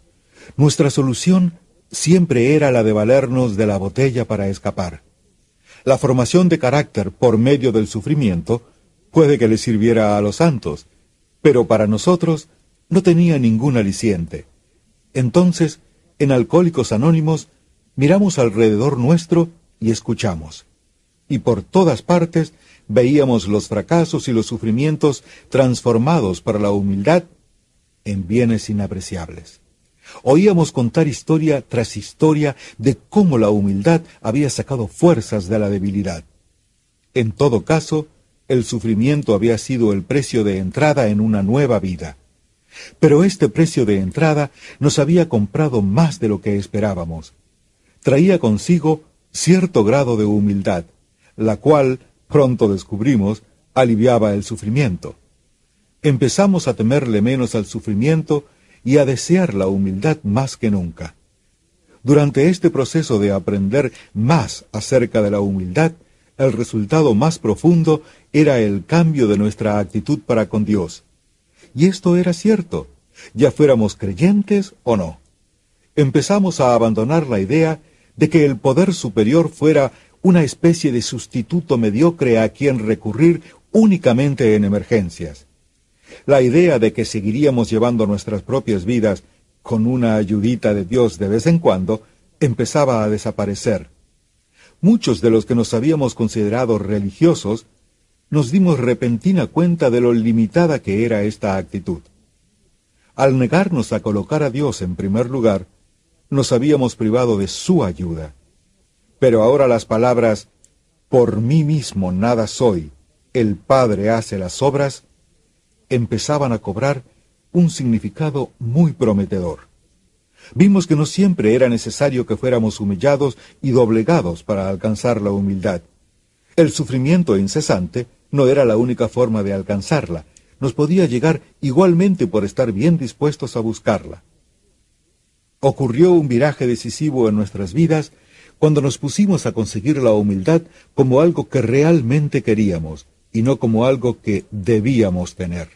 Nuestra solución siempre era la de valernos de la botella para escapar. La formación de carácter por medio del sufrimiento puede que le sirviera a los santos, pero para nosotros no tenía ningún aliciente. Entonces, en Alcohólicos Anónimos, miramos alrededor nuestro y escuchamos. Y por todas partes veíamos los fracasos y los sufrimientos transformados para la humildad en bienes inapreciables. Oíamos contar historia tras historia de cómo la humildad había sacado fuerzas de la debilidad. En todo caso, el sufrimiento había sido el precio de entrada en una nueva vida. Pero este precio de entrada nos había comprado más de lo que esperábamos. Traía consigo cierto grado de humildad, la cual, pronto descubrimos, aliviaba el sufrimiento. Empezamos a temerle menos al sufrimiento y a desear la humildad más que nunca. Durante este proceso de aprender más acerca de la humildad, el resultado más profundo era el cambio de nuestra actitud para con Dios. Y esto era cierto, ya fuéramos creyentes o no. Empezamos a abandonar la idea de que el poder superior fuera una especie de sustituto mediocre a quien recurrir únicamente en emergencias. La idea de que seguiríamos llevando nuestras propias vidas con una ayudita de Dios de vez en cuando empezaba a desaparecer. Muchos de los que nos habíamos considerado religiosos nos dimos repentina cuenta de lo limitada que era esta actitud. Al negarnos a colocar a Dios en primer lugar, nos habíamos privado de su ayuda. Pero ahora las palabras, por mí mismo nada soy, el Padre hace las obras, empezaban a cobrar un significado muy prometedor. Vimos que no siempre era necesario que fuéramos humillados y doblegados para alcanzar la humildad. El sufrimiento incesante no era la única forma de alcanzarla, nos podía llegar igualmente por estar bien dispuestos a buscarla. Ocurrió un viraje decisivo en nuestras vidas cuando nos pusimos a conseguir la humildad como algo que realmente queríamos y no como algo que debíamos tener.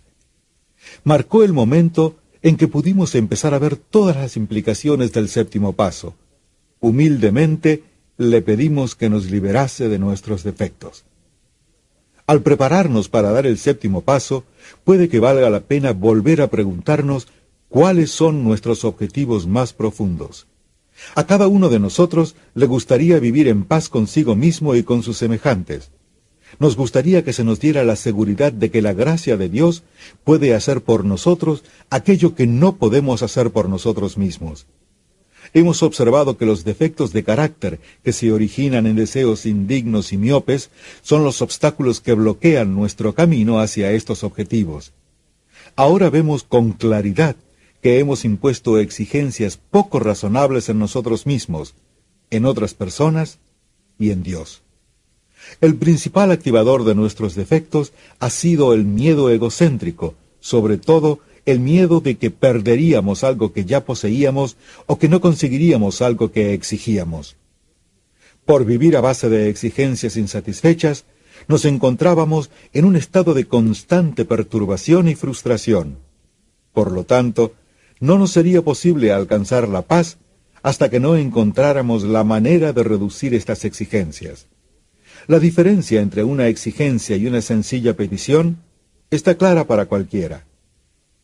Marcó el momento en que pudimos empezar a ver todas las implicaciones del séptimo paso. Humildemente le pedimos que nos liberase de nuestros defectos. Al prepararnos para dar el séptimo paso, puede que valga la pena volver a preguntarnos cuáles son nuestros objetivos más profundos. A cada uno de nosotros le gustaría vivir en paz consigo mismo y con sus semejantes. Nos gustaría que se nos diera la seguridad de que la gracia de Dios puede hacer por nosotros aquello que no podemos hacer por nosotros mismos. Hemos observado que los defectos de carácter que se originan en deseos indignos y miopes son los obstáculos que bloquean nuestro camino hacia estos objetivos. Ahora vemos con claridad que hemos impuesto exigencias poco razonables en nosotros mismos, en otras personas y en Dios. El principal activador de nuestros defectos ha sido el miedo egocéntrico, sobre todo el miedo de que perderíamos algo que ya poseíamos o que no conseguiríamos algo que exigíamos. Por vivir a base de exigencias insatisfechas, nos encontrábamos en un estado de constante perturbación y frustración. Por lo tanto, no nos sería posible alcanzar la paz hasta que no encontráramos la manera de reducir estas exigencias. La diferencia entre una exigencia y una sencilla petición está clara para cualquiera.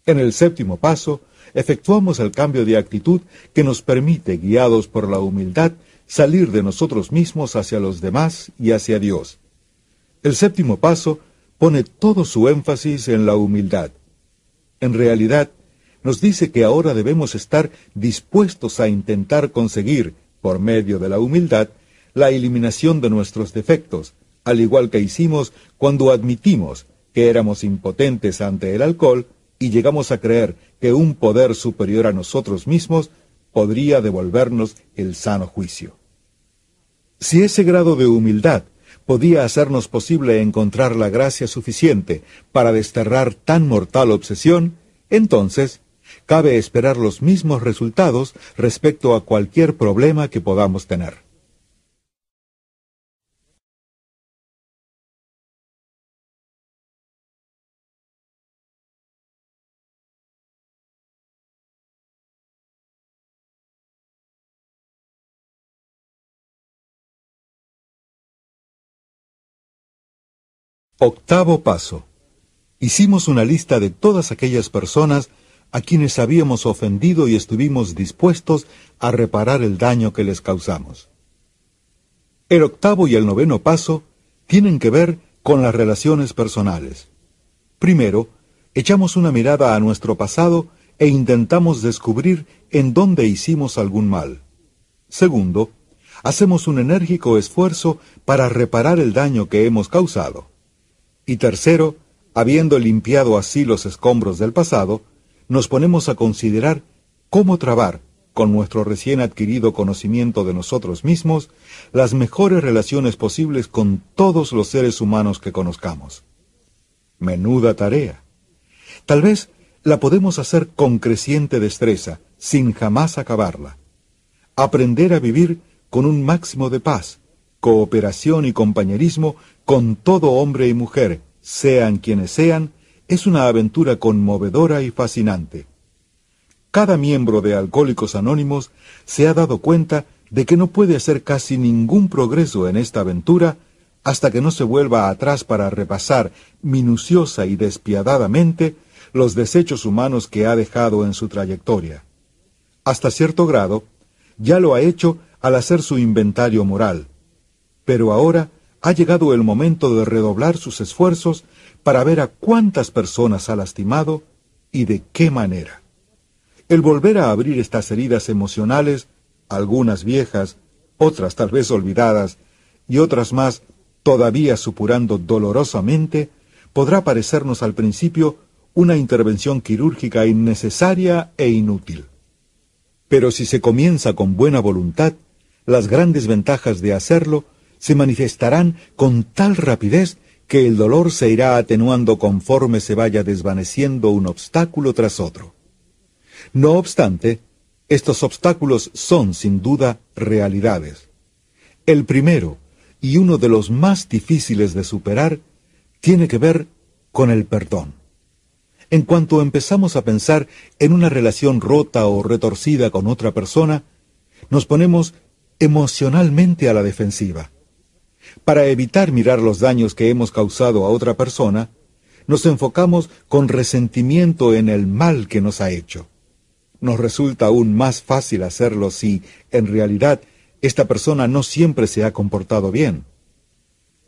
En el séptimo paso, efectuamos el cambio de actitud que nos permite, guiados por la humildad, salir de nosotros mismos hacia los demás y hacia Dios. El séptimo paso pone todo su énfasis en la humildad. En realidad, nos dice que ahora debemos estar dispuestos a intentar conseguir, por medio de la humildad, la eliminación de nuestros defectos, al igual que hicimos cuando admitimos que éramos impotentes ante el alcohol y llegamos a creer que un poder superior a nosotros mismos podría devolvernos el sano juicio. Si ese grado de humildad podía hacernos posible encontrar la gracia suficiente para desterrar tan mortal obsesión, entonces cabe esperar los mismos resultados respecto a cualquier problema que podamos tener. Octavo paso. Hicimos una lista de todas aquellas personas a quienes habíamos ofendido y estuvimos dispuestos a reparar el daño que les causamos. El octavo y el noveno paso tienen que ver con las relaciones personales. Primero, echamos una mirada a nuestro pasado e intentamos descubrir en dónde hicimos algún mal. Segundo, hacemos un enérgico esfuerzo para reparar el daño que hemos causado. Y tercero, habiendo limpiado así los escombros del pasado, nos ponemos a considerar cómo trabar, con nuestro recién adquirido conocimiento de nosotros mismos, las mejores relaciones posibles con todos los seres humanos que conozcamos. Menuda tarea. Tal vez la podemos hacer con creciente destreza, sin jamás acabarla. Aprender a vivir con un máximo de paz, cooperación y compañerismo con todo hombre y mujer, sean quienes sean, es una aventura conmovedora y fascinante. Cada miembro de Alcohólicos Anónimos se ha dado cuenta de que no puede hacer casi ningún progreso en esta aventura hasta que no se vuelva atrás para repasar minuciosa y despiadadamente los desechos humanos que ha dejado en su trayectoria. Hasta cierto grado, ya lo ha hecho al hacer su inventario moral, pero ahora ha llegado el momento de redoblar sus esfuerzos para ver a cuántas personas ha lastimado y de qué manera. El volver a abrir estas heridas emocionales, algunas viejas, otras tal vez olvidadas, y otras más todavía supurando dolorosamente, podrá parecernos al principio una intervención quirúrgica innecesaria e inútil. Pero si se comienza con buena voluntad, las grandes ventajas de hacerlo se manifestarán con tal rapidez que el dolor se irá atenuando conforme se vaya desvaneciendo un obstáculo tras otro. No obstante, estos obstáculos son sin duda realidades. El primero, y uno de los más difíciles de superar, tiene que ver con el perdón. En cuanto empezamos a pensar en una relación rota o retorcida con otra persona, nos ponemos emocionalmente a la defensiva. Para evitar mirar los daños que hemos causado a otra persona, nos enfocamos con resentimiento en el mal que nos ha hecho. Nos resulta aún más fácil hacerlo si, en realidad, esta persona no siempre se ha comportado bien.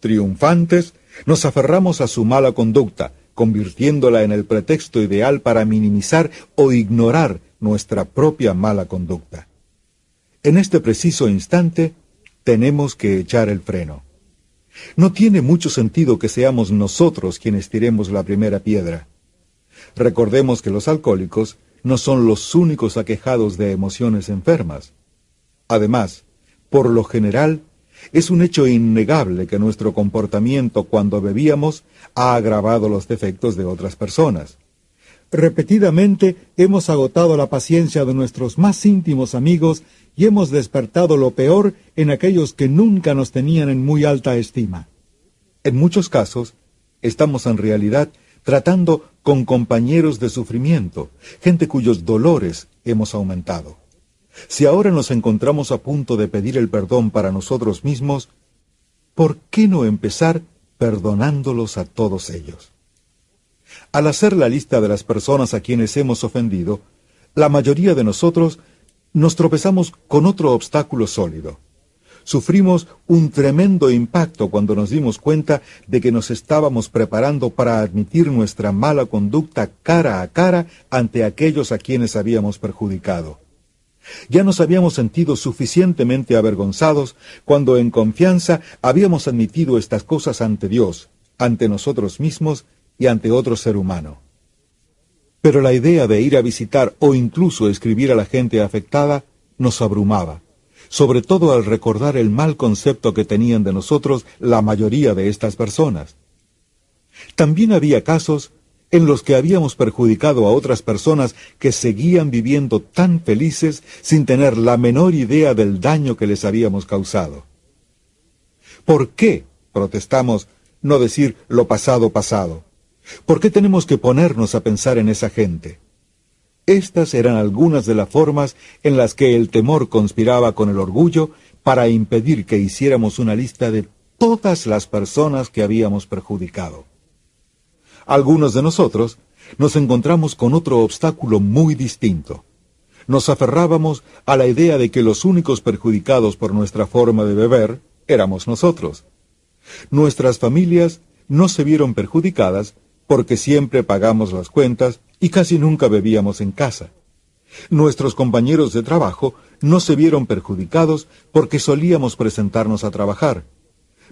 Triunfantes, nos aferramos a su mala conducta, convirtiéndola en el pretexto ideal para minimizar o ignorar nuestra propia mala conducta. En este preciso instante, tenemos que echar el freno. No tiene mucho sentido que seamos nosotros quienes tiremos la primera piedra. Recordemos que los alcohólicos no son los únicos aquejados de emociones enfermas. Además, por lo general, es un hecho innegable que nuestro comportamiento cuando bebíamos ha agravado los defectos de otras personas. Repetidamente hemos agotado la paciencia de nuestros más íntimos amigos y hemos despertado lo peor en aquellos que nunca nos tenían en muy alta estima. En muchos casos, estamos en realidad tratando con compañeros de sufrimiento, gente cuyos dolores hemos aumentado. Si ahora nos encontramos a punto de pedir el perdón para nosotros mismos, ¿por qué no empezar perdonándolos a todos ellos? Al hacer la lista de las personas a quienes hemos ofendido, la mayoría de nosotros nos tropezamos con otro obstáculo sólido. Sufrimos un tremendo impacto cuando nos dimos cuenta de que nos estábamos preparando para admitir nuestra mala conducta cara a cara ante aquellos a quienes habíamos perjudicado. Ya nos habíamos sentido suficientemente avergonzados cuando en confianza habíamos admitido estas cosas ante Dios, ante nosotros mismos y ante otro ser humano. Pero la idea de ir a visitar o incluso escribir a la gente afectada nos abrumaba, sobre todo al recordar el mal concepto que tenían de nosotros la mayoría de estas personas. También había casos en los que habíamos perjudicado a otras personas que seguían viviendo tan felices sin tener la menor idea del daño que les habíamos causado. ¿Por qué, protestamos, no decir lo pasado pasado? ¿Por qué tenemos que ponernos a pensar en esa gente? Estas eran algunas de las formas en las que el temor conspiraba con el orgullo para impedir que hiciéramos una lista de todas las personas que habíamos perjudicado. Algunos de nosotros nos encontramos con otro obstáculo muy distinto. Nos aferrábamos a la idea de que los únicos perjudicados por nuestra forma de beber éramos nosotros. Nuestras familias no se vieron perjudicadas porque siempre pagamos las cuentas y casi nunca bebíamos en casa. Nuestros compañeros de trabajo no se vieron perjudicados porque solíamos presentarnos a trabajar.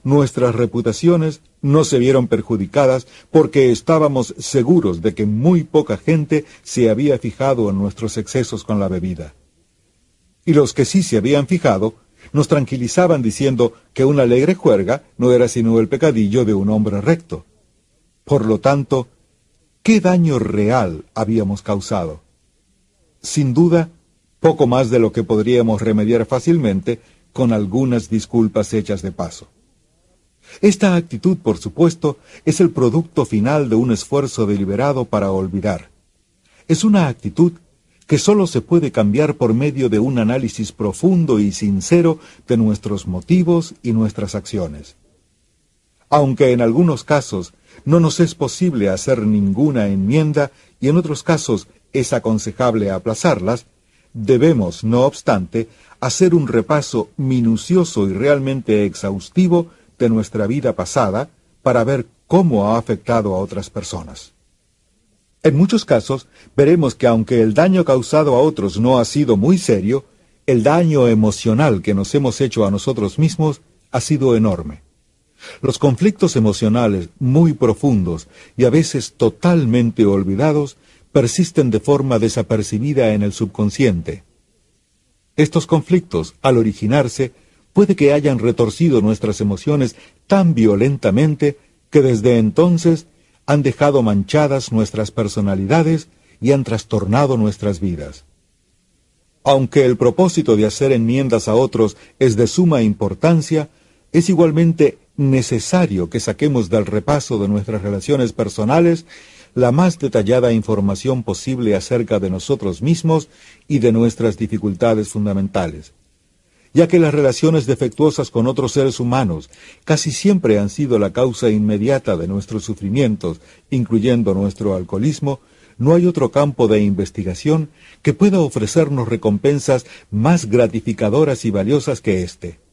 Nuestras reputaciones no se vieron perjudicadas porque estábamos seguros de que muy poca gente se había fijado en nuestros excesos con la bebida. Y los que sí se habían fijado nos tranquilizaban diciendo que una alegre juerga no era sino el pecadillo de un hombre recto. Por lo tanto, ¿qué daño real habíamos causado? Sin duda, poco más de lo que podríamos remediar fácilmente con algunas disculpas hechas de paso. Esta actitud, por supuesto, es el producto final de un esfuerzo deliberado para olvidar. Es una actitud que sólo se puede cambiar por medio de un análisis profundo y sincero de nuestros motivos y nuestras acciones. Aunque en algunos casos no nos es posible hacer ninguna enmienda y en otros casos es aconsejable aplazarlas, debemos, no obstante, hacer un repaso minucioso y realmente exhaustivo de nuestra vida pasada para ver cómo ha afectado a otras personas. En muchos casos veremos que aunque el daño causado a otros no ha sido muy serio, el daño emocional que nos hemos hecho a nosotros mismos ha sido enorme. Los conflictos emocionales muy profundos y a veces totalmente olvidados persisten de forma desapercibida en el subconsciente. Estos conflictos, al originarse, puede que hayan retorcido nuestras emociones tan violentamente que desde entonces han dejado manchadas nuestras personalidades y han trastornado nuestras vidas. Aunque el propósito de hacer enmiendas a otros es de suma importancia, es igualmente necesario que saquemos del repaso de nuestras relaciones personales la más detallada información posible acerca de nosotros mismos y de nuestras dificultades fundamentales ya que las relaciones defectuosas con otros seres humanos casi siempre han sido la causa inmediata de nuestros sufrimientos, incluyendo nuestro alcoholismo, no hay otro campo de investigación que pueda ofrecernos recompensas más gratificadoras y valiosas que éste.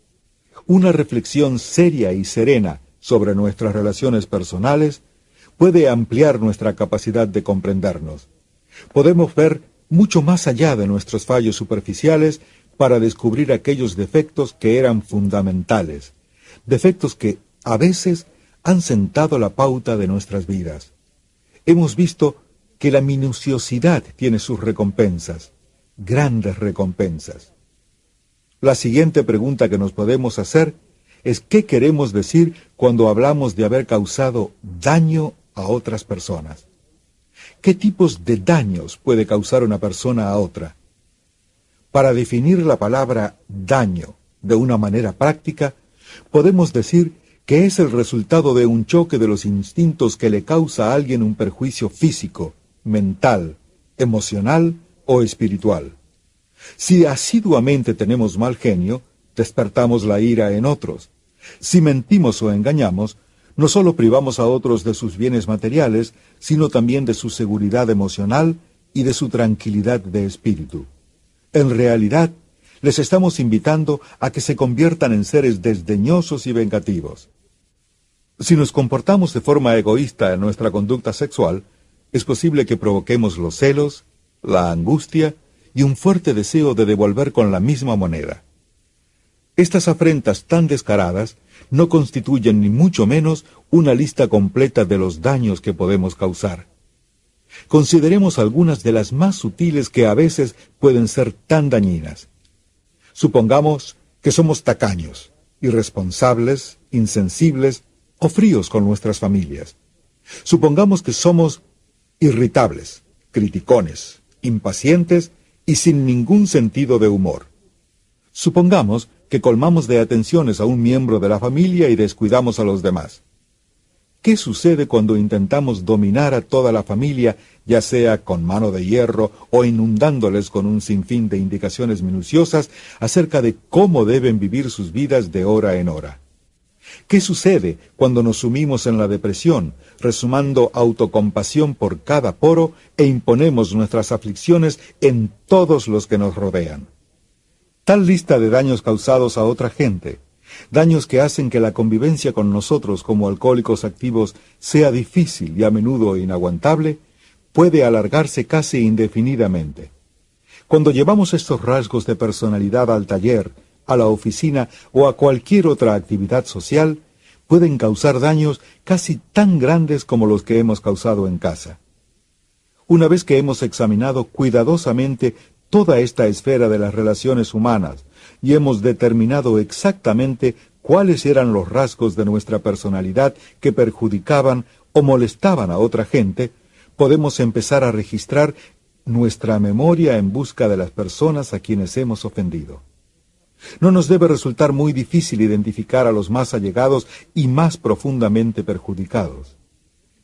Una reflexión seria y serena sobre nuestras relaciones personales puede ampliar nuestra capacidad de comprendernos. Podemos ver mucho más allá de nuestros fallos superficiales para descubrir aquellos defectos que eran fundamentales, defectos que a veces han sentado la pauta de nuestras vidas. Hemos visto que la minuciosidad tiene sus recompensas, grandes recompensas. La siguiente pregunta que nos podemos hacer es qué queremos decir cuando hablamos de haber causado daño a otras personas. ¿Qué tipos de daños puede causar una persona a otra? Para definir la palabra daño de una manera práctica, podemos decir que es el resultado de un choque de los instintos que le causa a alguien un perjuicio físico, mental, emocional o espiritual. Si asiduamente tenemos mal genio, despertamos la ira en otros. Si mentimos o engañamos, no solo privamos a otros de sus bienes materiales, sino también de su seguridad emocional y de su tranquilidad de espíritu. En realidad, les estamos invitando a que se conviertan en seres desdeñosos y vengativos. Si nos comportamos de forma egoísta en nuestra conducta sexual, es posible que provoquemos los celos, la angustia y un fuerte deseo de devolver con la misma moneda. Estas afrentas tan descaradas no constituyen ni mucho menos una lista completa de los daños que podemos causar. Consideremos algunas de las más sutiles que a veces pueden ser tan dañinas. Supongamos que somos tacaños, irresponsables, insensibles o fríos con nuestras familias. Supongamos que somos irritables, criticones, impacientes y sin ningún sentido de humor. Supongamos que colmamos de atenciones a un miembro de la familia y descuidamos a los demás. ¿Qué sucede cuando intentamos dominar a toda la familia, ya sea con mano de hierro o inundándoles con un sinfín de indicaciones minuciosas acerca de cómo deben vivir sus vidas de hora en hora? ¿Qué sucede cuando nos sumimos en la depresión, resumando autocompasión por cada poro e imponemos nuestras aflicciones en todos los que nos rodean? Tal lista de daños causados a otra gente, daños que hacen que la convivencia con nosotros como alcohólicos activos sea difícil y a menudo inaguantable, puede alargarse casi indefinidamente. Cuando llevamos estos rasgos de personalidad al taller, a la oficina o a cualquier otra actividad social, pueden causar daños casi tan grandes como los que hemos causado en casa. Una vez que hemos examinado cuidadosamente toda esta esfera de las relaciones humanas y hemos determinado exactamente cuáles eran los rasgos de nuestra personalidad que perjudicaban o molestaban a otra gente, podemos empezar a registrar nuestra memoria en busca de las personas a quienes hemos ofendido. No nos debe resultar muy difícil identificar a los más allegados y más profundamente perjudicados.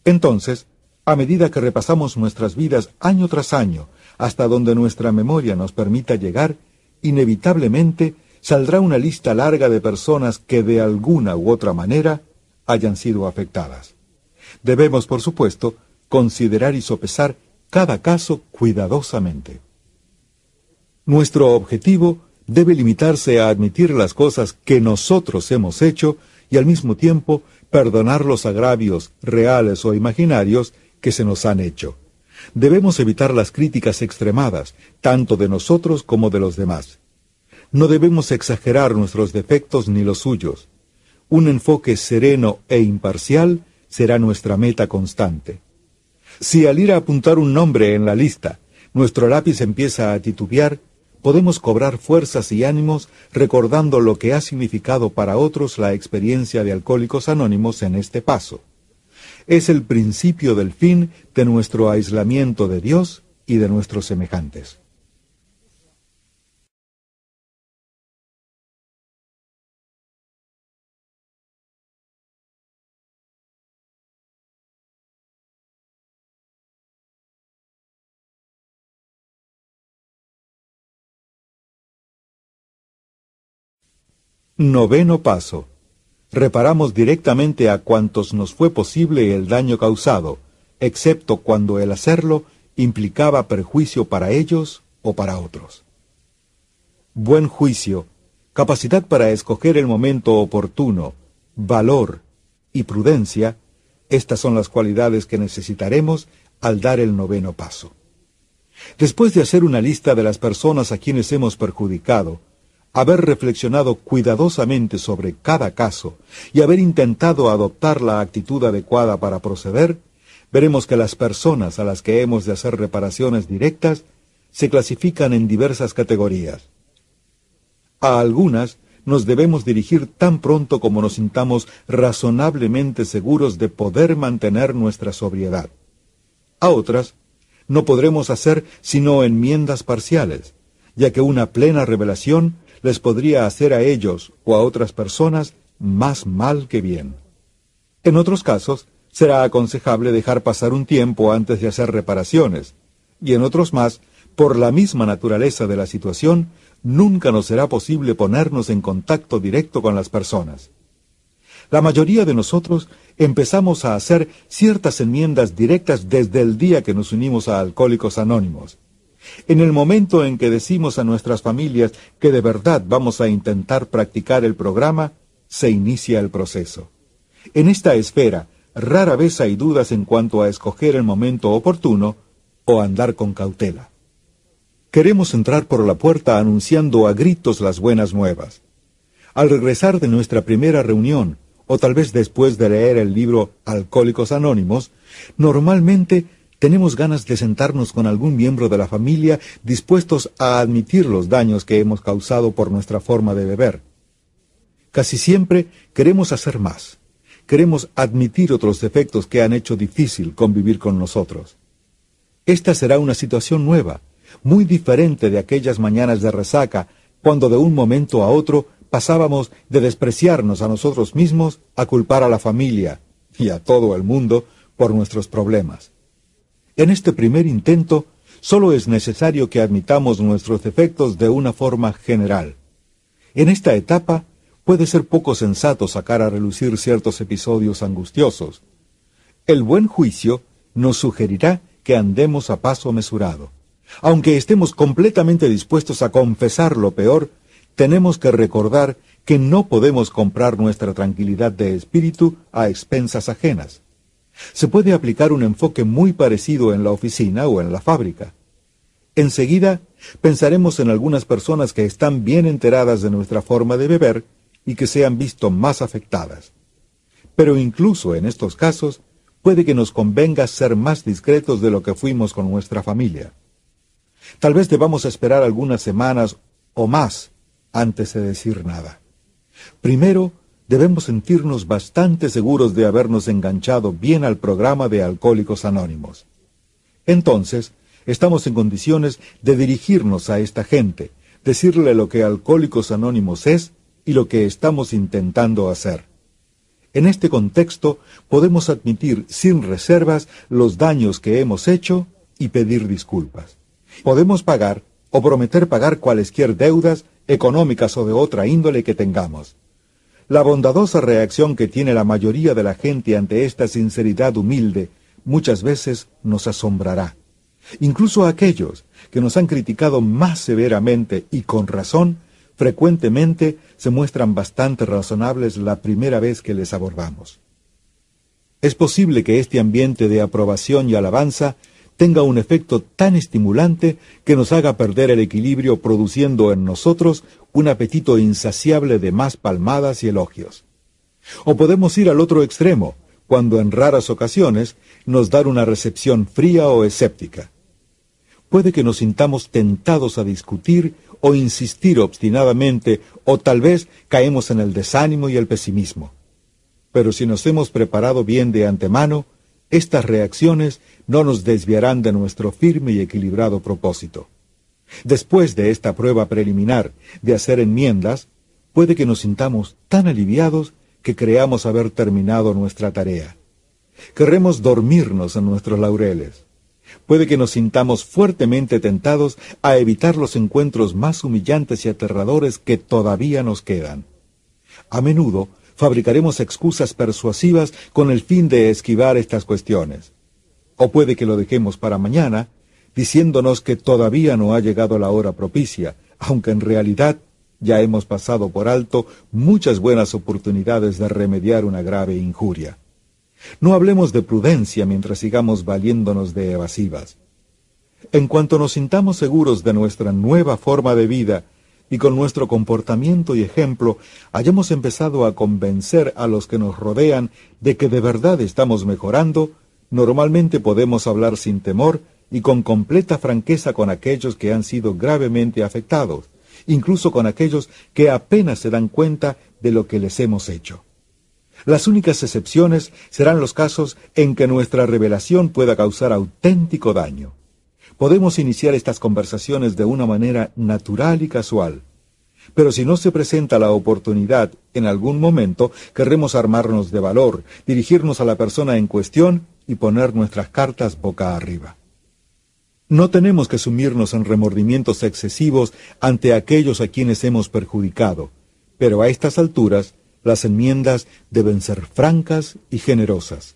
Entonces, a medida que repasamos nuestras vidas año tras año, hasta donde nuestra memoria nos permita llegar, inevitablemente saldrá una lista larga de personas que de alguna u otra manera hayan sido afectadas. Debemos, por supuesto, considerar y sopesar cada caso cuidadosamente. Nuestro objetivo debe limitarse a admitir las cosas que nosotros hemos hecho y al mismo tiempo perdonar los agravios reales o imaginarios que se nos han hecho. Debemos evitar las críticas extremadas, tanto de nosotros como de los demás. No debemos exagerar nuestros defectos ni los suyos. Un enfoque sereno e imparcial será nuestra meta constante. Si al ir a apuntar un nombre en la lista, nuestro lápiz empieza a titubear, podemos cobrar fuerzas y ánimos recordando lo que ha significado para otros la experiencia de Alcohólicos Anónimos en este paso. Es el principio del fin de nuestro aislamiento de Dios y de nuestros semejantes. Noveno paso. Reparamos directamente a cuantos nos fue posible el daño causado, excepto cuando el hacerlo implicaba perjuicio para ellos o para otros. Buen juicio, capacidad para escoger el momento oportuno, valor y prudencia, estas son las cualidades que necesitaremos al dar el noveno paso. Después de hacer una lista de las personas a quienes hemos perjudicado, haber reflexionado cuidadosamente sobre cada caso y haber intentado adoptar la actitud adecuada para proceder, veremos que las personas a las que hemos de hacer reparaciones directas se clasifican en diversas categorías. A algunas nos debemos dirigir tan pronto como nos sintamos razonablemente seguros de poder mantener nuestra sobriedad. A otras no podremos hacer sino enmiendas parciales, ya que una plena revelación les podría hacer a ellos o a otras personas más mal que bien. En otros casos, será aconsejable dejar pasar un tiempo antes de hacer reparaciones, y en otros más, por la misma naturaleza de la situación, nunca nos será posible ponernos en contacto directo con las personas. La mayoría de nosotros empezamos a hacer ciertas enmiendas directas desde el día que nos unimos a Alcohólicos Anónimos. En el momento en que decimos a nuestras familias que de verdad vamos a intentar practicar el programa, se inicia el proceso. En esta esfera, rara vez hay dudas en cuanto a escoger el momento oportuno o andar con cautela. Queremos entrar por la puerta anunciando a gritos las buenas nuevas. Al regresar de nuestra primera reunión, o tal vez después de leer el libro Alcohólicos Anónimos, normalmente tenemos ganas de sentarnos con algún miembro de la familia dispuestos a admitir los daños que hemos causado por nuestra forma de beber. Casi siempre queremos hacer más. Queremos admitir otros defectos que han hecho difícil convivir con nosotros. Esta será una situación nueva, muy diferente de aquellas mañanas de resaca, cuando de un momento a otro pasábamos de despreciarnos a nosotros mismos a culpar a la familia y a todo el mundo por nuestros problemas. En este primer intento, solo es necesario que admitamos nuestros defectos de una forma general. En esta etapa, puede ser poco sensato sacar a relucir ciertos episodios angustiosos. El buen juicio nos sugerirá que andemos a paso mesurado. Aunque estemos completamente dispuestos a confesar lo peor, tenemos que recordar que no podemos comprar nuestra tranquilidad de espíritu a expensas ajenas. Se puede aplicar un enfoque muy parecido en la oficina o en la fábrica. Enseguida pensaremos en algunas personas que están bien enteradas de nuestra forma de beber y que se han visto más afectadas. Pero incluso en estos casos, puede que nos convenga ser más discretos de lo que fuimos con nuestra familia. Tal vez debamos esperar algunas semanas o más antes de decir nada. Primero, debemos sentirnos bastante seguros de habernos enganchado bien al programa de Alcohólicos Anónimos. Entonces, estamos en condiciones de dirigirnos a esta gente, decirle lo que Alcohólicos Anónimos es y lo que estamos intentando hacer. En este contexto podemos admitir sin reservas los daños que hemos hecho y pedir disculpas. Podemos pagar o prometer pagar cualesquier deudas económicas o de otra índole que tengamos. La bondadosa reacción que tiene la mayoría de la gente ante esta sinceridad humilde muchas veces nos asombrará. Incluso aquellos que nos han criticado más severamente y con razón frecuentemente se muestran bastante razonables la primera vez que les abordamos. Es posible que este ambiente de aprobación y alabanza tenga un efecto tan estimulante que nos haga perder el equilibrio produciendo en nosotros un apetito insaciable de más palmadas y elogios. O podemos ir al otro extremo, cuando en raras ocasiones nos dan una recepción fría o escéptica. Puede que nos sintamos tentados a discutir o insistir obstinadamente, o tal vez caemos en el desánimo y el pesimismo. Pero si nos hemos preparado bien de antemano, estas reacciones no nos desviarán de nuestro firme y equilibrado propósito. Después de esta prueba preliminar de hacer enmiendas, puede que nos sintamos tan aliviados que creamos haber terminado nuestra tarea. Querremos dormirnos en nuestros laureles puede que nos sintamos fuertemente tentados a evitar los encuentros más humillantes y aterradores que todavía nos quedan. A menudo fabricaremos excusas persuasivas con el fin de esquivar estas cuestiones. O puede que lo dejemos para mañana, diciéndonos que todavía no ha llegado la hora propicia, aunque en realidad ya hemos pasado por alto muchas buenas oportunidades de remediar una grave injuria. No hablemos de prudencia mientras sigamos valiéndonos de evasivas. En cuanto nos sintamos seguros de nuestra nueva forma de vida y con nuestro comportamiento y ejemplo hayamos empezado a convencer a los que nos rodean de que de verdad estamos mejorando, normalmente podemos hablar sin temor y con completa franqueza con aquellos que han sido gravemente afectados, incluso con aquellos que apenas se dan cuenta de lo que les hemos hecho. Las únicas excepciones serán los casos en que nuestra revelación pueda causar auténtico daño. Podemos iniciar estas conversaciones de una manera natural y casual. Pero si no se presenta la oportunidad en algún momento, querremos armarnos de valor, dirigirnos a la persona en cuestión y poner nuestras cartas boca arriba. No tenemos que sumirnos en remordimientos excesivos ante aquellos a quienes hemos perjudicado, pero a estas alturas las enmiendas deben ser francas y generosas.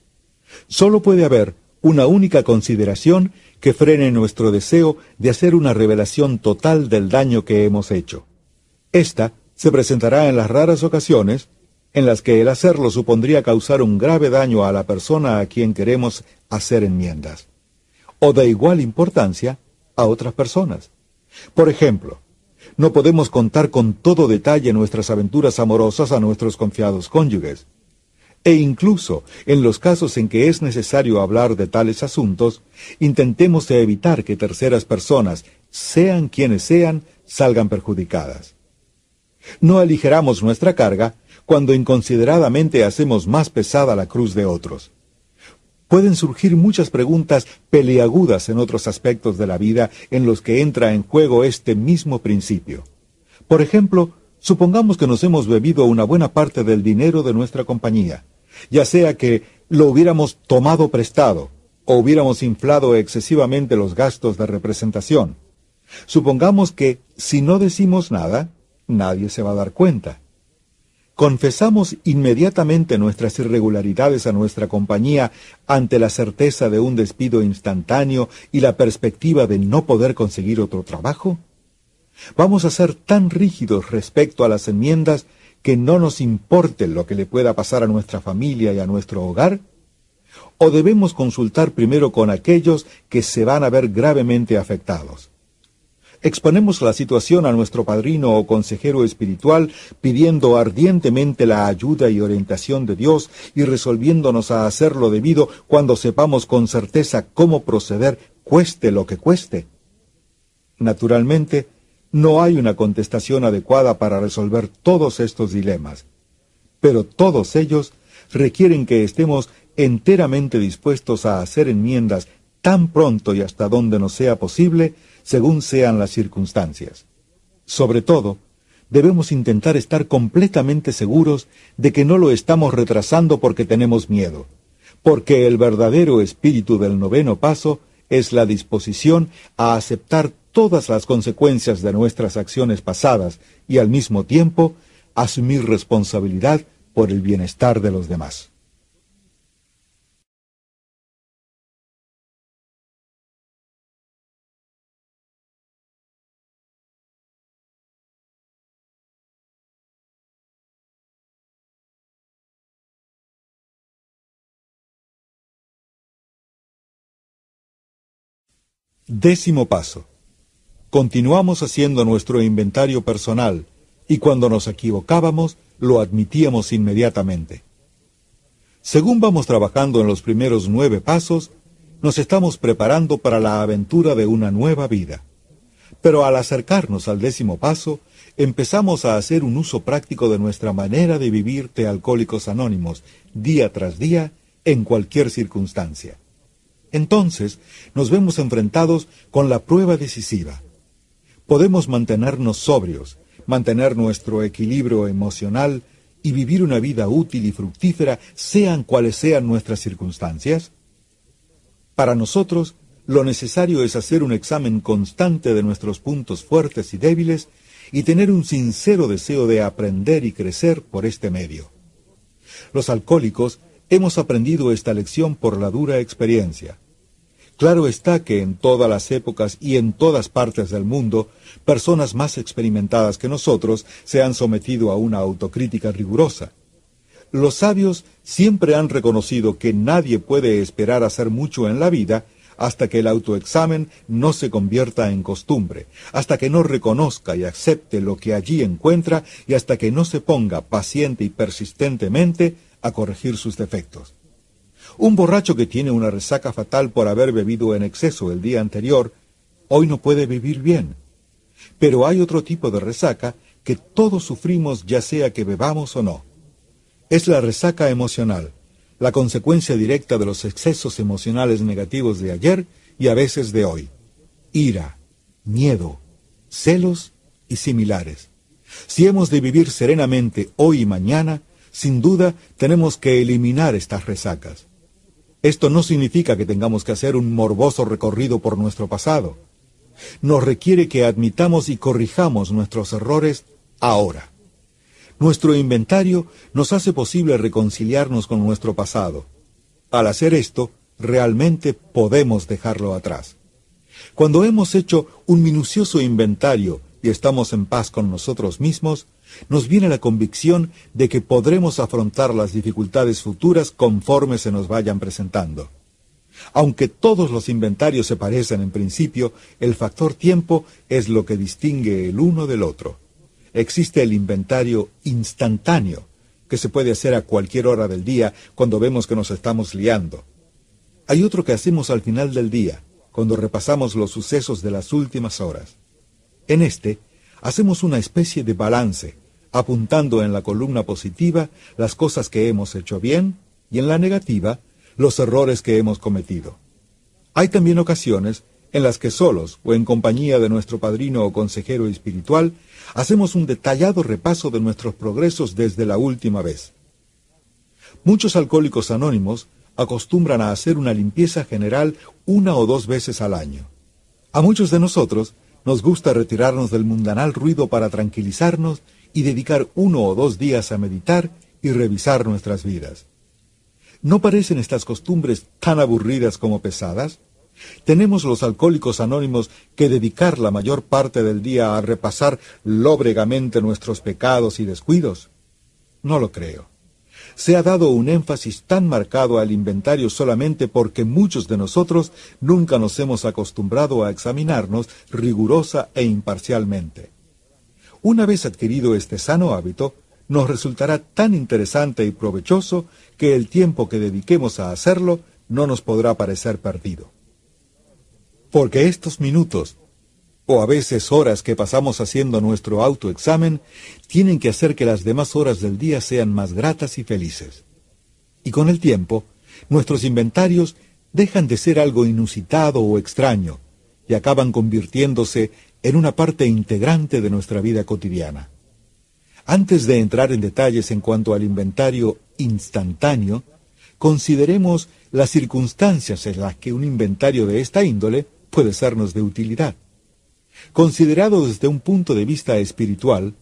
Solo puede haber una única consideración que frene nuestro deseo de hacer una revelación total del daño que hemos hecho. Esta se presentará en las raras ocasiones en las que el hacerlo supondría causar un grave daño a la persona a quien queremos hacer enmiendas, o de igual importancia a otras personas. Por ejemplo, no podemos contar con todo detalle nuestras aventuras amorosas a nuestros confiados cónyuges. E incluso en los casos en que es necesario hablar de tales asuntos, intentemos evitar que terceras personas, sean quienes sean, salgan perjudicadas. No aligeramos nuestra carga cuando inconsideradamente hacemos más pesada la cruz de otros pueden surgir muchas preguntas peleagudas en otros aspectos de la vida en los que entra en juego este mismo principio. Por ejemplo, supongamos que nos hemos bebido una buena parte del dinero de nuestra compañía, ya sea que lo hubiéramos tomado prestado o hubiéramos inflado excesivamente los gastos de representación. Supongamos que si no decimos nada, nadie se va a dar cuenta. confesamos inmediatamente nuestras irregularidades a nuestra compañía ante la certeza de un despido instantáneo y la perspectiva de no poder conseguir otro trabajo? ¿Vamos a ser tan rígidos respecto a las enmiendas que no nos importe lo que le pueda pasar a nuestra familia y a nuestro hogar? ¿O debemos consultar primero con aquellos que se van a ver gravemente afectados? Exponemos la situación a nuestro padrino o consejero espiritual pidiendo ardientemente la ayuda y orientación de Dios y resolviéndonos a hacer lo debido cuando sepamos con certeza cómo proceder, cueste lo que cueste. Naturalmente, no hay una contestación adecuada para resolver todos estos dilemas, pero todos ellos requieren que estemos enteramente dispuestos a hacer enmiendas tan pronto y hasta donde nos sea posible, según sean las circunstancias. Sobre todo, debemos intentar estar completamente seguros de que no lo estamos retrasando porque tenemos miedo, porque el verdadero espíritu del noveno paso es la disposición a aceptar todas las consecuencias de nuestras acciones pasadas y al mismo tiempo asumir responsabilidad por el bienestar de los demás. Décimo paso. Continuamos haciendo nuestro inventario personal y cuando nos equivocábamos lo admitíamos inmediatamente. Según vamos trabajando en los primeros nueve pasos, nos estamos preparando para la aventura de una nueva vida. Pero al acercarnos al décimo paso, empezamos a hacer un uso práctico de nuestra manera de vivir de alcohólicos anónimos, día tras día, en cualquier circunstancia. Entonces nos vemos enfrentados con la prueba decisiva. Podemos mantenernos sobrios, mantener nuestro equilibrio emocional y vivir una vida útil y fructífera, sean cuales sean nuestras circunstancias? Para nosotros, lo necesario es hacer un examen constante de nuestros puntos fuertes y débiles y tener un sincero deseo de aprender y crecer por este medio. Los alcohólicos hemos aprendido esta lección por la dura experiencia. Claro está que en todas las épocas y en todas partes del mundo, personas más experimentadas que nosotros se han sometido a una autocrítica rigurosa. Los sabios siempre han reconocido que nadie puede esperar hacer mucho en la vida hasta que el autoexamen no se convierta en costumbre, hasta que no reconozca y acepte lo que allí encuentra y hasta que no se ponga paciente y persistentemente a corregir sus defectos. Un borracho que tiene una resaca fatal por haber bebido en exceso el día anterior, hoy no puede vivir bien. Pero hay otro tipo de resaca que todos sufrimos ya sea que bebamos o no. Es la resaca emocional, la consecuencia directa de los excesos emocionales negativos de ayer y a veces de hoy. Ira, miedo, celos y similares. Si hemos de vivir serenamente hoy y mañana, sin duda tenemos que eliminar estas resacas. Esto no significa que tengamos que hacer un morboso recorrido por nuestro pasado. Nos requiere que admitamos y corrijamos nuestros errores ahora. Nuestro inventario nos hace posible reconciliarnos con nuestro pasado. Al hacer esto, realmente podemos dejarlo atrás. Cuando hemos hecho un minucioso inventario y estamos en paz con nosotros mismos, nos viene la convicción de que podremos afrontar las dificultades futuras conforme se nos vayan presentando. Aunque todos los inventarios se parecen en principio, el factor tiempo es lo que distingue el uno del otro. Existe el inventario instantáneo, que se puede hacer a cualquier hora del día cuando vemos que nos estamos liando. Hay otro que hacemos al final del día, cuando repasamos los sucesos de las últimas horas. En este, hacemos una especie de balance, apuntando en la columna positiva las cosas que hemos hecho bien y en la negativa los errores que hemos cometido. Hay también ocasiones en las que solos o en compañía de nuestro padrino o consejero espiritual hacemos un detallado repaso de nuestros progresos desde la última vez. Muchos alcohólicos anónimos acostumbran a hacer una limpieza general una o dos veces al año. A muchos de nosotros nos gusta retirarnos del mundanal ruido para tranquilizarnos y dedicar uno o dos días a meditar y revisar nuestras vidas. ¿No parecen estas costumbres tan aburridas como pesadas? ¿Tenemos los alcohólicos anónimos que dedicar la mayor parte del día a repasar lóbregamente nuestros pecados y descuidos? No lo creo. Se ha dado un énfasis tan marcado al inventario solamente porque muchos de nosotros nunca nos hemos acostumbrado a examinarnos rigurosa e imparcialmente. Una vez adquirido este sano hábito, nos resultará tan interesante y provechoso que el tiempo que dediquemos a hacerlo no nos podrá parecer perdido. Porque estos minutos, o a veces horas que pasamos haciendo nuestro autoexamen, tienen que hacer que las demás horas del día sean más gratas y felices. Y con el tiempo, nuestros inventarios dejan de ser algo inusitado o extraño y acaban convirtiéndose en una parte integrante de nuestra vida cotidiana. Antes de entrar en detalles en cuanto al inventario instantáneo, consideremos las circunstancias en las que un inventario de esta índole puede sernos de utilidad. Considerado desde un punto de vista espiritual,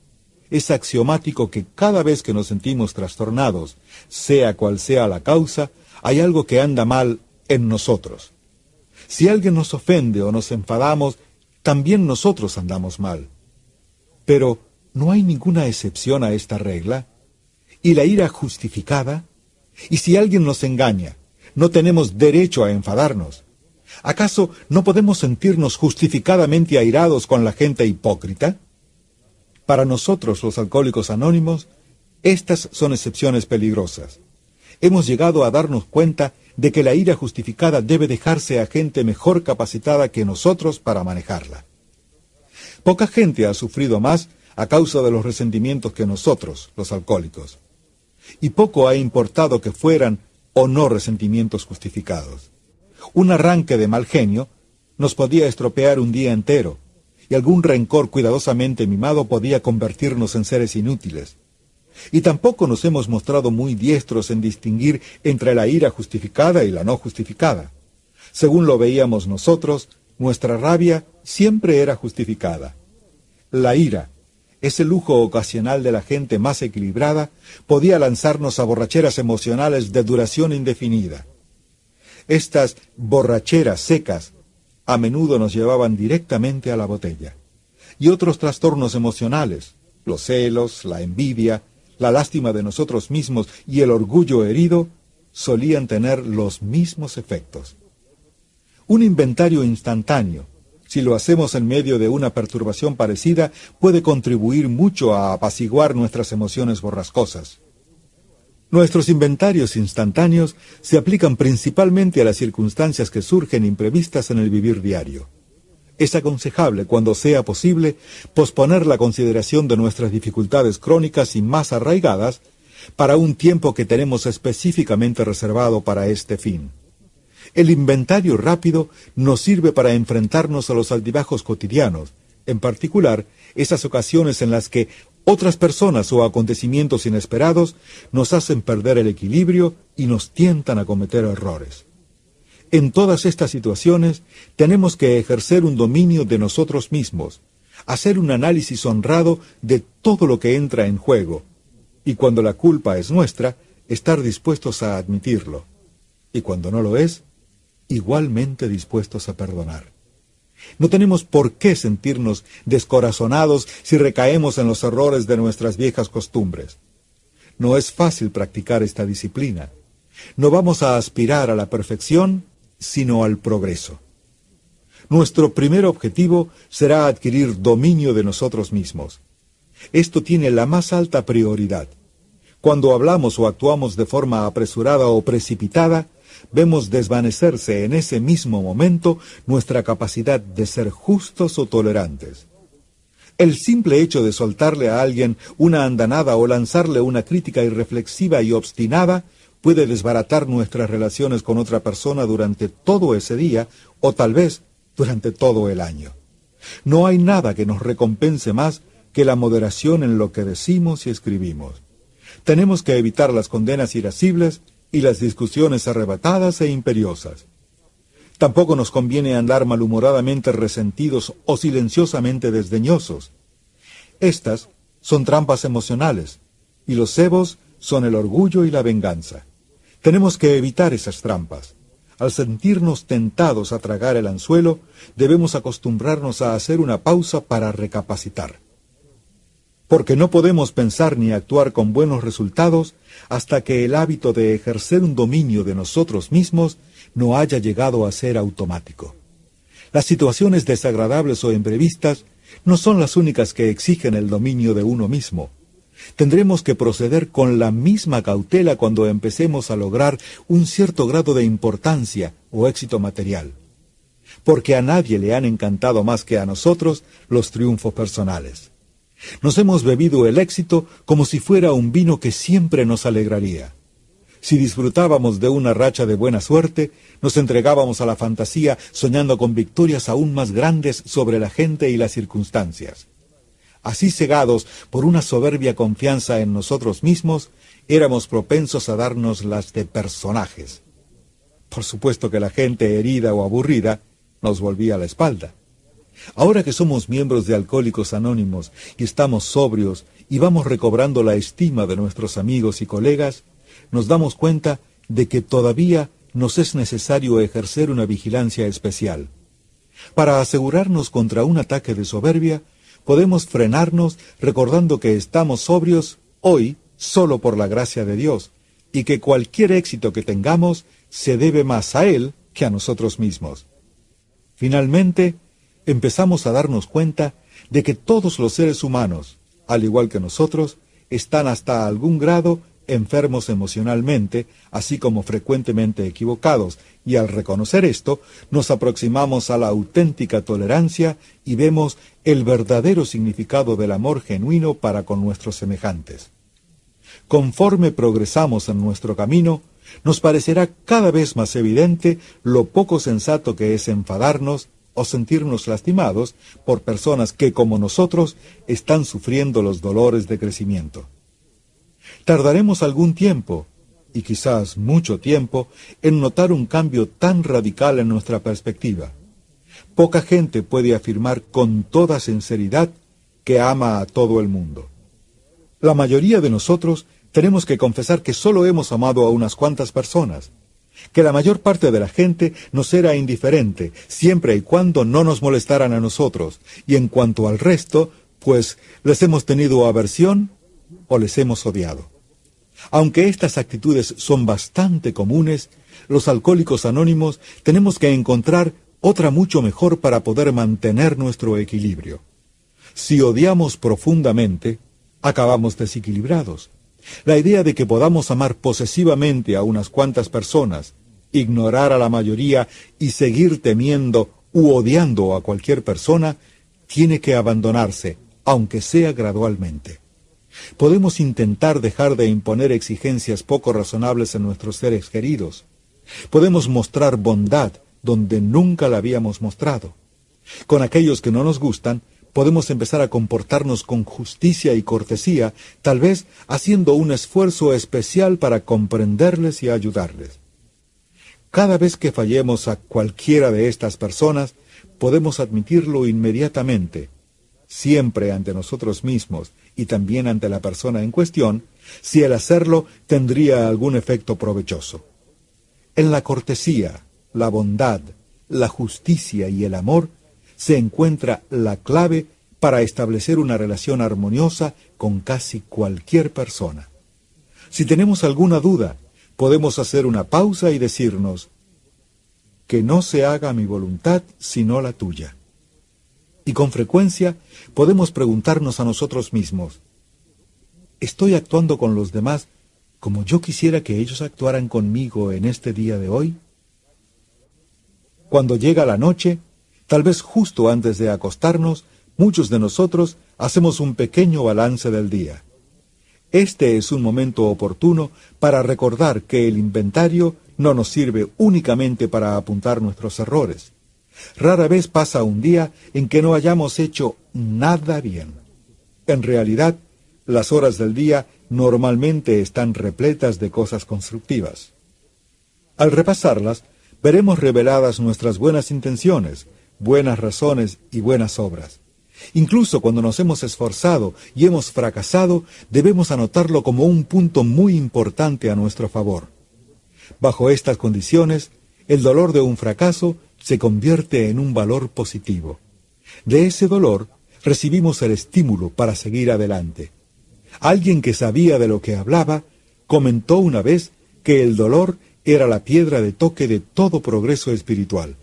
es axiomático que cada vez que nos sentimos trastornados, sea cual sea la causa, hay algo que anda mal en nosotros. Si alguien nos ofende o nos enfadamos, también nosotros andamos mal. Pero, ¿no hay ninguna excepción a esta regla? ¿Y la ira justificada? ¿Y si alguien nos engaña, no tenemos derecho a enfadarnos? ¿Acaso no podemos sentirnos justificadamente airados con la gente hipócrita? Para nosotros, los alcohólicos anónimos, estas son excepciones peligrosas. Hemos llegado a darnos cuenta de que la ira justificada debe dejarse a gente mejor capacitada que nosotros para manejarla. Poca gente ha sufrido más a causa de los resentimientos que nosotros, los alcohólicos. Y poco ha importado que fueran o no resentimientos justificados. Un arranque de mal genio nos podía estropear un día entero, y algún rencor cuidadosamente mimado podía convertirnos en seres inútiles. Y tampoco nos hemos mostrado muy diestros en distinguir entre la ira justificada y la no justificada. Según lo veíamos nosotros, nuestra rabia siempre era justificada. La ira, ese lujo ocasional de la gente más equilibrada, podía lanzarnos a borracheras emocionales de duración indefinida. Estas borracheras secas a menudo nos llevaban directamente a la botella. Y otros trastornos emocionales, los celos, la envidia, la lástima de nosotros mismos y el orgullo herido, solían tener los mismos efectos. Un inventario instantáneo, si lo hacemos en medio de una perturbación parecida, puede contribuir mucho a apaciguar nuestras emociones borrascosas. Nuestros inventarios instantáneos se aplican principalmente a las circunstancias que surgen imprevistas en el vivir diario. Es aconsejable, cuando sea posible, posponer la consideración de nuestras dificultades crónicas y más arraigadas para un tiempo que tenemos específicamente reservado para este fin. El inventario rápido nos sirve para enfrentarnos a los altibajos cotidianos, en particular esas ocasiones en las que otras personas o acontecimientos inesperados nos hacen perder el equilibrio y nos tientan a cometer errores. En todas estas situaciones tenemos que ejercer un dominio de nosotros mismos, hacer un análisis honrado de todo lo que entra en juego, y cuando la culpa es nuestra, estar dispuestos a admitirlo, y cuando no lo es, igualmente dispuestos a perdonar. No tenemos por qué sentirnos descorazonados si recaemos en los errores de nuestras viejas costumbres. No es fácil practicar esta disciplina. No vamos a aspirar a la perfección, sino al progreso. Nuestro primer objetivo será adquirir dominio de nosotros mismos. Esto tiene la más alta prioridad. Cuando hablamos o actuamos de forma apresurada o precipitada, vemos desvanecerse en ese mismo momento nuestra capacidad de ser justos o tolerantes. El simple hecho de soltarle a alguien una andanada o lanzarle una crítica irreflexiva y obstinada puede desbaratar nuestras relaciones con otra persona durante todo ese día o tal vez durante todo el año. No hay nada que nos recompense más que la moderación en lo que decimos y escribimos. Tenemos que evitar las condenas irascibles y las discusiones arrebatadas e imperiosas. Tampoco nos conviene andar malhumoradamente resentidos o silenciosamente desdeñosos. Estas son trampas emocionales y los cebos son el orgullo y la venganza. Tenemos que evitar esas trampas. Al sentirnos tentados a tragar el anzuelo, debemos acostumbrarnos a hacer una pausa para recapacitar. Porque no podemos pensar ni actuar con buenos resultados hasta que el hábito de ejercer un dominio de nosotros mismos no haya llegado a ser automático. Las situaciones desagradables o imprevistas no son las únicas que exigen el dominio de uno mismo. Tendremos que proceder con la misma cautela cuando empecemos a lograr un cierto grado de importancia o éxito material, porque a nadie le han encantado más que a nosotros los triunfos personales. Nos hemos bebido el éxito como si fuera un vino que siempre nos alegraría. Si disfrutábamos de una racha de buena suerte, nos entregábamos a la fantasía soñando con victorias aún más grandes sobre la gente y las circunstancias. Así cegados por una soberbia confianza en nosotros mismos, éramos propensos a darnos las de personajes. Por supuesto que la gente herida o aburrida nos volvía la espalda. Ahora que somos miembros de Alcohólicos Anónimos y estamos sobrios y vamos recobrando la estima de nuestros amigos y colegas, nos damos cuenta de que todavía nos es necesario ejercer una vigilancia especial. Para asegurarnos contra un ataque de soberbia, podemos frenarnos recordando que estamos sobrios hoy solo por la gracia de Dios y que cualquier éxito que tengamos se debe más a Él que a nosotros mismos. Finalmente, empezamos a darnos cuenta de que todos los seres humanos, al igual que nosotros, están hasta algún grado enfermos emocionalmente, así como frecuentemente equivocados, y al reconocer esto, nos aproximamos a la auténtica tolerancia y vemos el verdadero significado del amor genuino para con nuestros semejantes. Conforme progresamos en nuestro camino, nos parecerá cada vez más evidente lo poco sensato que es enfadarnos o sentirnos lastimados por personas que, como nosotros, están sufriendo los dolores de crecimiento. Tardaremos algún tiempo, y quizás mucho tiempo, en notar un cambio tan radical en nuestra perspectiva. Poca gente puede afirmar con toda sinceridad que ama a todo el mundo. La mayoría de nosotros tenemos que confesar que solo hemos amado a unas cuantas personas, que la mayor parte de la gente nos era indiferente, siempre y cuando no nos molestaran a nosotros, y en cuanto al resto, pues les hemos tenido aversión o les hemos odiado. Aunque estas actitudes son bastante comunes, los alcohólicos anónimos tenemos que encontrar otra mucho mejor para poder mantener nuestro equilibrio. Si odiamos profundamente, acabamos desequilibrados. La idea de que podamos amar posesivamente a unas cuantas personas, ignorar a la mayoría y seguir temiendo u odiando a cualquier persona, tiene que abandonarse, aunque sea gradualmente. Podemos intentar dejar de imponer exigencias poco razonables en nuestros seres queridos. Podemos mostrar bondad donde nunca la habíamos mostrado. Con aquellos que no nos gustan, podemos empezar a comportarnos con justicia y cortesía, tal vez haciendo un esfuerzo especial para comprenderles y ayudarles. Cada vez que fallemos a cualquiera de estas personas, podemos admitirlo inmediatamente, siempre ante nosotros mismos y también ante la persona en cuestión, si el hacerlo tendría algún efecto provechoso. En la cortesía, la bondad, la justicia y el amor se encuentra la clave para establecer una relación armoniosa con casi cualquier persona. Si tenemos alguna duda, podemos hacer una pausa y decirnos, que no se haga mi voluntad sino la tuya. Y con frecuencia podemos preguntarnos a nosotros mismos, ¿estoy actuando con los demás como yo quisiera que ellos actuaran conmigo en este día de hoy? Cuando llega la noche, tal vez justo antes de acostarnos, muchos de nosotros hacemos un pequeño balance del día. Este es un momento oportuno para recordar que el inventario no nos sirve únicamente para apuntar nuestros errores, Rara vez pasa un día en que no hayamos hecho nada bien. En realidad, las horas del día normalmente están repletas de cosas constructivas. Al repasarlas, veremos reveladas nuestras buenas intenciones, buenas razones y buenas obras. Incluso cuando nos hemos esforzado y hemos fracasado, debemos anotarlo como un punto muy importante a nuestro favor. Bajo estas condiciones, el dolor de un fracaso se convierte en un valor positivo. De ese dolor recibimos el estímulo para seguir adelante. Alguien que sabía de lo que hablaba comentó una vez que el dolor era la piedra de toque de todo progreso espiritual.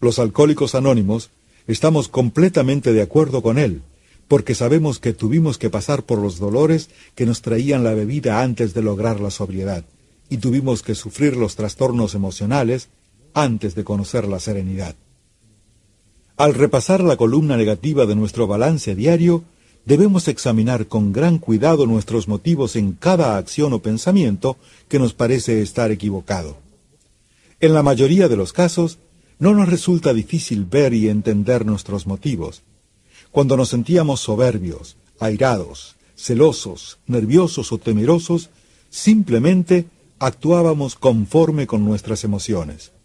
Los alcohólicos anónimos estamos completamente de acuerdo con él, porque sabemos que tuvimos que pasar por los dolores que nos traían la bebida antes de lograr la sobriedad, y tuvimos que sufrir los trastornos emocionales antes de conocer la serenidad. Al repasar la columna negativa de nuestro balance diario, debemos examinar con gran cuidado nuestros motivos en cada acción o pensamiento que nos parece estar equivocado. En la mayoría de los casos, no nos resulta difícil ver y entender nuestros motivos. Cuando nos sentíamos soberbios, airados, celosos, nerviosos o temerosos, simplemente actuábamos conforme con nuestras emociones.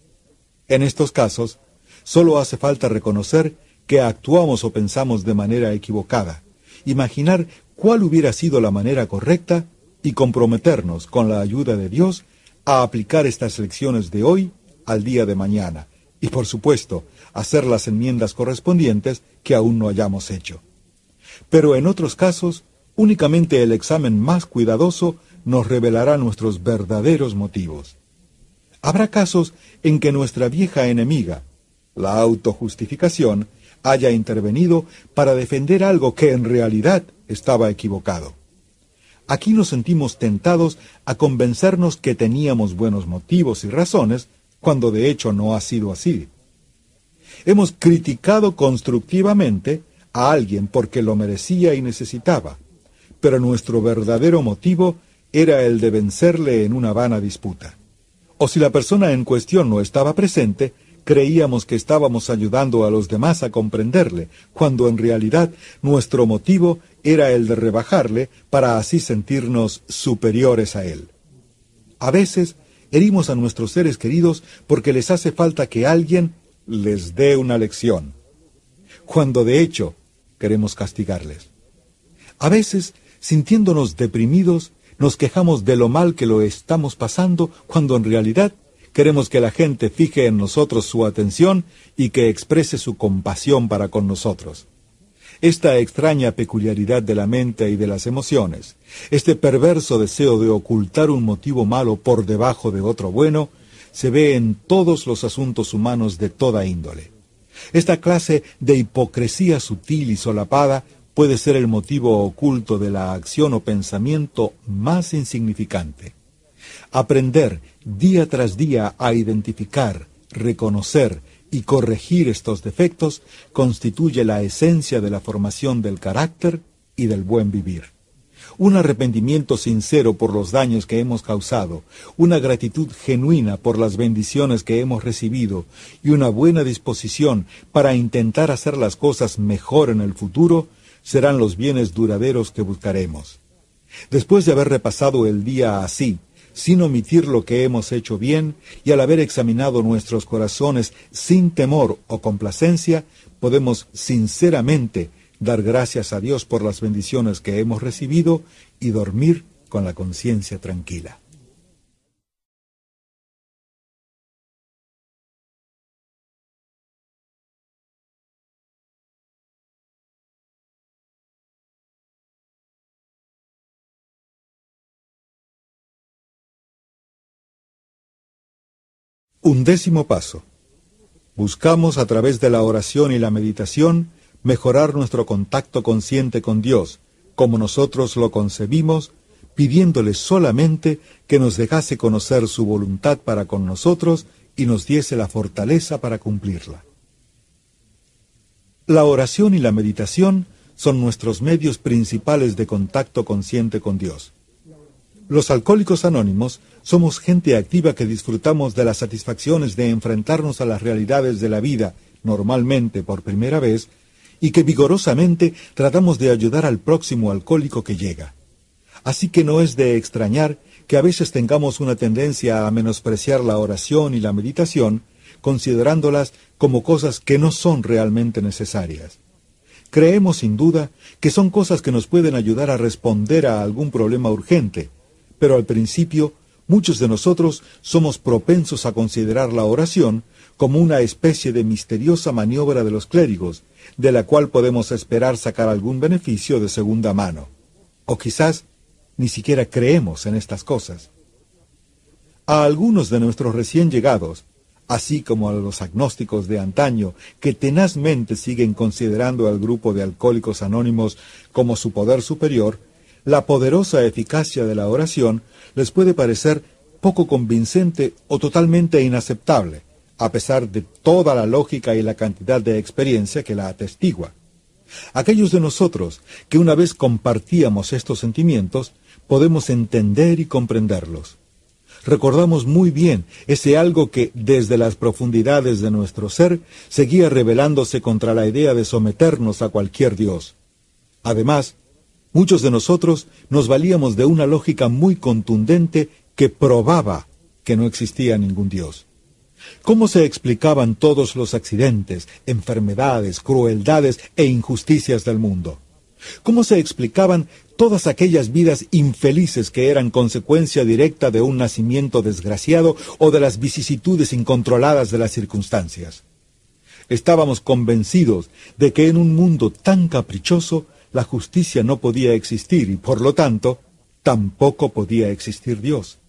En estos casos, solo hace falta reconocer que actuamos o pensamos de manera equivocada, imaginar cuál hubiera sido la manera correcta y comprometernos, con la ayuda de Dios, a aplicar estas lecciones de hoy al día de mañana, y por supuesto hacer las enmiendas correspondientes que aún no hayamos hecho. Pero en otros casos, únicamente el examen más cuidadoso nos revelará nuestros verdaderos motivos. Habrá casos en que nuestra vieja enemiga, la autojustificación, haya intervenido para defender algo que en realidad estaba equivocado. Aquí nos sentimos tentados a convencernos que teníamos buenos motivos y razones cuando de hecho no ha sido así. Hemos criticado constructivamente a alguien porque lo merecía y necesitaba, pero nuestro verdadero motivo era el de vencerle en una vana disputa. O si la persona en cuestión no estaba presente, creíamos que estábamos ayudando a los demás a comprenderle, cuando en realidad nuestro motivo era el de rebajarle para así sentirnos superiores a él. A veces herimos a nuestros seres queridos porque les hace falta que alguien les dé una lección, cuando de hecho queremos castigarles. A veces, sintiéndonos deprimidos, nos quejamos de lo mal que lo estamos pasando, cuando en realidad queremos que la gente fije en nosotros su atención y que exprese su compasión para con nosotros. Esta extraña peculiaridad de la mente y de las emociones, este perverso deseo de ocultar un motivo malo por debajo de otro bueno, se ve en todos los asuntos humanos de toda índole. Esta clase de hipocresía sutil y solapada puede ser el motivo oculto de la acción o pensamiento más insignificante. Aprender día tras día a identificar, reconocer y corregir estos defectos constituye la esencia de la formación del carácter y del buen vivir. Un arrepentimiento sincero por los daños que hemos causado, una gratitud genuina por las bendiciones que hemos recibido y una buena disposición para intentar hacer las cosas mejor en el futuro serán los bienes duraderos que buscaremos. Después de haber repasado el día así, sin omitir lo que hemos hecho bien, y al haber examinado nuestros corazones sin temor o complacencia, podemos sinceramente dar gracias a Dios por las bendiciones que hemos recibido y dormir con la conciencia tranquila. Undécimo paso. Buscamos a través de la oración y la meditación mejorar nuestro contacto consciente con Dios, como nosotros lo concebimos, pidiéndole solamente que nos dejase conocer su voluntad para con nosotros y nos diese la fortaleza para cumplirla. La oración y la meditación son nuestros medios principales de contacto consciente con Dios. Los alcohólicos anónimos somos gente activa que disfrutamos de las satisfacciones de enfrentarnos a las realidades de la vida, normalmente por primera vez, y que vigorosamente tratamos de ayudar al próximo alcohólico que llega. Así que no es de extrañar que a veces tengamos una tendencia a menospreciar la oración y la meditación, considerándolas como cosas que no son realmente necesarias. Creemos sin duda que son cosas que nos pueden ayudar a responder a algún problema urgente, pero al principio muchos de nosotros somos propensos a considerar la oración como una especie de misteriosa maniobra de los clérigos, de la cual podemos esperar sacar algún beneficio de segunda mano. O quizás ni siquiera creemos en estas cosas. A algunos de nuestros recién llegados, así como a los agnósticos de antaño que tenazmente siguen considerando al grupo de alcohólicos anónimos como su poder superior, la poderosa eficacia de la oración les puede parecer poco convincente o totalmente inaceptable, a pesar de toda la lógica y la cantidad de experiencia que la atestigua. Aquellos de nosotros que una vez compartíamos estos sentimientos, podemos entender y comprenderlos recordamos muy bien ese algo que desde las profundidades de nuestro ser seguía rebelándose contra la idea de someternos a cualquier Dios. Además, muchos de nosotros nos valíamos de una lógica muy contundente que probaba que no existía ningún Dios. ¿Cómo se explicaban todos los accidentes, enfermedades, crueldades e injusticias del mundo? ¿Cómo se explicaban todas aquellas vidas infelices que eran consecuencia directa de un nacimiento desgraciado o de las vicisitudes incontroladas de las circunstancias. Estábamos convencidos de que en un mundo tan caprichoso la justicia no podía existir y por lo tanto tampoco podía existir Dios.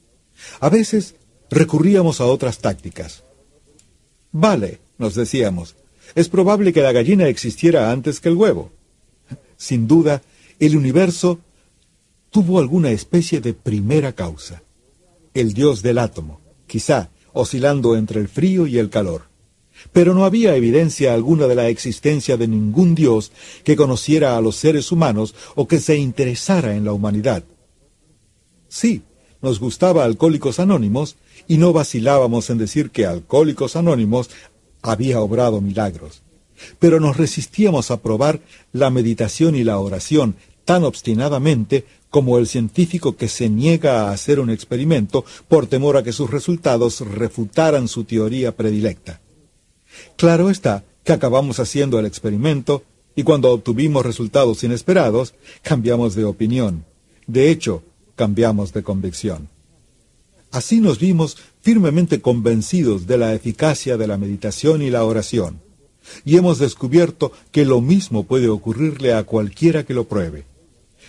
A veces recurríamos a otras tácticas. Vale, nos decíamos, es probable que la gallina existiera antes que el huevo. Sin duda, el universo tuvo alguna especie de primera causa. El dios del átomo, quizá oscilando entre el frío y el calor. Pero no había evidencia alguna de la existencia de ningún dios que conociera a los seres humanos o que se interesara en la humanidad. Sí, nos gustaba Alcohólicos Anónimos y no vacilábamos en decir que Alcohólicos Anónimos había obrado milagros. Pero nos resistíamos a probar la meditación y la oración tan obstinadamente como el científico que se niega a hacer un experimento por temor a que sus resultados refutaran su teoría predilecta. Claro está que acabamos haciendo el experimento y cuando obtuvimos resultados inesperados, cambiamos de opinión. De hecho, cambiamos de convicción. Así nos vimos firmemente convencidos de la eficacia de la meditación y la oración, y hemos descubierto que lo mismo puede ocurrirle a cualquiera que lo pruebe.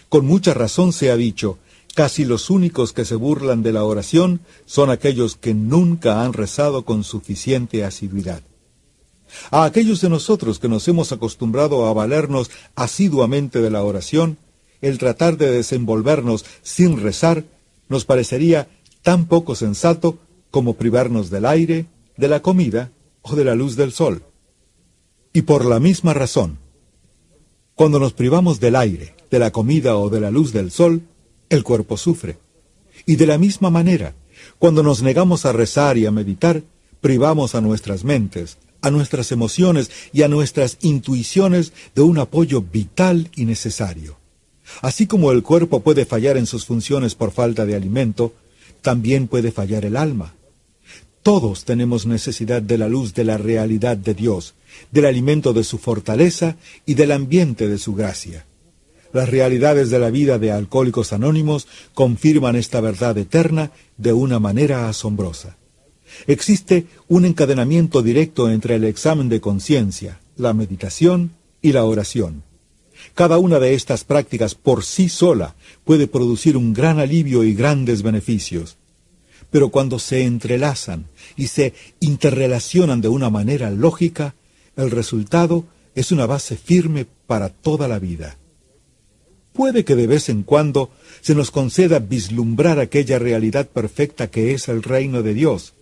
Con mucha razón se ha dicho, casi los únicos que se burlan de la oración son aquellos que nunca han rezado con suficiente asiduidad. A aquellos de nosotros que nos hemos acostumbrado a valernos asiduamente de la oración, el tratar de desenvolvernos sin rezar nos parecería tan poco sensato como privarnos del aire, de la comida o de la luz del sol. Y por la misma razón, cuando nos privamos del aire, de la comida o de la luz del sol, el cuerpo sufre. Y de la misma manera, cuando nos negamos a rezar y a meditar, privamos a nuestras mentes, a nuestras emociones y a nuestras intuiciones de un apoyo vital y necesario. Así como el cuerpo puede fallar en sus funciones por falta de alimento, también puede fallar el alma. Todos tenemos necesidad de la luz de la realidad de Dios, del alimento de su fortaleza y del ambiente de su gracia. Las realidades de la vida de Alcohólicos Anónimos confirman esta verdad eterna de una manera asombrosa. Existe un encadenamiento directo entre el examen de conciencia, la meditación y la oración. Cada una de estas prácticas por sí sola puede producir un gran alivio y grandes beneficios. Pero cuando se entrelazan y se interrelacionan de una manera lógica, el resultado es una base firme para toda la vida. Puede que de vez en cuando se nos conceda vislumbrar aquella realidad perfecta que es el reino de Dios,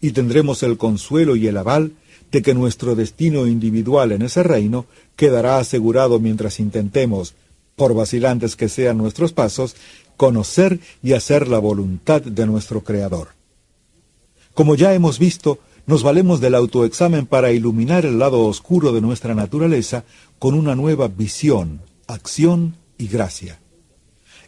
y tendremos el consuelo y el aval de que nuestro destino individual en ese reino quedará asegurado mientras intentemos, por vacilantes que sean nuestros pasos, conocer y hacer la voluntad de nuestro Creador. Como ya hemos visto, nos valemos del autoexamen para iluminar el lado oscuro de nuestra naturaleza con una nueva visión, acción y gracia.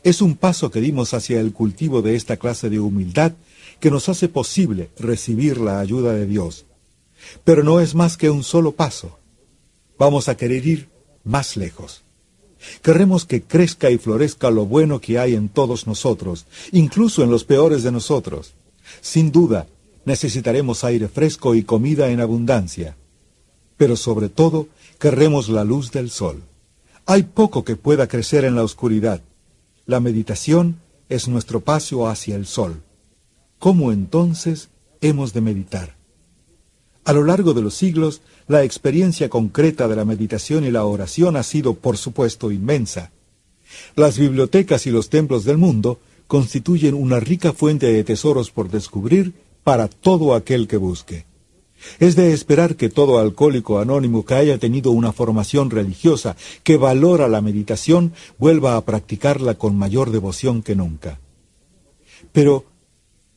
Es un paso que dimos hacia el cultivo de esta clase de humildad que nos hace posible recibir la ayuda de Dios. Pero no es más que un solo paso. Vamos a querer ir más lejos. Querremos que crezca y florezca lo bueno que hay en todos nosotros, incluso en los peores de nosotros. Sin duda, necesitaremos aire fresco y comida en abundancia. Pero sobre todo, querremos la luz del sol. Hay poco que pueda crecer en la oscuridad. La meditación es nuestro paso hacia el sol. ¿Cómo entonces hemos de meditar? A lo largo de los siglos, la experiencia concreta de la meditación y la oración ha sido, por supuesto, inmensa. Las bibliotecas y los templos del mundo constituyen una rica fuente de tesoros por descubrir para todo aquel que busque. Es de esperar que todo alcohólico anónimo que haya tenido una formación religiosa, que valora la meditación, vuelva a practicarla con mayor devoción que nunca. Pero,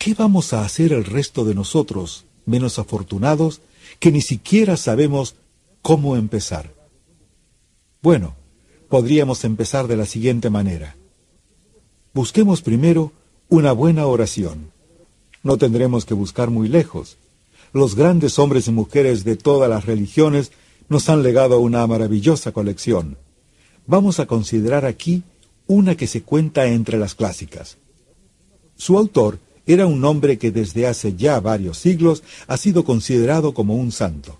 ¿qué vamos a hacer el resto de nosotros, menos afortunados, que ni siquiera sabemos cómo empezar. Bueno, podríamos empezar de la siguiente manera. Busquemos primero una buena oración. No tendremos que buscar muy lejos. Los grandes hombres y mujeres de todas las religiones nos han legado una maravillosa colección. Vamos a considerar aquí una que se cuenta entre las clásicas. Su autor era un hombre que desde hace ya varios siglos ha sido considerado como un santo.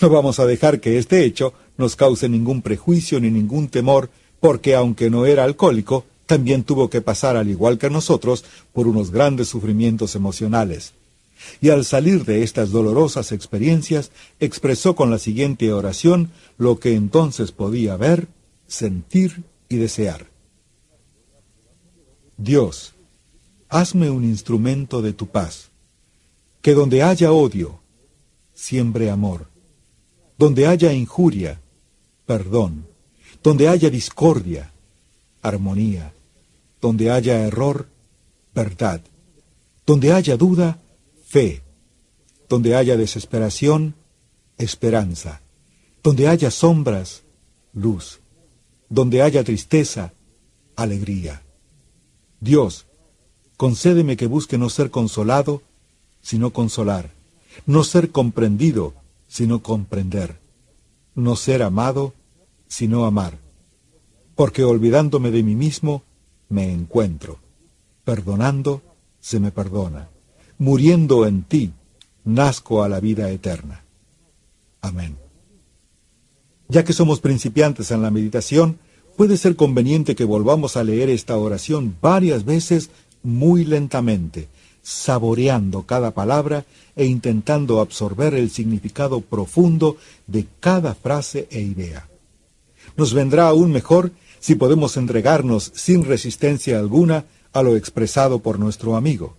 No vamos a dejar que este hecho nos cause ningún prejuicio ni ningún temor, porque aunque no era alcohólico, también tuvo que pasar, al igual que nosotros, por unos grandes sufrimientos emocionales. Y al salir de estas dolorosas experiencias, expresó con la siguiente oración lo que entonces podía ver, sentir y desear. Dios, hazme un instrumento de tu paz. Que donde haya odio, siembre amor. Donde haya injuria, perdón. Donde haya discordia, armonía. Donde haya error, verdad. Donde haya duda, fe. Donde haya desesperación, esperanza. Donde haya sombras, luz. Donde haya tristeza, alegría. Dios, Concédeme que busque no ser consolado, sino consolar, no ser comprendido, sino comprender, no ser amado, sino amar, porque olvidándome de mí mismo, me encuentro, perdonando, se me perdona, muriendo en ti, nazco a la vida eterna. Amén. Ya que somos principiantes en la meditación, puede ser conveniente que volvamos a leer esta oración varias veces muy lentamente, saboreando cada palabra e intentando absorber el significado profundo de cada frase e idea. Nos vendrá aún mejor si podemos entregarnos sin resistencia alguna a lo expresado por nuestro amigo.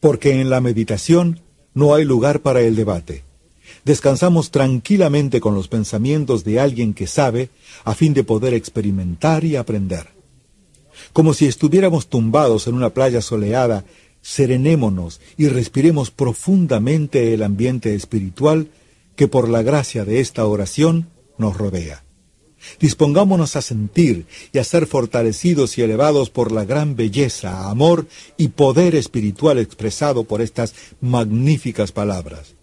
Porque en la meditación no hay lugar para el debate. Descansamos tranquilamente con los pensamientos de alguien que sabe a fin de poder experimentar y aprender como si estuviéramos tumbados en una playa soleada, serenémonos y respiremos profundamente el ambiente espiritual que por la gracia de esta oración nos rodea. Dispongámonos a sentir y a ser fortalecidos y elevados por la gran belleza, amor y poder espiritual expresado por estas magníficas palabras.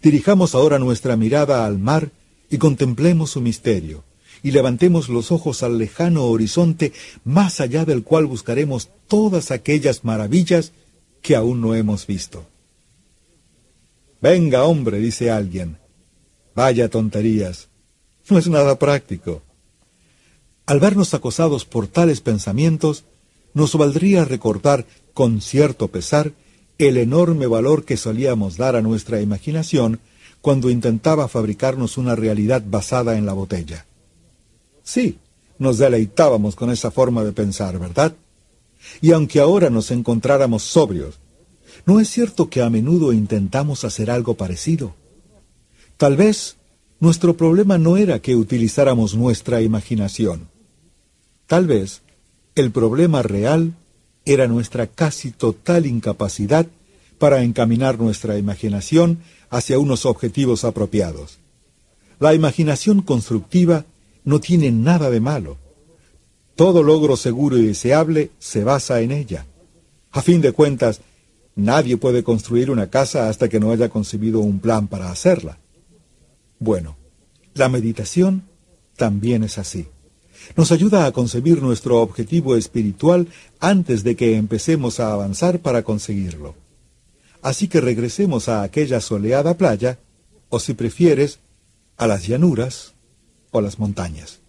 Dirijamos ahora nuestra mirada al mar y contemplemos su misterio y levantemos los ojos al lejano horizonte más allá del cual buscaremos todas aquellas maravillas que aún no hemos visto. Venga, hombre, dice alguien. Vaya tonterías. No es nada práctico. Al vernos acosados por tales pensamientos, nos valdría recordar con cierto pesar el enorme valor que solíamos dar a nuestra imaginación cuando intentaba fabricarnos una realidad basada en la botella. Sí, nos deleitábamos con esa forma de pensar, ¿verdad? Y aunque ahora nos encontráramos sobrios, ¿no es cierto que a menudo intentamos hacer algo parecido? Tal vez nuestro problema no era que utilizáramos nuestra imaginación. Tal vez el problema real era nuestra casi total incapacidad para encaminar nuestra imaginación hacia unos objetivos apropiados. La imaginación constructiva no tiene nada de malo. Todo logro seguro y deseable se basa en ella. A fin de cuentas, nadie puede construir una casa hasta que no haya concebido un plan para hacerla. Bueno, La meditación también es así. Nos ayuda a concebir nuestro objetivo espiritual antes de que empecemos a avanzar para conseguirlo. Así que regresemos a aquella soleada playa, o si prefieres, a las llanuras o las montañas.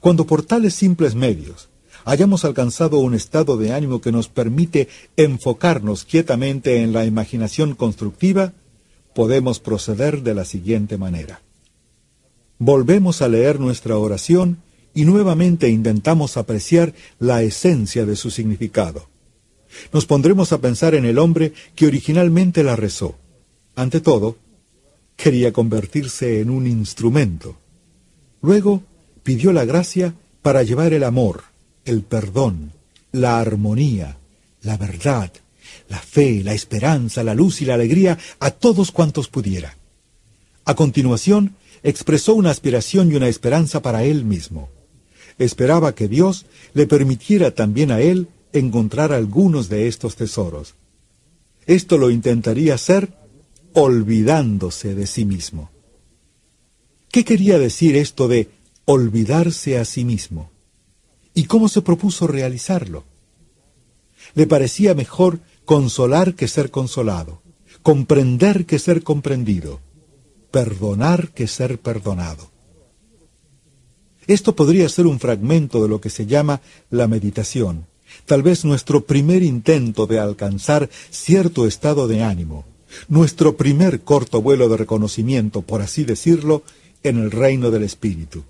Cuando por tales simples medios hayamos alcanzado un estado de ánimo que nos permite enfocarnos quietamente en la imaginación constructiva, podemos proceder de la siguiente manera. Volvemos a leer nuestra oración y nuevamente intentamos apreciar la esencia de su significado. Nos pondremos a pensar en el hombre que originalmente la rezó. Ante todo, quería convertirse en un instrumento. Luego pidió la gracia para llevar el amor, el perdón, la armonía, la verdad, la fe, la esperanza, la luz y la alegría a todos cuantos pudiera. A continuación, expresó una aspiración y una esperanza para él mismo. Esperaba que Dios le permitiera también a él encontrar algunos de estos tesoros. Esto lo intentaría hacer olvidándose de sí mismo. ¿Qué quería decir esto de olvidarse a sí mismo? ¿Y cómo se propuso realizarlo? Le parecía mejor consolar que ser consolado, comprender que ser comprendido, perdonar que ser perdonado. Esto podría ser un fragmento de lo que se llama la meditación, tal vez nuestro primer intento de alcanzar cierto estado de ánimo, nuestro primer corto vuelo de reconocimiento, por así decirlo, en el reino del Espíritu.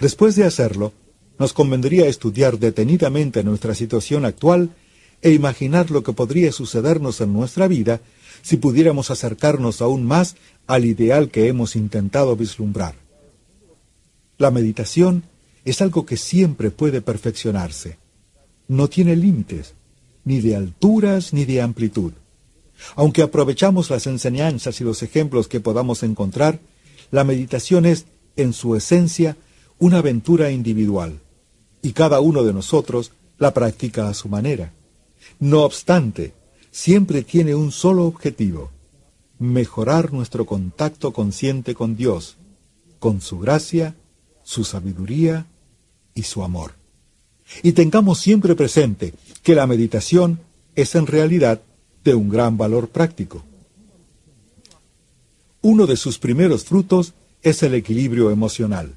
Después de hacerlo, nos convendría estudiar detenidamente nuestra situación actual e imaginar lo que podría sucedernos en nuestra vida si pudiéramos acercarnos aún más al ideal que hemos intentado vislumbrar. La meditación es algo que siempre puede perfeccionarse. No tiene límites, ni de alturas ni de amplitud. Aunque aprovechamos las enseñanzas y los ejemplos que podamos encontrar, la meditación es, en su esencia, una aventura individual y cada uno de nosotros la practica a su manera. No obstante, siempre tiene un solo objetivo, mejorar nuestro contacto consciente con Dios, con su gracia, su sabiduría y su amor. Y tengamos siempre presente que la meditación es en realidad de un gran valor práctico. Uno de sus primeros frutos es el equilibrio emocional.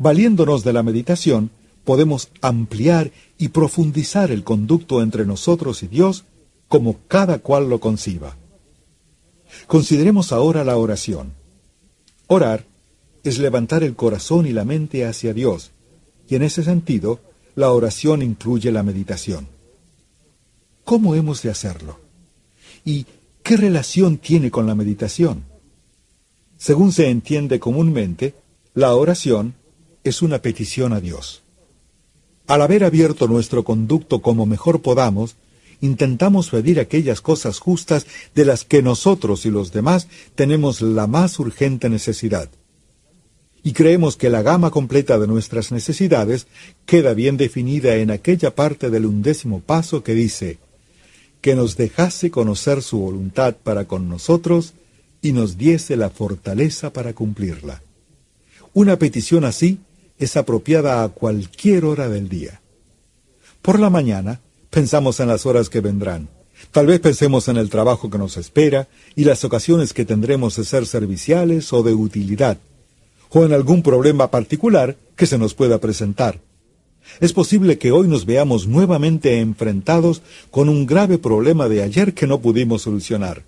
Valiéndonos de la meditación, podemos ampliar y profundizar el conducto entre nosotros y Dios como cada cual lo conciba. Consideremos ahora la oración. Orar es levantar el corazón y la mente hacia Dios, y en ese sentido, la oración incluye la meditación. ¿Cómo hemos de hacerlo? ¿Y qué relación tiene con la meditación? Según se entiende comúnmente, la oración es una petición a Dios. Al haber abierto nuestro conducto como mejor podamos, intentamos pedir aquellas cosas justas de las que nosotros y los demás tenemos la más urgente necesidad. Y creemos que la gama completa de nuestras necesidades queda bien definida en aquella parte del undécimo paso que dice, que nos dejase conocer su voluntad para con nosotros y nos diese la fortaleza para cumplirla. Una petición así es apropiada a cualquier hora del día. Por la mañana, pensamos en las horas que vendrán. Tal vez pensemos en el trabajo que nos espera y las ocasiones que tendremos de ser serviciales o de utilidad, o en algún problema particular que se nos pueda presentar. Es posible que hoy nos veamos nuevamente enfrentados con un grave problema de ayer que no pudimos solucionar.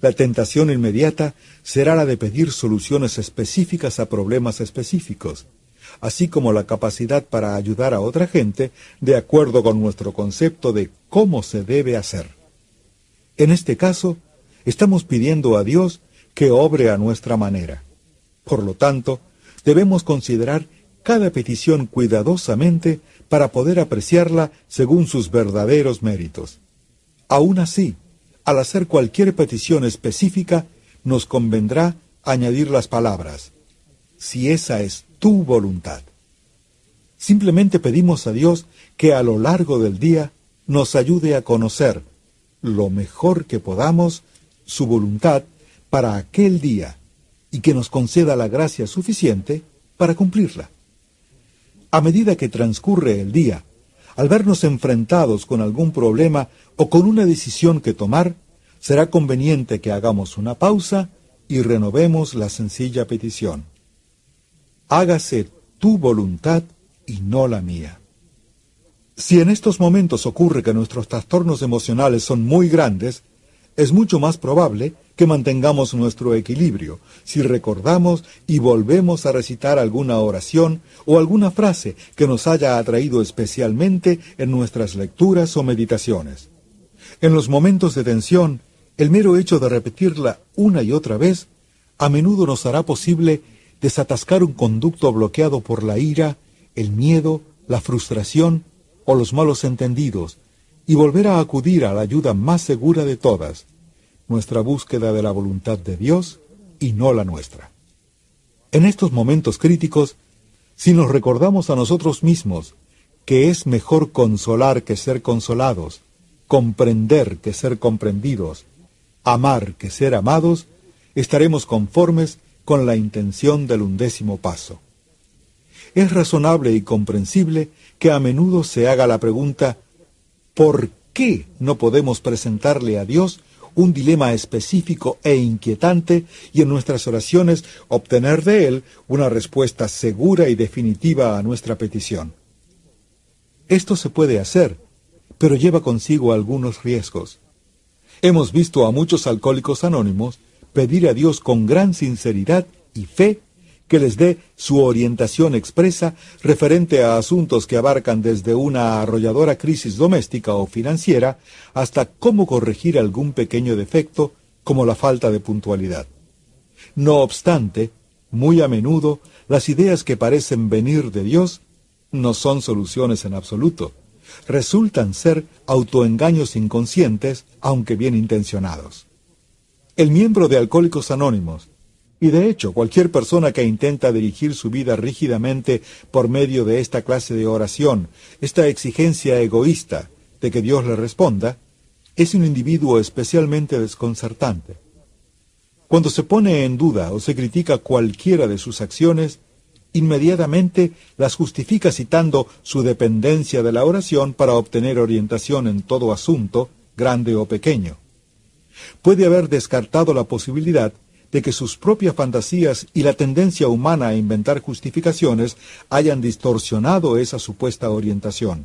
La tentación inmediata será la de pedir soluciones específicas a problemas específicos así como la capacidad para ayudar a otra gente de acuerdo con nuestro concepto de cómo se debe hacer. En este caso, estamos pidiendo a Dios que obre a nuestra manera. Por lo tanto, debemos considerar cada petición cuidadosamente para poder apreciarla según sus verdaderos méritos. Aún así, al hacer cualquier petición específica, nos convendrá añadir las palabras, si esa es tu voluntad. Simplemente pedimos a Dios que a lo largo del día nos ayude a conocer lo mejor que podamos su voluntad para aquel día y que nos conceda la gracia suficiente para cumplirla. A medida que transcurre el día, al vernos enfrentados con algún problema o con una decisión que tomar, será conveniente que hagamos una pausa y renovemos la sencilla petición. Hágase tu voluntad y no la mía. Si en estos momentos ocurre que nuestros trastornos emocionales son muy grandes, es mucho más probable que mantengamos nuestro equilibrio si recordamos y volvemos a recitar alguna oración o alguna frase que nos haya atraído especialmente en nuestras lecturas o meditaciones. En los momentos de tensión, el mero hecho de repetirla una y otra vez a menudo nos hará posible desatascar un conducto bloqueado por la ira, el miedo, la frustración o los malos entendidos, y volver a acudir a la ayuda más segura de todas, nuestra búsqueda de la voluntad de Dios y no la nuestra. En estos momentos críticos, si nos recordamos a nosotros mismos que es mejor consolar que ser consolados, comprender que ser comprendidos, amar que ser amados, estaremos conformes con la intención del undécimo paso. Es razonable y comprensible que a menudo se haga la pregunta ¿por qué no podemos presentarle a Dios un dilema específico e inquietante y en nuestras oraciones obtener de Él una respuesta segura y definitiva a nuestra petición? Esto se puede hacer, pero lleva consigo algunos riesgos. Hemos visto a muchos alcohólicos anónimos pedir a Dios con gran sinceridad y fe que les dé su orientación expresa referente a asuntos que abarcan desde una arrolladora crisis doméstica o financiera hasta cómo corregir algún pequeño defecto como la falta de puntualidad. No obstante, muy a menudo, las ideas que parecen venir de Dios no son soluciones en absoluto. Resultan ser autoengaños inconscientes, aunque bien intencionados. El miembro de Alcohólicos Anónimos, y de hecho, cualquier persona que intenta dirigir su vida rígidamente por medio de esta clase de oración, esta exigencia egoísta de que Dios le responda, es un individuo especialmente desconcertante. Cuando se pone en duda o se critica cualquiera de sus acciones, inmediatamente las justifica citando su dependencia de la oración para obtener orientación en todo asunto, grande o pequeño. Puede haber descartado la posibilidad de que sus propias fantasías y la tendencia humana a inventar justificaciones hayan distorsionado esa supuesta orientación.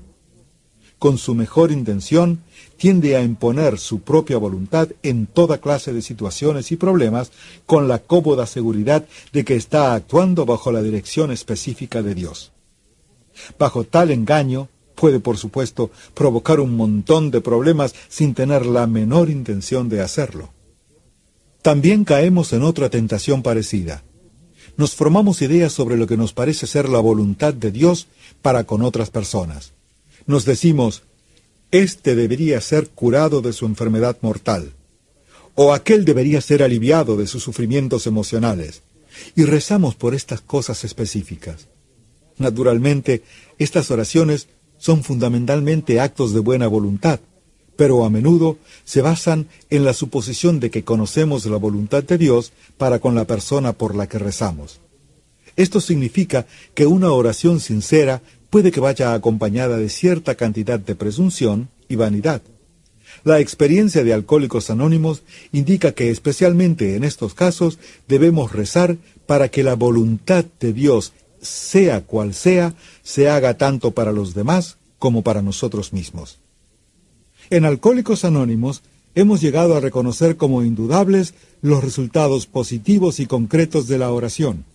Con su mejor intención, tiende a imponer su propia voluntad en toda clase de situaciones y problemas con la cómoda seguridad de que está actuando bajo la dirección específica de Dios. Bajo tal engaño, puede por supuesto provocar un montón de problemas sin tener la menor intención de hacerlo. También caemos en otra tentación parecida. Nos formamos ideas sobre lo que nos parece ser la voluntad de Dios para con otras personas. Nos decimos, este debería ser curado de su enfermedad mortal, o aquel debería ser aliviado de sus sufrimientos emocionales, y rezamos por estas cosas específicas. Naturalmente, estas oraciones son fundamentalmente actos de buena voluntad, pero a menudo se basan en la suposición de que conocemos la voluntad de Dios para con la persona por la que rezamos. Esto significa que una oración sincera puede que vaya acompañada de cierta cantidad de presunción y vanidad. La experiencia de Alcohólicos Anónimos indica que especialmente en estos casos debemos rezar para que la voluntad de Dios, sea cual sea, se haga tanto para los demás como para nosotros mismos. En Alcohólicos Anónimos hemos llegado a reconocer como indudables los resultados positivos y concretos de la oración.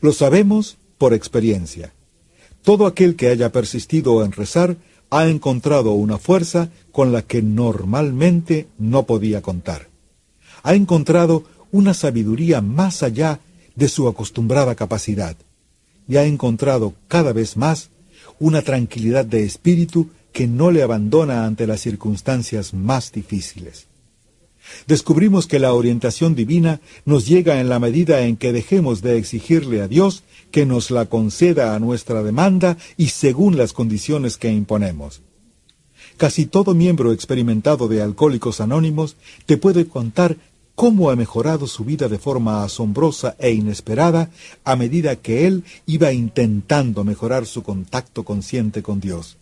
Lo sabemos por experiencia. Todo aquel que haya persistido en rezar ha encontrado una fuerza con la que normalmente no podía contar. Ha encontrado una sabiduría más allá de su acostumbrada capacidad y ha encontrado cada vez más una tranquilidad de espíritu que no le abandona ante las circunstancias más difíciles. Descubrimos que la orientación divina nos llega en la medida en que dejemos de exigirle a Dios que nos la conceda a nuestra demanda y según las condiciones que imponemos. Casi todo miembro experimentado de Alcohólicos Anónimos te puede contar cómo ha mejorado su vida de forma asombrosa e inesperada a medida que él iba intentando mejorar su contacto consciente con Dios.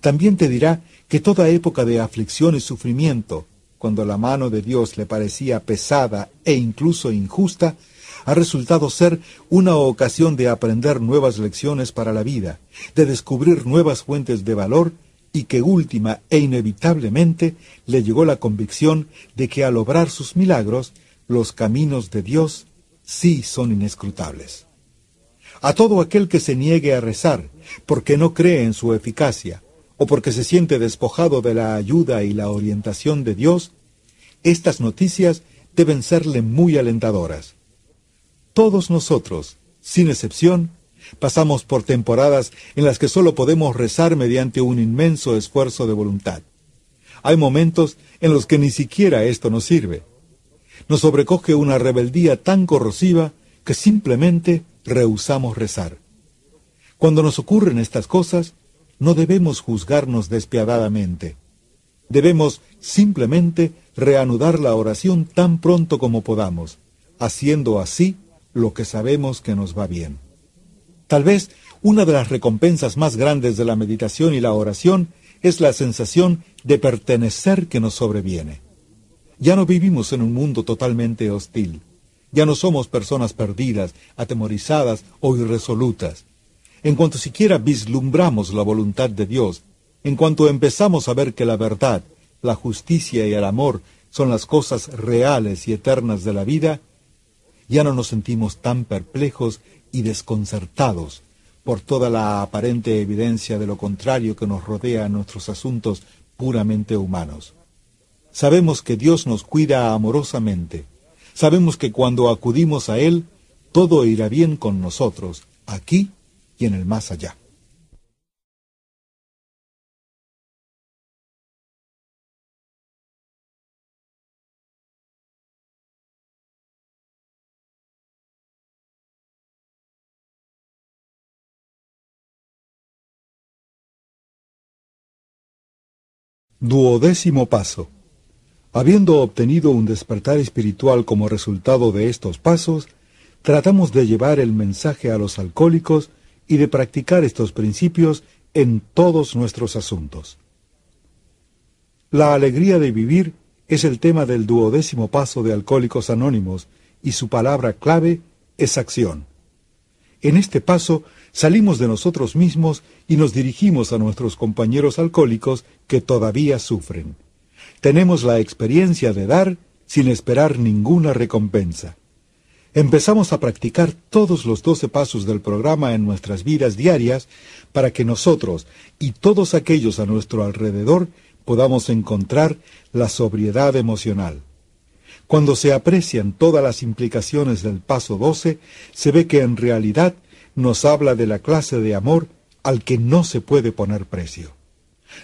También te dirá que toda época de aflicción y sufrimiento, cuando la mano de Dios le parecía pesada e incluso injusta, ha resultado ser una ocasión de aprender nuevas lecciones para la vida, de descubrir nuevas fuentes de valor y que última e inevitablemente le llegó la convicción de que al obrar sus milagros, los caminos de Dios sí son inescrutables. A todo aquel que se niegue a rezar, porque no cree en su eficacia, o porque se siente despojado de la ayuda y la orientación de Dios, estas noticias deben serle muy alentadoras. Todos nosotros, sin excepción, pasamos por temporadas en las que solo podemos rezar mediante un inmenso esfuerzo de voluntad. Hay momentos en los que ni siquiera esto nos sirve. Nos sobrecoge una rebeldía tan corrosiva que simplemente rehusamos rezar. Cuando nos ocurren estas cosas, no debemos juzgarnos despiadadamente. Debemos simplemente reanudar la oración tan pronto como podamos, haciendo así lo que sabemos que nos va bien. Tal vez una de las recompensas más grandes de la meditación y la oración es la sensación de pertenecer que nos sobreviene. Ya no vivimos en un mundo totalmente hostil. Ya no somos personas perdidas, atemorizadas o irresolutas. En cuanto siquiera vislumbramos la voluntad de Dios, en cuanto empezamos a ver que la verdad, la justicia y el amor son las cosas reales y eternas de la vida, ya no nos sentimos tan perplejos y desconcertados por toda la aparente evidencia de lo contrario que nos rodea en nuestros asuntos puramente humanos. Sabemos que Dios nos cuida amorosamente. Sabemos que cuando acudimos a Él, todo irá bien con nosotros, aquí y en el más allá. Duodécimo paso. Habiendo obtenido un despertar espiritual como resultado de estos pasos, tratamos de llevar el mensaje a los alcohólicos y de practicar estos principios en todos nuestros asuntos. La alegría de vivir es el tema del duodécimo paso de Alcohólicos Anónimos y su palabra clave es acción. En este paso salimos de nosotros mismos y nos dirigimos a nuestros compañeros alcohólicos que todavía sufren. Tenemos la experiencia de dar sin esperar ninguna recompensa. Empezamos a practicar todos los doce pasos del programa en nuestras vidas diarias para que nosotros y todos aquellos a nuestro alrededor podamos encontrar la sobriedad emocional. Cuando se aprecian todas las implicaciones del paso 12, se ve que en realidad nos habla de la clase de amor al que no se puede poner precio.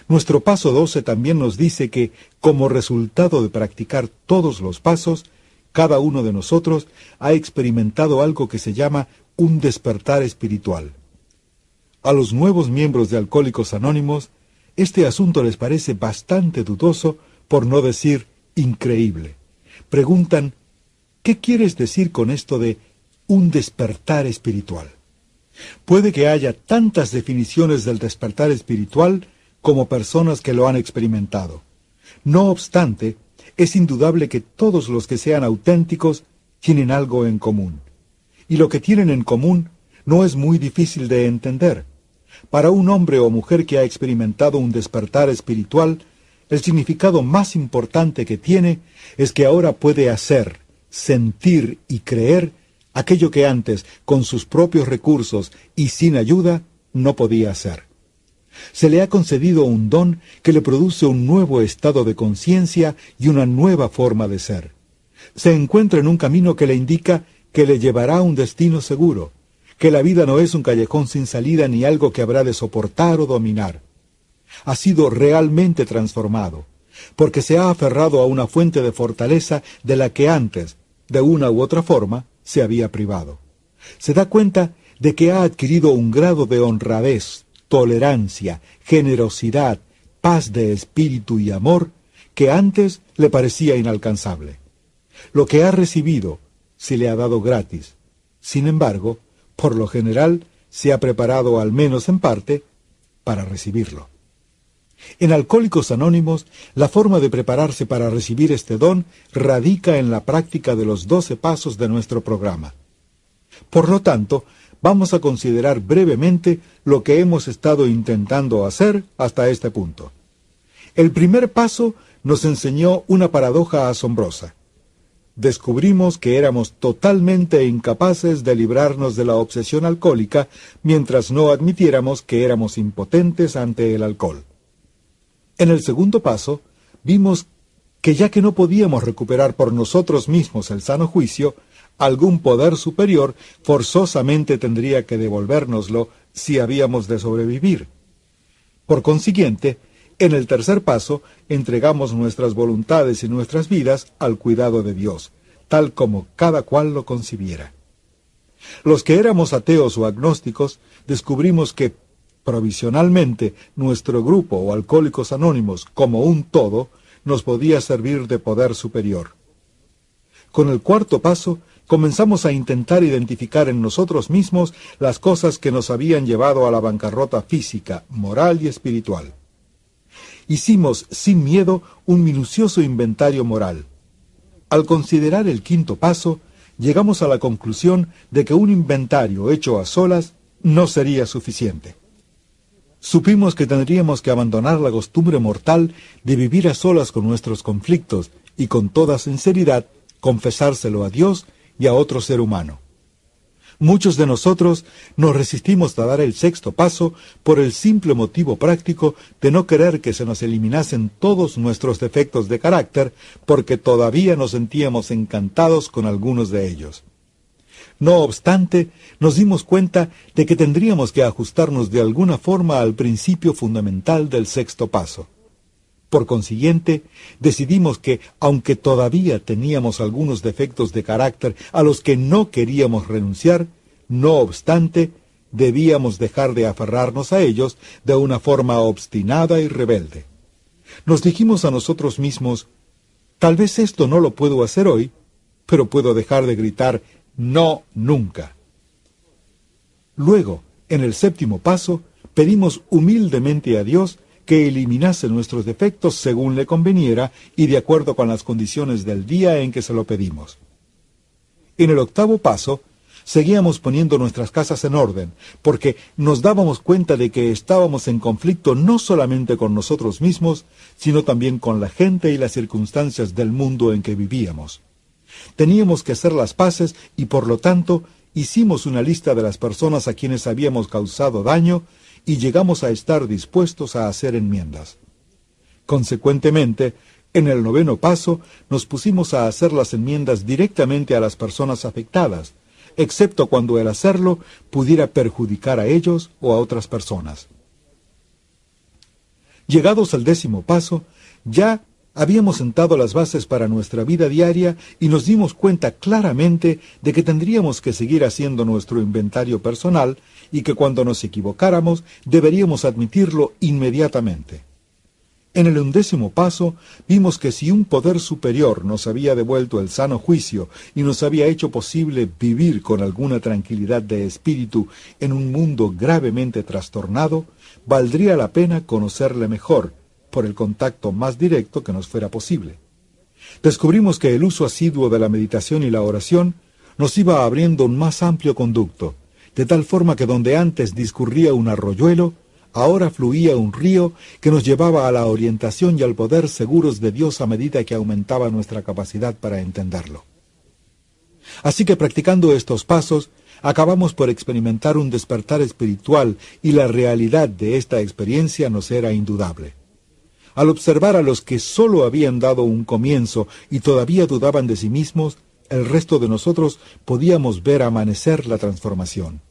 Nuestro paso 12 también nos dice que, como resultado de practicar todos los pasos, cada uno de nosotros ha experimentado algo que se llama un despertar espiritual. A los nuevos miembros de Alcohólicos Anónimos, este asunto les parece bastante dudoso, por no decir increíble preguntan, ¿qué quieres decir con esto de un despertar espiritual? Puede que haya tantas definiciones del despertar espiritual como personas que lo han experimentado. No obstante, es indudable que todos los que sean auténticos tienen algo en común. Y lo que tienen en común no es muy difícil de entender. Para un hombre o mujer que ha experimentado un despertar espiritual, el significado más importante que tiene es que ahora puede hacer, sentir y creer aquello que antes, con sus propios recursos y sin ayuda, no podía hacer. Se le ha concedido un don que le produce un nuevo estado de conciencia y una nueva forma de ser. Se encuentra en un camino que le indica que le llevará a un destino seguro, que la vida no es un callejón sin salida ni algo que habrá de soportar o dominar ha sido realmente transformado, porque se ha aferrado a una fuente de fortaleza de la que antes, de una u otra forma, se había privado. Se da cuenta de que ha adquirido un grado de honradez, tolerancia, generosidad, paz de espíritu y amor que antes le parecía inalcanzable. Lo que ha recibido se le ha dado gratis. Sin embargo, por lo general, se ha preparado al menos en parte para recibirlo. En Alcohólicos Anónimos, la forma de prepararse para recibir este don radica en la práctica de los doce pasos de nuestro programa. Por lo tanto, vamos a considerar brevemente lo que hemos estado intentando hacer hasta este punto. El primer paso nos enseñó una paradoja asombrosa. Descubrimos que éramos totalmente incapaces de librarnos de la obsesión alcohólica mientras no admitiéramos que éramos impotentes ante el alcohol. En el segundo paso, vimos que ya que no podíamos recuperar por nosotros mismos el sano juicio, algún poder superior forzosamente tendría que devolvérnoslo si habíamos de sobrevivir. Por consiguiente, en el tercer paso, entregamos nuestras voluntades y nuestras vidas al cuidado de Dios, tal como cada cual lo concibiera. Los que éramos ateos o agnósticos descubrimos que provisionalmente nuestro grupo o alcohólicos anónimos como un todo nos podía servir de poder superior. Con el cuarto paso comenzamos a intentar identificar en nosotros mismos las cosas que nos habían llevado a la bancarrota física, moral y espiritual. Hicimos sin miedo un minucioso inventario moral. Al considerar el quinto paso, llegamos a la conclusión de que un inventario hecho a solas no sería suficiente. Supimos que tendríamos que abandonar la costumbre mortal de vivir a solas con nuestros conflictos y con toda sinceridad confesárselo a Dios y a otro ser humano. Muchos de nosotros nos resistimos a dar el sexto paso por el simple motivo práctico de no querer que se nos eliminasen todos nuestros defectos de carácter porque todavía nos sentíamos encantados con algunos de ellos. No obstante, nos dimos cuenta de que tendríamos que ajustarnos de alguna forma al principio fundamental del sexto paso. Por consiguiente, decidimos que, aunque todavía teníamos algunos defectos de carácter a los que no queríamos renunciar, no obstante, debíamos dejar de aferrarnos a ellos de una forma obstinada y rebelde. Nos dijimos a nosotros mismos, tal vez esto no lo puedo hacer hoy, pero puedo dejar de gritar no nunca. Luego, en el séptimo paso, pedimos humildemente a Dios que eliminase nuestros defectos según le conveniera y de acuerdo con las condiciones del día en que se lo pedimos. En el octavo paso, seguíamos poniendo nuestras casas en orden, porque nos dábamos cuenta de que estábamos en conflicto no solamente con nosotros mismos, sino también con la gente y las circunstancias del mundo en que vivíamos. Teníamos que hacer las paces y por lo tanto hicimos una lista de las personas a quienes habíamos causado daño y llegamos a estar dispuestos a hacer enmiendas. Consecuentemente, en el noveno paso nos pusimos a hacer las enmiendas directamente a las personas afectadas, excepto cuando el hacerlo pudiera perjudicar a ellos o a otras personas. Llegados al décimo paso, ya Habíamos sentado las bases para nuestra vida diaria y nos dimos cuenta claramente de que tendríamos que seguir haciendo nuestro inventario personal y que cuando nos equivocáramos deberíamos admitirlo inmediatamente. En el undécimo paso vimos que si un poder superior nos había devuelto el sano juicio y nos había hecho posible vivir con alguna tranquilidad de espíritu en un mundo gravemente trastornado, valdría la pena conocerle mejor, por el contacto más directo que nos fuera posible. Descubrimos que el uso asiduo de la meditación y la oración nos iba abriendo un más amplio conducto, de tal forma que donde antes discurría un arroyuelo, ahora fluía un río que nos llevaba a la orientación y al poder seguros de Dios a medida que aumentaba nuestra capacidad para entenderlo. Así que practicando estos pasos, acabamos por experimentar un despertar espiritual y la realidad de esta experiencia nos era indudable. Al observar a los que sólo habían dado un comienzo y todavía dudaban de sí mismos, el resto de nosotros podíamos ver amanecer la transformación.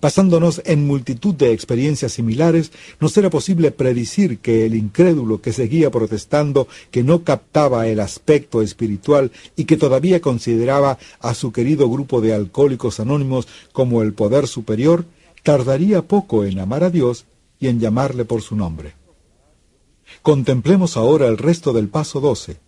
Pasándonos en multitud de experiencias similares, nos era posible predecir que el incrédulo que seguía protestando, que no captaba el aspecto espiritual y que todavía consideraba a su querido grupo de alcohólicos anónimos como el poder superior, tardaría poco en amar a Dios y en llamarle por su nombre. Contemplemos ahora el resto del paso 12.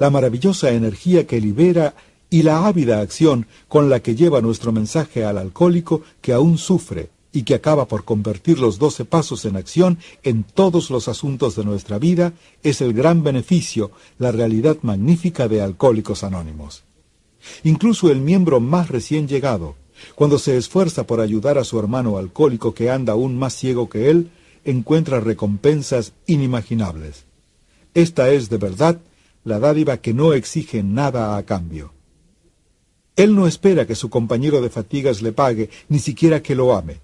la maravillosa energía que libera y la ávida acción con la que lleva nuestro mensaje al alcohólico que aún sufre y que acaba por convertir los doce pasos en acción en todos los asuntos de nuestra vida, es el gran beneficio, la realidad magnífica de Alcohólicos Anónimos. Incluso el miembro más recién llegado, cuando se esfuerza por ayudar a su hermano alcohólico que anda aún más ciego que él, encuentra recompensas inimaginables. Esta es, de verdad, la dádiva que no exige nada a cambio. Él no espera que su compañero de fatigas le pague, ni siquiera que lo ame.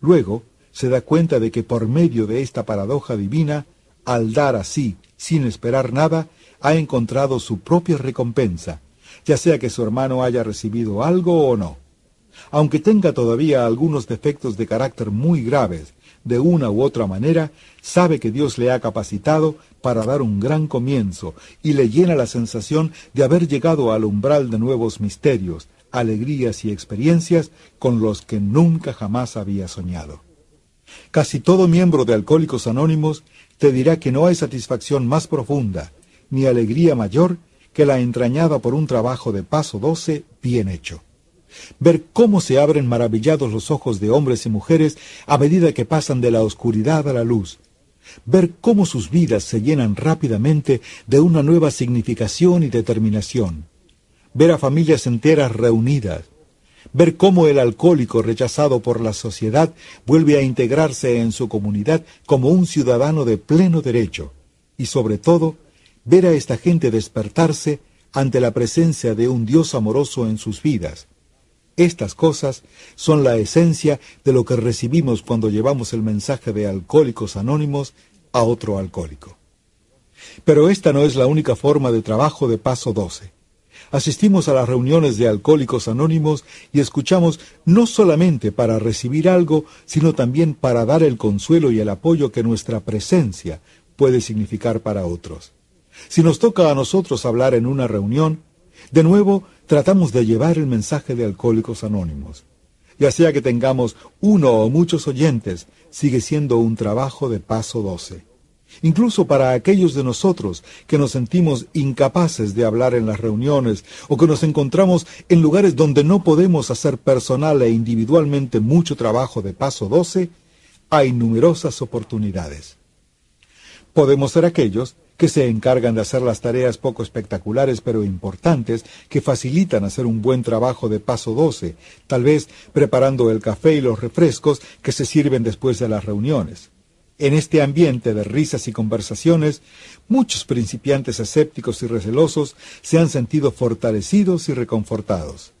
Luego se da cuenta de que por medio de esta paradoja divina, al dar así, sin esperar nada, ha encontrado su propia recompensa, ya sea que su hermano haya recibido algo o no. Aunque tenga todavía algunos defectos de carácter muy graves, de una u otra manera, sabe que Dios le ha capacitado para dar un gran comienzo y le llena la sensación de haber llegado al umbral de nuevos misterios, alegrías y experiencias con los que nunca jamás había soñado. Casi todo miembro de Alcohólicos Anónimos te dirá que no hay satisfacción más profunda, ni alegría mayor que la entrañada por un trabajo de paso doce bien hecho ver cómo se abren maravillados los ojos de hombres y mujeres a medida que pasan de la oscuridad a la luz, ver cómo sus vidas se llenan rápidamente de una nueva significación y determinación, ver a familias enteras reunidas, ver cómo el alcohólico rechazado por la sociedad vuelve a integrarse en su comunidad como un ciudadano de pleno derecho, y sobre todo, ver a esta gente despertarse ante la presencia de un Dios amoroso en sus vidas, estas cosas son la esencia de lo que recibimos cuando llevamos el mensaje de Alcohólicos Anónimos a otro alcohólico. Pero esta no es la única forma de trabajo de Paso 12. Asistimos a las reuniones de Alcohólicos Anónimos y escuchamos no solamente para recibir algo, sino también para dar el consuelo y el apoyo que nuestra presencia puede significar para otros. Si nos toca a nosotros hablar en una reunión, de nuevo tratamos de llevar el mensaje de Alcohólicos Anónimos. Ya sea que tengamos uno o muchos oyentes, sigue siendo un trabajo de paso doce. Incluso para aquellos de nosotros que nos sentimos incapaces de hablar en las reuniones o que nos encontramos en lugares donde no podemos hacer personal e individualmente mucho trabajo de paso doce, hay numerosas oportunidades. Podemos ser aquellos que se encargan de hacer las tareas poco espectaculares pero importantes que facilitan hacer un buen trabajo de paso 12, tal vez preparando el café y los refrescos que se sirven después de las reuniones. En este ambiente de risas y conversaciones, muchos principiantes escépticos y recelosos se han sentido fortalecidos y reconfortados.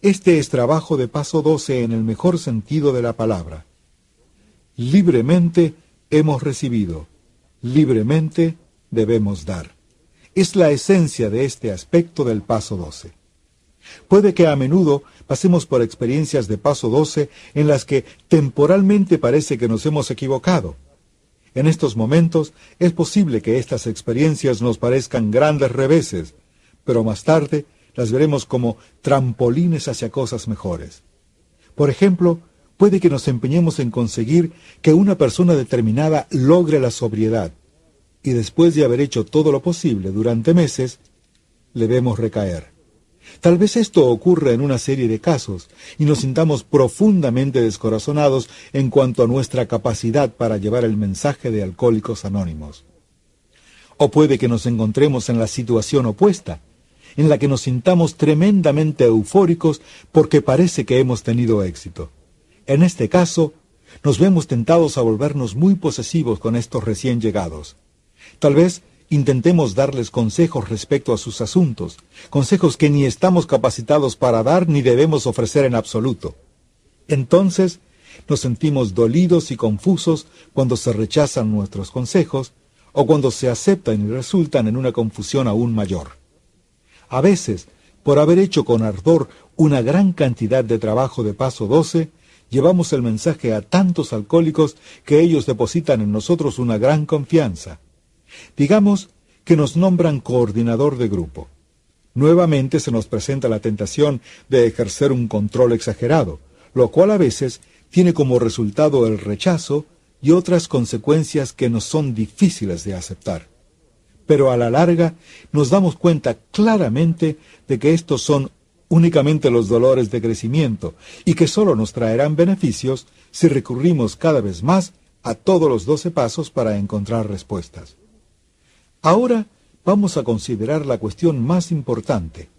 Este es trabajo de paso 12 en el mejor sentido de la palabra. Libremente hemos recibido libremente debemos dar. Es la esencia de este aspecto del paso 12. Puede que a menudo pasemos por experiencias de paso 12 en las que temporalmente parece que nos hemos equivocado. En estos momentos es posible que estas experiencias nos parezcan grandes reveses, pero más tarde las veremos como trampolines hacia cosas mejores. Por ejemplo, puede que nos empeñemos en conseguir que una persona determinada logre la sobriedad, y después de haber hecho todo lo posible durante meses, le vemos recaer. Tal vez esto ocurra en una serie de casos y nos sintamos profundamente descorazonados en cuanto a nuestra capacidad para llevar el mensaje de Alcohólicos Anónimos. O puede que nos encontremos en la situación opuesta, en la que nos sintamos tremendamente eufóricos porque parece que hemos tenido éxito. En este caso, nos vemos tentados a volvernos muy posesivos con estos recién llegados. Tal vez intentemos darles consejos respecto a sus asuntos, consejos que ni estamos capacitados para dar ni debemos ofrecer en absoluto. Entonces, nos sentimos dolidos y confusos cuando se rechazan nuestros consejos o cuando se aceptan y resultan en una confusión aún mayor. A veces, por haber hecho con ardor una gran cantidad de trabajo de paso 12, llevamos el mensaje a tantos alcohólicos que ellos depositan en nosotros una gran confianza. Digamos que nos nombran coordinador de grupo. Nuevamente se nos presenta la tentación de ejercer un control exagerado, lo cual a veces tiene como resultado el rechazo y otras consecuencias que nos son difíciles de aceptar. pero a la larga nos damos cuenta claramente de que estos son únicamente los dolores de crecimiento y que sólo nos traerán beneficios si recurrimos cada vez más a todos los doce pasos para encontrar respuestas. Ahora vamos a considerar la cuestión más importante.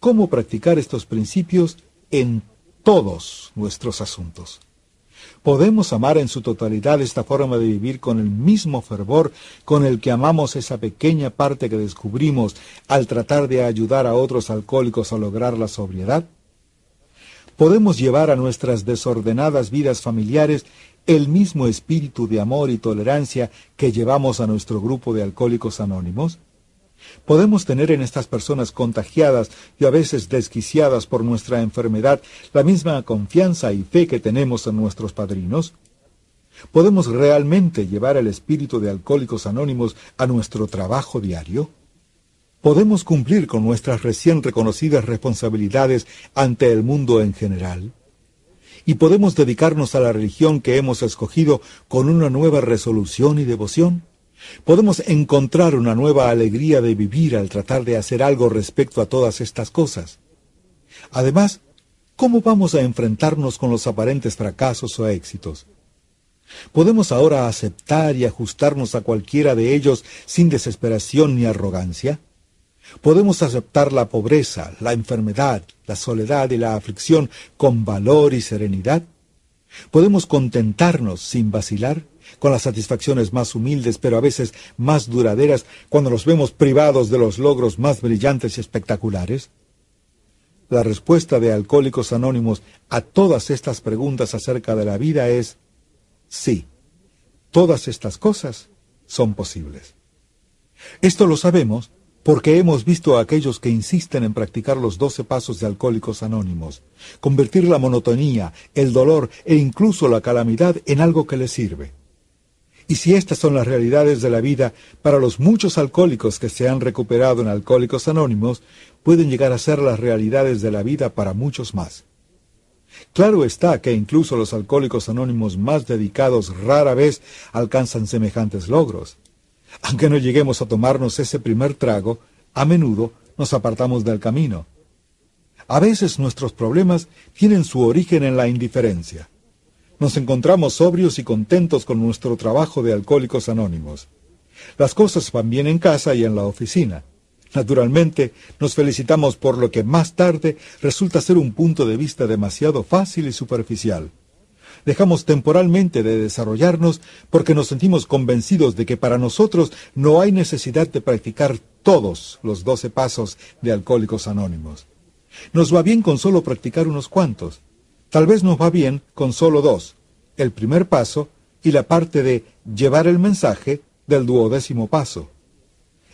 ¿Cómo practicar estos principios en todos nuestros asuntos? Podemos amar en su totalidad esta forma de vivir con el mismo fervor con el que amamos esa pequeña parte que descubrimos al tratar de ayudar a otros alcohólicos a lograr la sobriedad? ¿Podemos llevar a nuestras desordenadas vidas familiares el mismo espíritu de amor y tolerancia que llevamos a nuestro grupo de alcohólicos anónimos? Podemos tener en estas personas contagiadas y a veces desquiciadas por nuestra enfermedad la misma confianza y fe que tenemos en nuestros padrinos. ¿Podemos realmente llevar el espíritu de alcohólicos anónimos a nuestro trabajo diario? ¿Podemos cumplir con nuestras recién reconocidas responsabilidades ante el mundo en general? ¿Y podemos dedicarnos a la religión que hemos escogido con una nueva resolución y devoción? Podemos encontrar una nueva alegría de vivir al tratar de hacer algo respecto a todas estas cosas. Además, ¿cómo vamos a enfrentarnos con los aparentes fracasos o éxitos? ¿Podemos ahora aceptar y ajustarnos a cualquiera de ellos sin desesperación ni arrogancia? ¿Podemos aceptar la pobreza, la enfermedad, la soledad y la aflicción con valor y serenidad? ¿Podemos contentarnos sin vacilar? Con las satisfacciones más humildes, pero a veces más duraderas, cuando nos vemos privados de los logros más brillantes y espectaculares? La respuesta de Alcohólicos Anónimos a todas estas preguntas acerca de la vida es sí. Todas estas cosas son posibles. Esto lo sabemos porque hemos visto a aquellos que insisten en practicar los doce pasos de Alcohólicos Anónimos, convertir la monotonía, el dolor e incluso la calamidad en algo que les sirve. Y si estas son las realidades de la vida para los muchos alcohólicos que se han recuperado en Alcohólicos Anónimos, pueden llegar a ser las realidades de la vida para muchos más. Claro está que incluso los alcohólicos anónimos más dedicados rara vez alcanzan semejantes logros. Aunque no lleguemos a tomarnos ese primer trago, a menudo nos apartamos del camino. A veces nuestros problemas tienen su origen en la indiferencia. Nos encontramos sobrios y contentos con nuestro trabajo de alcohólicos anónimos. Las cosas van bien en casa y en la oficina. Naturalmente, nos felicitamos por lo que más tarde resulta ser un punto de vista demasiado fácil y superficial. Dejamos temporalmente de desarrollarnos porque nos sentimos convencidos de que para nosotros no hay necesidad de practicar todos los doce pasos de Alcohólicos Anónimos. Nos va bien con solo practicar unos cuantos. Tal vez nos va bien con solo dos, el primer paso y la parte de llevar el mensaje del duodécimo paso.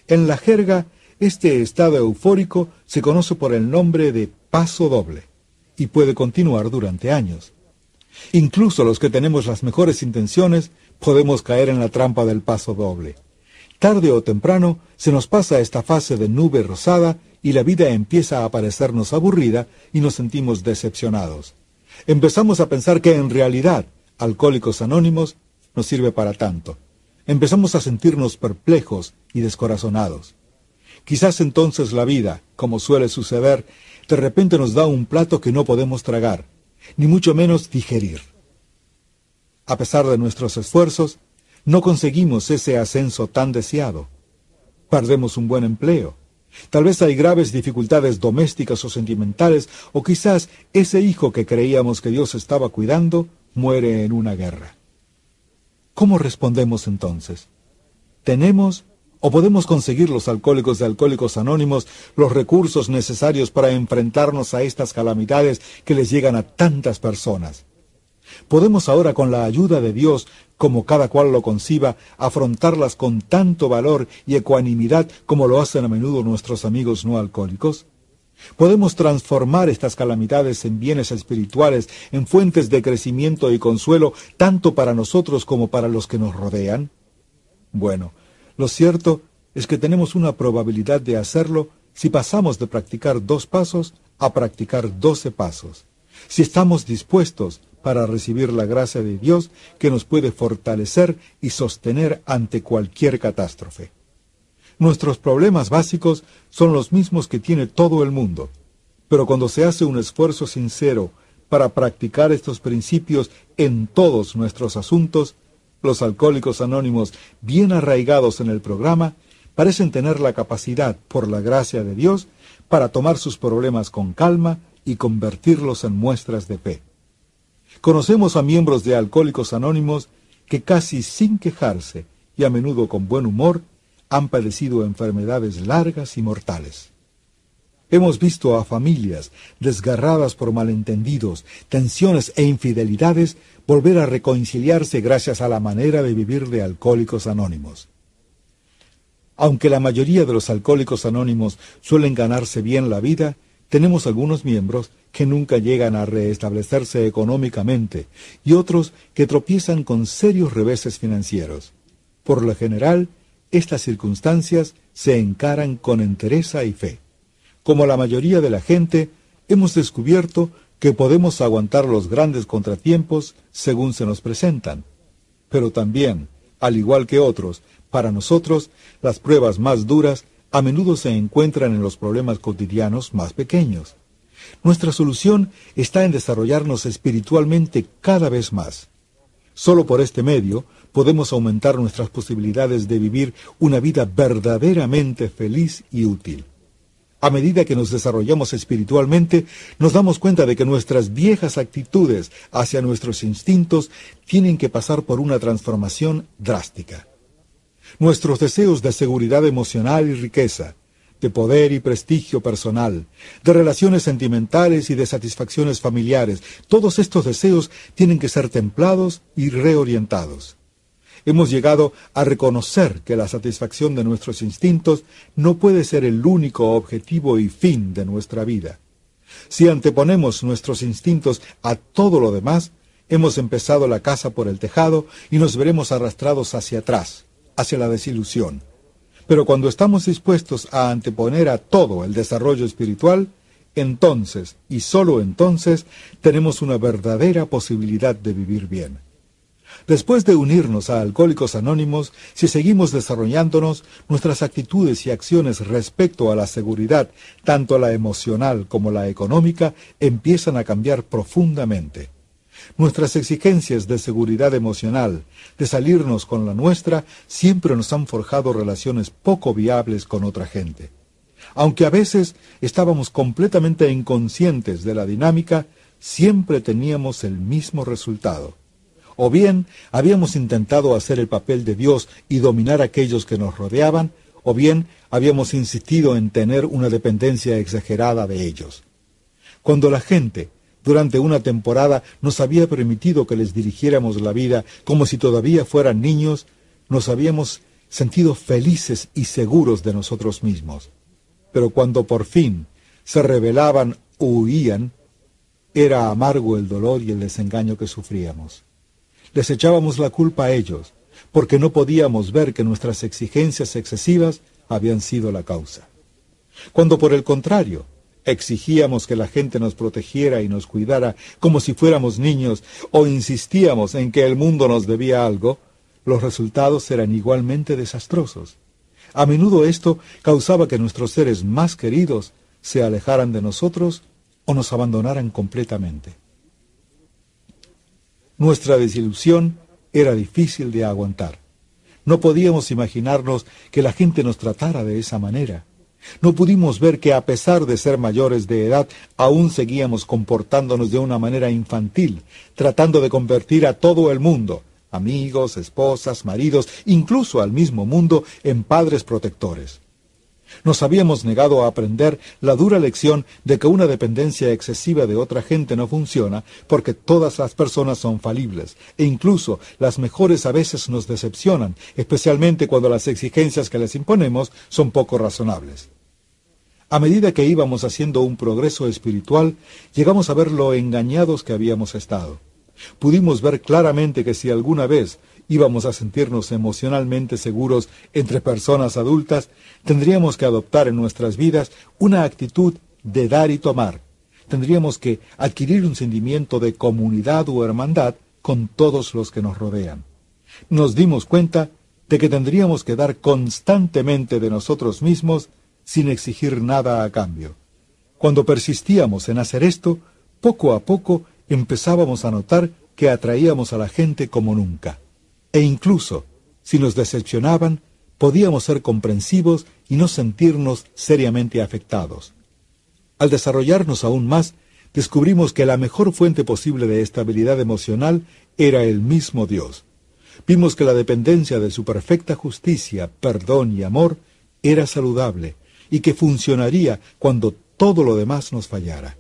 En la jerga, este estado eufórico se conoce por el nombre de paso doble y puede continuar durante años. Incluso los que tenemos las mejores intenciones podemos caer en la trampa del paso doble. Tarde o temprano se nos pasa esta fase de nube rosada y la vida empieza a parecernos aburrida y nos sentimos decepcionados empezamos a pensar que en realidad Alcohólicos Anónimos no sirve para tanto. Empezamos a sentirnos perplejos y descorazonados. Quizás entonces la vida, como suele suceder, de repente nos da un plato que no podemos tragar, ni mucho menos digerir. A pesar de nuestros esfuerzos, no conseguimos ese ascenso tan deseado. Perdemos un buen empleo, Tal vez hay graves dificultades domésticas o sentimentales, o quizás ese hijo que creíamos que Dios estaba cuidando muere en una guerra. ¿Cómo respondemos entonces? ¿Tenemos o podemos conseguir los alcohólicos de Alcohólicos Anónimos los recursos necesarios para enfrentarnos a estas calamidades que les llegan a tantas personas? Podemos ahora, con la ayuda de Dios, como cada cual lo conciba, afrontarlas con tanto valor y ecuanimidad como lo hacen a menudo nuestros amigos no alcohólicos? ¿Podemos transformar estas calamidades en bienes espirituales, en fuentes de crecimiento y consuelo, tanto para nosotros como para los que nos rodean? Bueno, lo cierto es que tenemos una probabilidad de hacerlo si pasamos de practicar dos pasos a practicar doce pasos. Si estamos dispuestos para recibir la gracia de Dios que nos puede fortalecer y sostener ante cualquier catástrofe. Nuestros problemas básicos son los mismos que tiene todo el mundo, pero cuando se hace un esfuerzo sincero para practicar estos principios en todos nuestros asuntos, los alcohólicos anónimos bien arraigados en el programa parecen tener la capacidad, por la gracia de Dios, para tomar sus problemas con calma y convertirlos en muestras de fe. Conocemos a miembros de Alcohólicos Anónimos que casi sin quejarse y a menudo con buen humor han padecido enfermedades largas y mortales. Hemos visto a familias desgarradas por malentendidos, tensiones e infidelidades volver a reconciliarse gracias a la manera de vivir de Alcohólicos Anónimos. Aunque la mayoría de los alcohólicos anónimos suelen ganarse bien la vida, tenemos algunos miembros que nunca llegan a reestablecerse económicamente y otros que tropiezan con serios reveses financieros. Por lo general, estas circunstancias se encaran con entereza y fe. Como la mayoría de la gente, hemos descubierto que podemos aguantar los grandes contratiempos según se nos presentan. Pero también, al igual que otros, para nosotros, las pruebas más duras a menudo se encuentran en los problemas cotidianos más pequeños. Nuestra solución está en desarrollarnos espiritualmente cada vez más. Solo por este medio podemos aumentar nuestras posibilidades de vivir una vida verdaderamente feliz y útil. A medida que nos desarrollamos espiritualmente, nos damos cuenta de que nuestras viejas actitudes hacia nuestros instintos tienen que pasar por una transformación drástica. Nuestros deseos de seguridad emocional y riqueza, de poder y prestigio personal, de relaciones sentimentales y de satisfacciones familiares, todos estos deseos tienen que ser templados y reorientados. Hemos llegado a reconocer que la satisfacción de nuestros instintos no puede ser el único objetivo y fin de nuestra vida. Si anteponemos nuestros instintos a todo lo demás, hemos empezado la casa por el tejado y nos veremos arrastrados hacia atrás, hacia la desilusión. Pero cuando estamos dispuestos a anteponer a todo el desarrollo espiritual, entonces, y sólo entonces, tenemos una verdadera posibilidad de vivir bien. Después de unirnos a Alcohólicos Anónimos, si seguimos desarrollándonos, nuestras actitudes y acciones respecto a la seguridad, tanto la emocional como la económica, empiezan a cambiar profundamente. Nuestras exigencias de seguridad emocional, de salirnos con la nuestra, siempre nos han forjado relaciones poco viables con otra gente. Aunque a veces estábamos completamente inconscientes de la dinámica, siempre teníamos el mismo resultado. O bien habíamos intentado hacer el papel de Dios y dominar a aquellos que nos rodeaban, o bien habíamos insistido en tener una dependencia exagerada de ellos. Cuando la gente, durante una temporada, nos había permitido que les dirigiéramos la vida como si todavía fueran niños, nos habíamos sentido felices y seguros de nosotros mismos. Pero cuando por fin se rebelaban o huían, era amargo el dolor y el desengaño que sufríamos les echábamos la culpa a ellos, porque no podíamos ver que nuestras exigencias excesivas habían sido la causa. Cuando por el contrario, exigíamos que la gente nos protegiera y nos cuidara como si fuéramos niños o insistíamos en que el mundo nos debía algo, los resultados eran igualmente desastrosos. A menudo esto causaba que nuestros seres más queridos se alejaran de nosotros o nos abandonaran completamente. Nuestra desilusión era difícil de aguantar. No podíamos imaginarnos que la gente nos tratara de esa manera. No pudimos ver que a pesar de ser mayores de edad, aún seguíamos comportándonos de una manera infantil, tratando de convertir a todo el mundo, amigos, esposas, maridos, incluso al mismo mundo, en padres protectores. Nos habíamos negado a aprender la dura lección de que una dependencia excesiva de otra gente no funciona porque todas las personas son falibles e incluso las mejores a veces nos decepcionan, especialmente cuando las exigencias que les imponemos son poco razonables. A medida que íbamos haciendo un progreso espiritual, llegamos a ver lo engañados que habíamos estado. Pudimos ver claramente que si alguna vez íbamos a sentirnos emocionalmente seguros entre personas adultas, tendríamos que adoptar en nuestras vidas una actitud de dar y tomar. Tendríamos que adquirir un sentimiento de comunidad o hermandad con todos los que nos rodean. Nos dimos cuenta de que tendríamos que dar constantemente de nosotros mismos sin exigir nada a cambio. Cuando persistíamos en hacer esto, poco a poco empezábamos a notar que atraíamos a la gente como nunca. E incluso, si nos decepcionaban, podíamos ser comprensivos y no sentirnos seriamente afectados. Al desarrollarnos aún más, descubrimos que la mejor fuente posible de estabilidad emocional era el mismo Dios. Vimos que la dependencia de su perfecta justicia, perdón y amor era saludable y que funcionaría cuando todo lo demás nos fallara.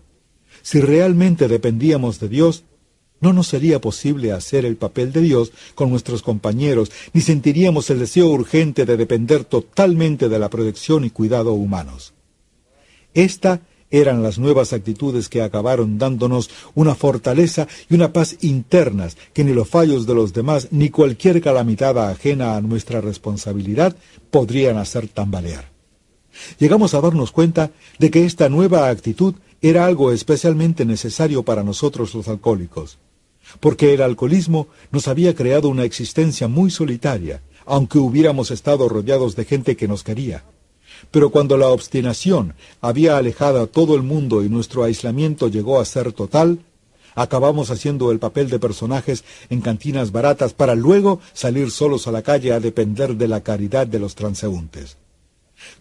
Si realmente dependíamos de Dios, no nos sería posible hacer el papel de Dios con nuestros compañeros, ni sentiríamos el deseo urgente de depender totalmente de la protección y cuidado humanos. Esta eran las nuevas actitudes que acabaron dándonos una fortaleza y una paz internas que ni los fallos de los demás ni cualquier calamidad ajena a nuestra responsabilidad podrían hacer tambalear. Llegamos a darnos cuenta de que esta nueva actitud era algo especialmente necesario para nosotros los alcohólicos, porque el alcoholismo nos había creado una existencia muy solitaria, aunque hubiéramos estado rodeados de gente que nos quería. Pero cuando la obstinación había alejado a todo el mundo y nuestro aislamiento llegó a ser total, acabamos haciendo el papel de personajes en cantinas baratas para luego salir solos a la calle a depender de la caridad de los transeúntes.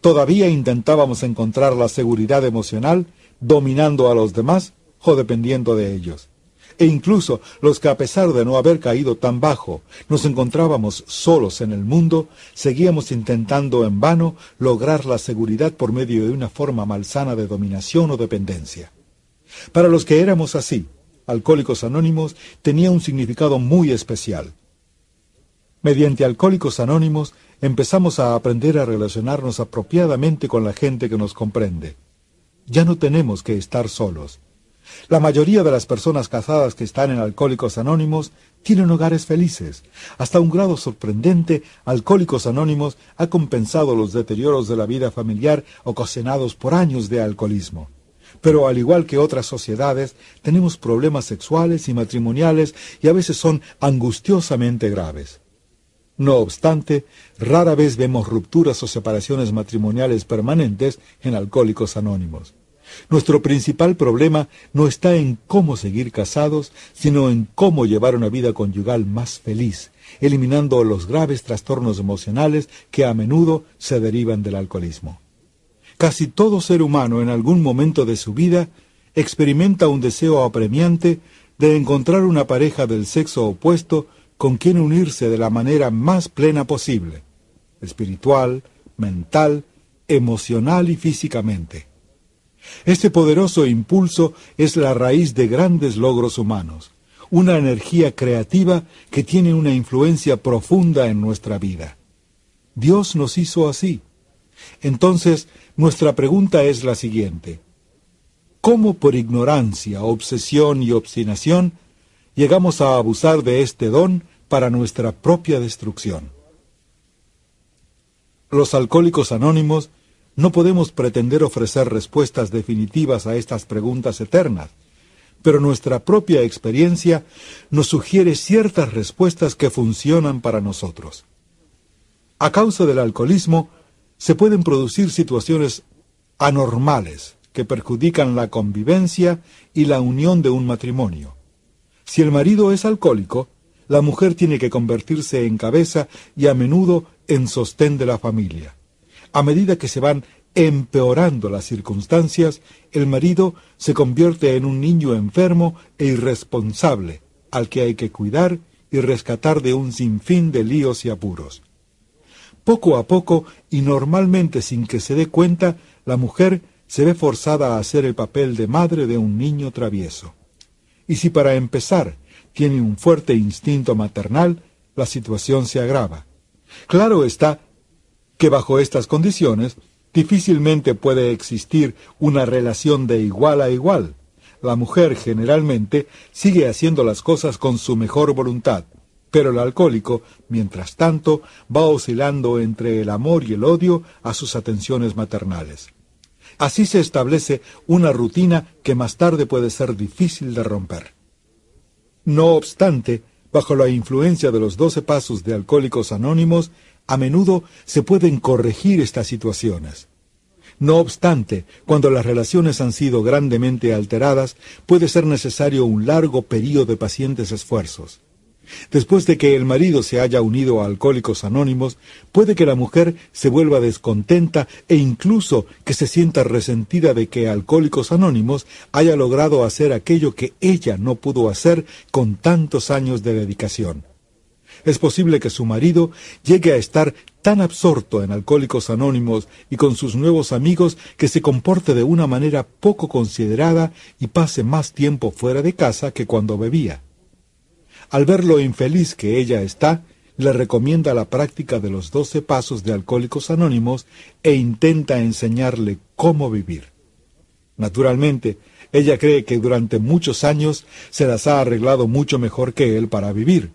Todavía intentábamos encontrar la seguridad emocional dominando a los demás o dependiendo de ellos e incluso los que a pesar de no haber caído tan bajo nos encontrábamos solos en el mundo, seguíamos intentando en vano lograr la seguridad por medio de una forma malsana de dominación o dependencia. Para los que éramos así, Alcohólicos Anónimos tenía un significado muy especial. Mediante Alcohólicos Anónimos empezamos a aprender a relacionarnos apropiadamente con la gente que nos comprende. Ya no tenemos que estar solos. La mayoría de las personas casadas que están en Alcohólicos Anónimos tienen hogares felices. Hasta un grado sorprendente, Alcohólicos Anónimos ha compensado los deterioros de la vida familiar ocasionados por años de alcoholismo. Pero al igual que otras sociedades, tenemos problemas sexuales y matrimoniales y a veces son angustiosamente graves. No obstante, rara vez vemos rupturas o separaciones matrimoniales permanentes en Alcohólicos Anónimos. Nuestro principal problema no está en cómo seguir casados, sino en cómo llevar una vida conyugal más feliz, eliminando los graves trastornos emocionales que a menudo se derivan del alcoholismo. Casi todo ser humano en algún momento de su vida experimenta un deseo apremiante de encontrar una pareja del sexo opuesto con quien unirse de la manera más plena posible, espiritual, mental, emocional y físicamente. Este poderoso impulso es la raíz de grandes logros humanos, una energía creativa que tiene una influencia profunda en nuestra vida. Dios nos hizo así. Entonces, nuestra pregunta es la siguiente. ¿Cómo por ignorancia, obsesión y obstinación llegamos a abusar de este don para nuestra propia destrucción? Los alcohólicos anónimos no podemos pretender ofrecer respuestas definitivas a estas preguntas eternas, pero nuestra propia experiencia nos sugiere ciertas respuestas que funcionan para nosotros. A causa del alcoholismo, se pueden producir situaciones anormales que perjudican la convivencia y la unión de un matrimonio. Si el marido es alcohólico, la mujer tiene que convertirse en cabeza y a menudo en sostén de la familia. A medida que se van empeorando las circunstancias, el marido se convierte en un niño enfermo e irresponsable, al que hay que cuidar y rescatar de un sinfín de líos y apuros. Poco a poco, y normalmente sin que se dé cuenta, la mujer se ve forzada a hacer el papel de madre de un niño travieso. Y si para empezar tiene un fuerte instinto maternal, la situación se agrava. Claro está que bajo estas condiciones difícilmente puede existir una relación de igual a igual. La mujer generalmente sigue haciendo las cosas con su mejor voluntad, pero el alcohólico, mientras tanto, va oscilando entre el amor y el odio a sus atenciones maternales. Así se establece una rutina que más tarde puede ser difícil de romper. No obstante, bajo la influencia de los doce pasos de Alcohólicos Anónimos, a menudo se pueden corregir estas situaciones. No obstante, cuando las relaciones han sido grandemente alteradas, puede ser necesario un largo período de pacientes esfuerzos. Después de que el marido se haya unido a Alcohólicos Anónimos, puede que la mujer se vuelva descontenta e incluso que se sienta resentida de que Alcohólicos Anónimos haya logrado hacer aquello que ella no pudo hacer con tantos años de dedicación. Es posible que su marido llegue a estar tan absorto en Alcohólicos Anónimos y con sus nuevos amigos que se comporte de una manera poco considerada y pase más tiempo fuera de casa que cuando bebía. Al ver lo infeliz que ella está, le recomienda la práctica de los doce pasos de Alcohólicos Anónimos e intenta enseñarle cómo vivir. Naturalmente, ella cree que durante muchos años se las ha arreglado mucho mejor que él para vivir.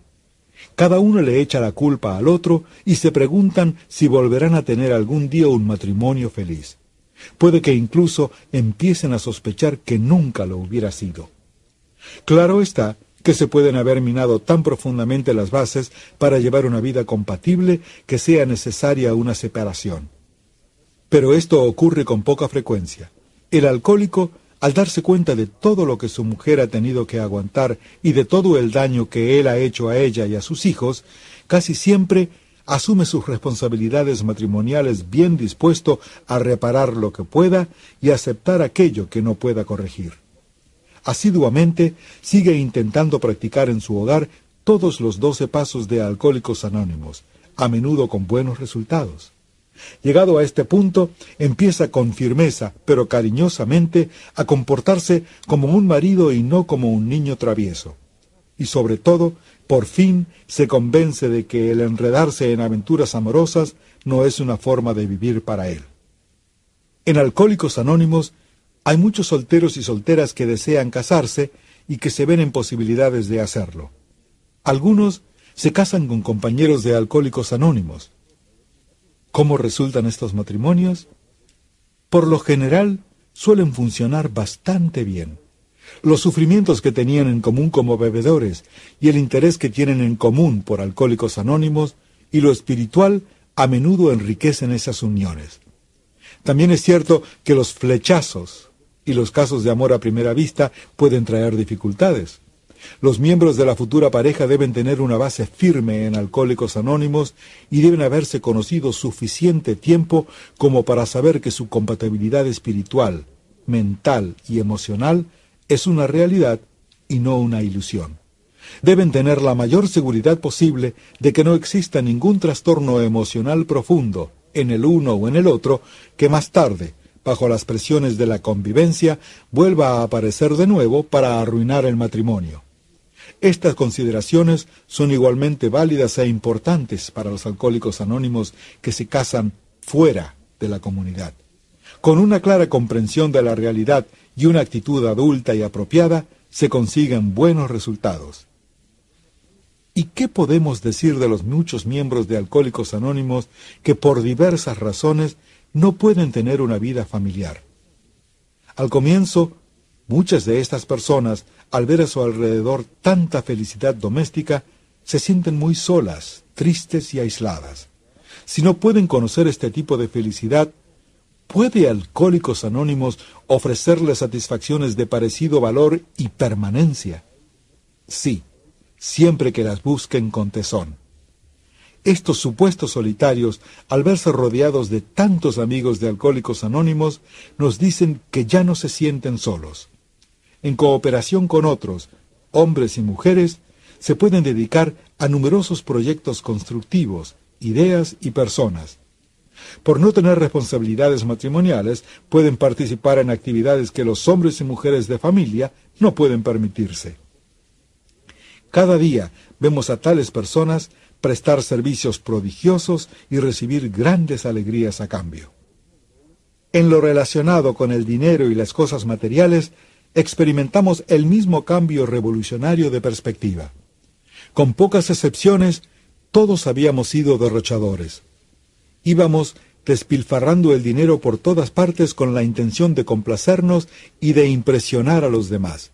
Cada uno le echa la culpa al otro y se preguntan si volverán a tener algún día un matrimonio feliz. Puede que incluso empiecen a sospechar que nunca lo hubiera sido. Claro está que se pueden haber minado tan profundamente las bases para llevar una vida compatible que sea necesaria una separación. Pero esto ocurre con poca frecuencia. El alcohólico, al darse cuenta de todo lo que su mujer ha tenido que aguantar y de todo el daño que él ha hecho a ella y a sus hijos, casi siempre asume sus responsabilidades matrimoniales bien dispuesto a reparar lo que pueda y aceptar aquello que no pueda corregir asiduamente sigue intentando practicar en su hogar todos los doce pasos de Alcohólicos Anónimos, a menudo con buenos resultados. Llegado a este punto, empieza con firmeza, pero cariñosamente, a comportarse como un marido y no como un niño travieso. Y sobre todo, por fin se convence de que el enredarse en aventuras amorosas no es una forma de vivir para él. En Alcohólicos Anónimos hay muchos solteros y solteras que desean casarse y que se ven en posibilidades de hacerlo. Algunos se casan con compañeros de alcohólicos anónimos. ¿Cómo resultan estos matrimonios? Por lo general suelen funcionar bastante bien. Los sufrimientos que tenían en común como bebedores y el interés que tienen en común por alcohólicos anónimos y lo espiritual a menudo enriquecen esas uniones. También es cierto que los flechazos, y los casos de amor a primera vista pueden traer dificultades. Los miembros de la futura pareja deben tener una base firme en Alcohólicos Anónimos y deben haberse conocido suficiente tiempo como para saber que su compatibilidad espiritual, mental y emocional es una realidad y no una ilusión. Deben tener la mayor seguridad posible de que no exista ningún trastorno emocional profundo en el uno o en el otro que más tarde, bajo las presiones de la convivencia, vuelva a aparecer de nuevo para arruinar el matrimonio. Estas consideraciones son igualmente válidas e importantes para los alcohólicos anónimos que se casan fuera de la comunidad. Con una clara comprensión de la realidad y una actitud adulta y apropiada, se consiguen buenos resultados. ¿Y qué podemos decir de los muchos miembros de Alcohólicos Anónimos que por diversas razones no pueden tener una vida familiar. Al comienzo, muchas de estas personas, al ver a su alrededor tanta felicidad doméstica, se sienten muy solas, tristes y aisladas. Si no pueden conocer este tipo de felicidad, ¿puede Alcohólicos Anónimos ofrecerles satisfacciones de parecido valor y permanencia? Sí, siempre que las busquen con tesón. Estos supuestos solitarios, al verse rodeados de tantos amigos de alcohólicos anónimos, nos dicen que ya no se sienten solos. En cooperación con otros, hombres y mujeres, se pueden dedicar a numerosos proyectos constructivos, ideas y personas. Por no tener responsabilidades matrimoniales, pueden participar en actividades que los hombres y mujeres de familia no pueden permitirse. Cada día vemos a tales personas prestar servicios prodigiosos y recibir grandes alegrías a cambio. En lo relacionado con el dinero y las cosas materiales, experimentamos el mismo cambio revolucionario de perspectiva. Con pocas excepciones, todos habíamos sido derrochadores. Íbamos despilfarrando el dinero por todas partes con la intención de complacernos y de impresionar a los demás.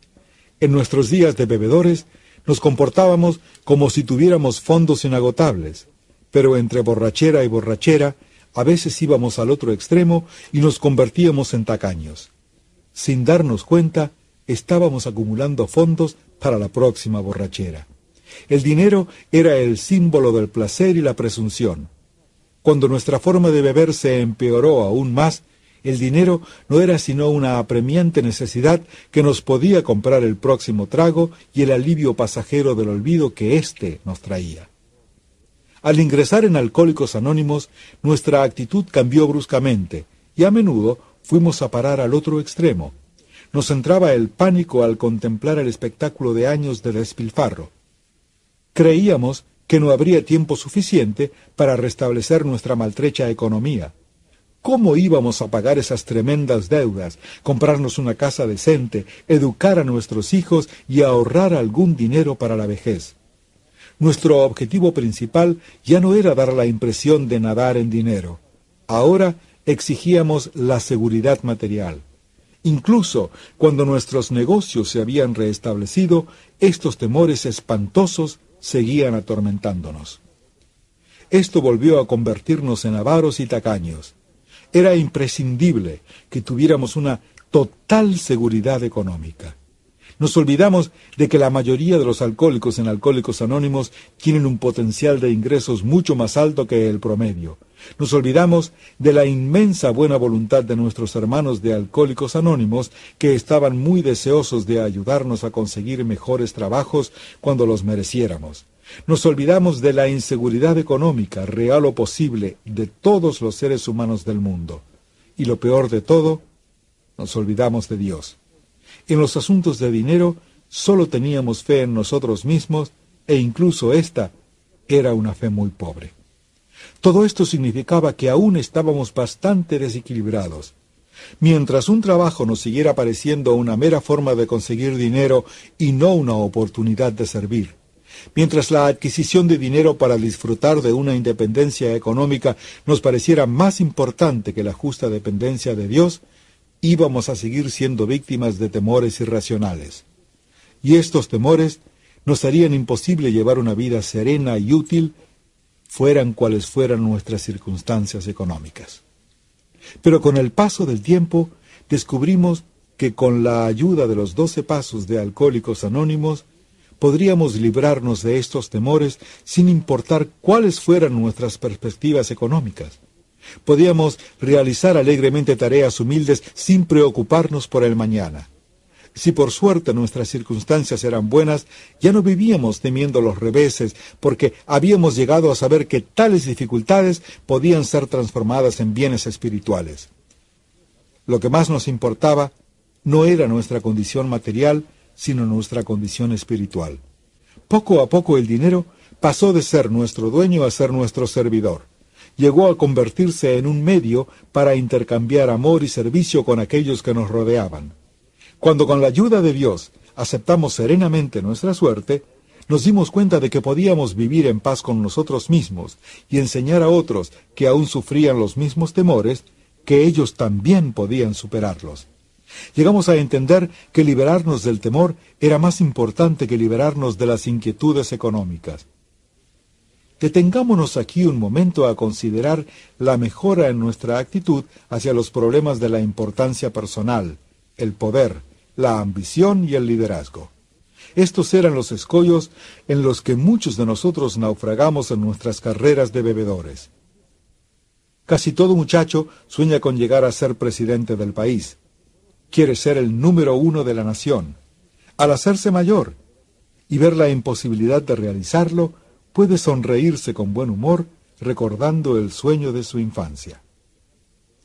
En nuestros días de bebedores, nos comportábamos como si tuviéramos fondos inagotables, pero entre borrachera y borrachera, a veces íbamos al otro extremo y nos convertíamos en tacaños. Sin darnos cuenta, estábamos acumulando fondos para la próxima borrachera. El dinero era el símbolo del placer y la presunción. Cuando nuestra forma de beber se empeoró aún más, el dinero no era sino una apremiante necesidad que nos podía comprar el próximo trago y el alivio pasajero del olvido que éste nos traía. Al ingresar en Alcohólicos Anónimos, nuestra actitud cambió bruscamente y a menudo fuimos a parar al otro extremo. Nos entraba el pánico al contemplar el espectáculo de años de despilfarro. Creíamos que no habría tiempo suficiente para restablecer nuestra maltrecha economía. ¿Cómo íbamos a pagar esas tremendas deudas, comprarnos una casa decente, educar a nuestros hijos y ahorrar algún dinero para la vejez? Nuestro objetivo principal ya no era dar la impresión de nadar en dinero. Ahora exigíamos la seguridad material. Incluso cuando nuestros negocios se habían reestablecido, estos temores espantosos seguían atormentándonos. Esto volvió a convertirnos en avaros y tacaños. Era imprescindible que tuviéramos una total seguridad económica. Nos olvidamos de que la mayoría de los alcohólicos en Alcohólicos Anónimos tienen un potencial de ingresos mucho más alto que el promedio. Nos olvidamos de la inmensa buena voluntad de nuestros hermanos de Alcohólicos Anónimos que estaban muy deseosos de ayudarnos a conseguir mejores trabajos cuando los mereciéramos. Nos olvidamos de la inseguridad económica, real o posible, de todos los seres humanos del mundo. Y lo peor de todo, nos olvidamos de Dios. En los asuntos de dinero solo teníamos fe en nosotros mismos e incluso esta era una fe muy pobre. Todo esto significaba que aún estábamos bastante desequilibrados. Mientras un trabajo nos siguiera pareciendo una mera forma de conseguir dinero y no una oportunidad de servir, mientras la adquisición de dinero para disfrutar de una independencia económica nos pareciera más importante que la justa dependencia de Dios, íbamos a seguir siendo víctimas de temores irracionales. Y estos temores nos harían imposible llevar una vida serena y útil, fueran cuales fueran nuestras circunstancias económicas. Pero con el paso del tiempo descubrimos que con la ayuda de los doce pasos de Alcohólicos Anónimos podríamos librarnos de estos temores sin importar cuáles fueran nuestras perspectivas económicas. Podíamos realizar alegremente tareas humildes sin preocuparnos por el mañana. Si por suerte nuestras circunstancias eran buenas, ya no vivíamos temiendo los reveses, porque habíamos llegado a saber que tales dificultades podían ser transformadas en bienes espirituales. Lo que más nos importaba no era nuestra condición material, sino nuestra condición espiritual. Poco a poco el dinero pasó de ser nuestro dueño a ser nuestro servidor. Llegó a convertirse en un medio para intercambiar amor y servicio con aquellos que nos rodeaban. Cuando con la ayuda de Dios aceptamos serenamente nuestra suerte, nos dimos cuenta de que podíamos vivir en paz con nosotros mismos y enseñar a otros que aún sufrían los mismos temores, que ellos también podían superarlos. Llegamos a entender que liberarnos del temor era más importante que liberarnos de las inquietudes económicas. Detengámonos aquí un momento a considerar la mejora en nuestra actitud hacia los problemas de la importancia personal, el poder, la ambición y el liderazgo. Estos eran los escollos en los que muchos de nosotros naufragamos en nuestras carreras de bebedores. Casi todo muchacho sueña con llegar a ser presidente del país, quiere ser el número uno de la nación. Al hacerse mayor y ver la imposibilidad de realizarlo, puede sonreírse con buen humor recordando el sueño de su infancia.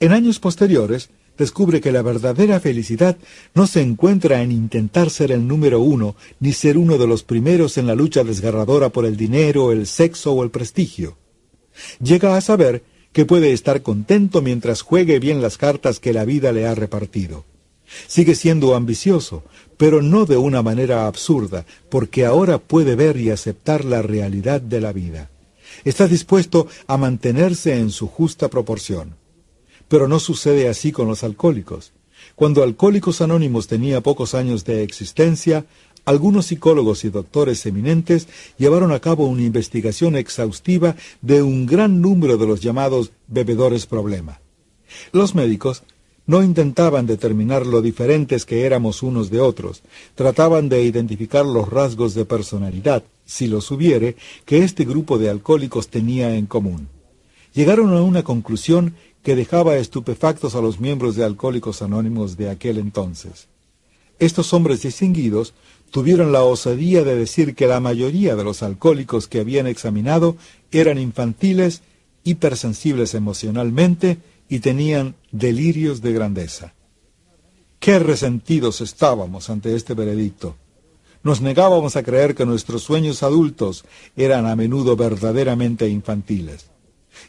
En años posteriores, descubre que la verdadera felicidad no se encuentra en intentar ser el número uno, ni ser uno de los primeros en la lucha desgarradora por el dinero, el sexo o el prestigio. Llega a saber que puede estar contento mientras juegue bien las cartas que la vida le ha repartido. Sigue siendo ambicioso, pero no de una manera absurda, porque ahora puede ver y aceptar la realidad de la vida. Está dispuesto a mantenerse en su justa proporción. Pero no sucede así con los alcohólicos. Cuando Alcohólicos Anónimos tenía pocos años de existencia, algunos psicólogos y doctores eminentes llevaron a cabo una investigación exhaustiva de un gran número de los llamados bebedores problema. Los médicos no intentaban determinar lo diferentes que éramos unos de otros, trataban de identificar los rasgos de personalidad, si los hubiere, que este grupo de alcohólicos tenía en común. Llegaron a una conclusión que dejaba estupefactos a los miembros de Alcohólicos Anónimos de aquel entonces. Estos hombres distinguidos tuvieron la osadía de decir que la mayoría de los alcohólicos que habían examinado eran infantiles, hipersensibles emocionalmente y tenían delirios de grandeza. Qué resentidos estábamos ante este veredicto. Nos negábamos a creer que nuestros sueños adultos eran a menudo verdaderamente infantiles.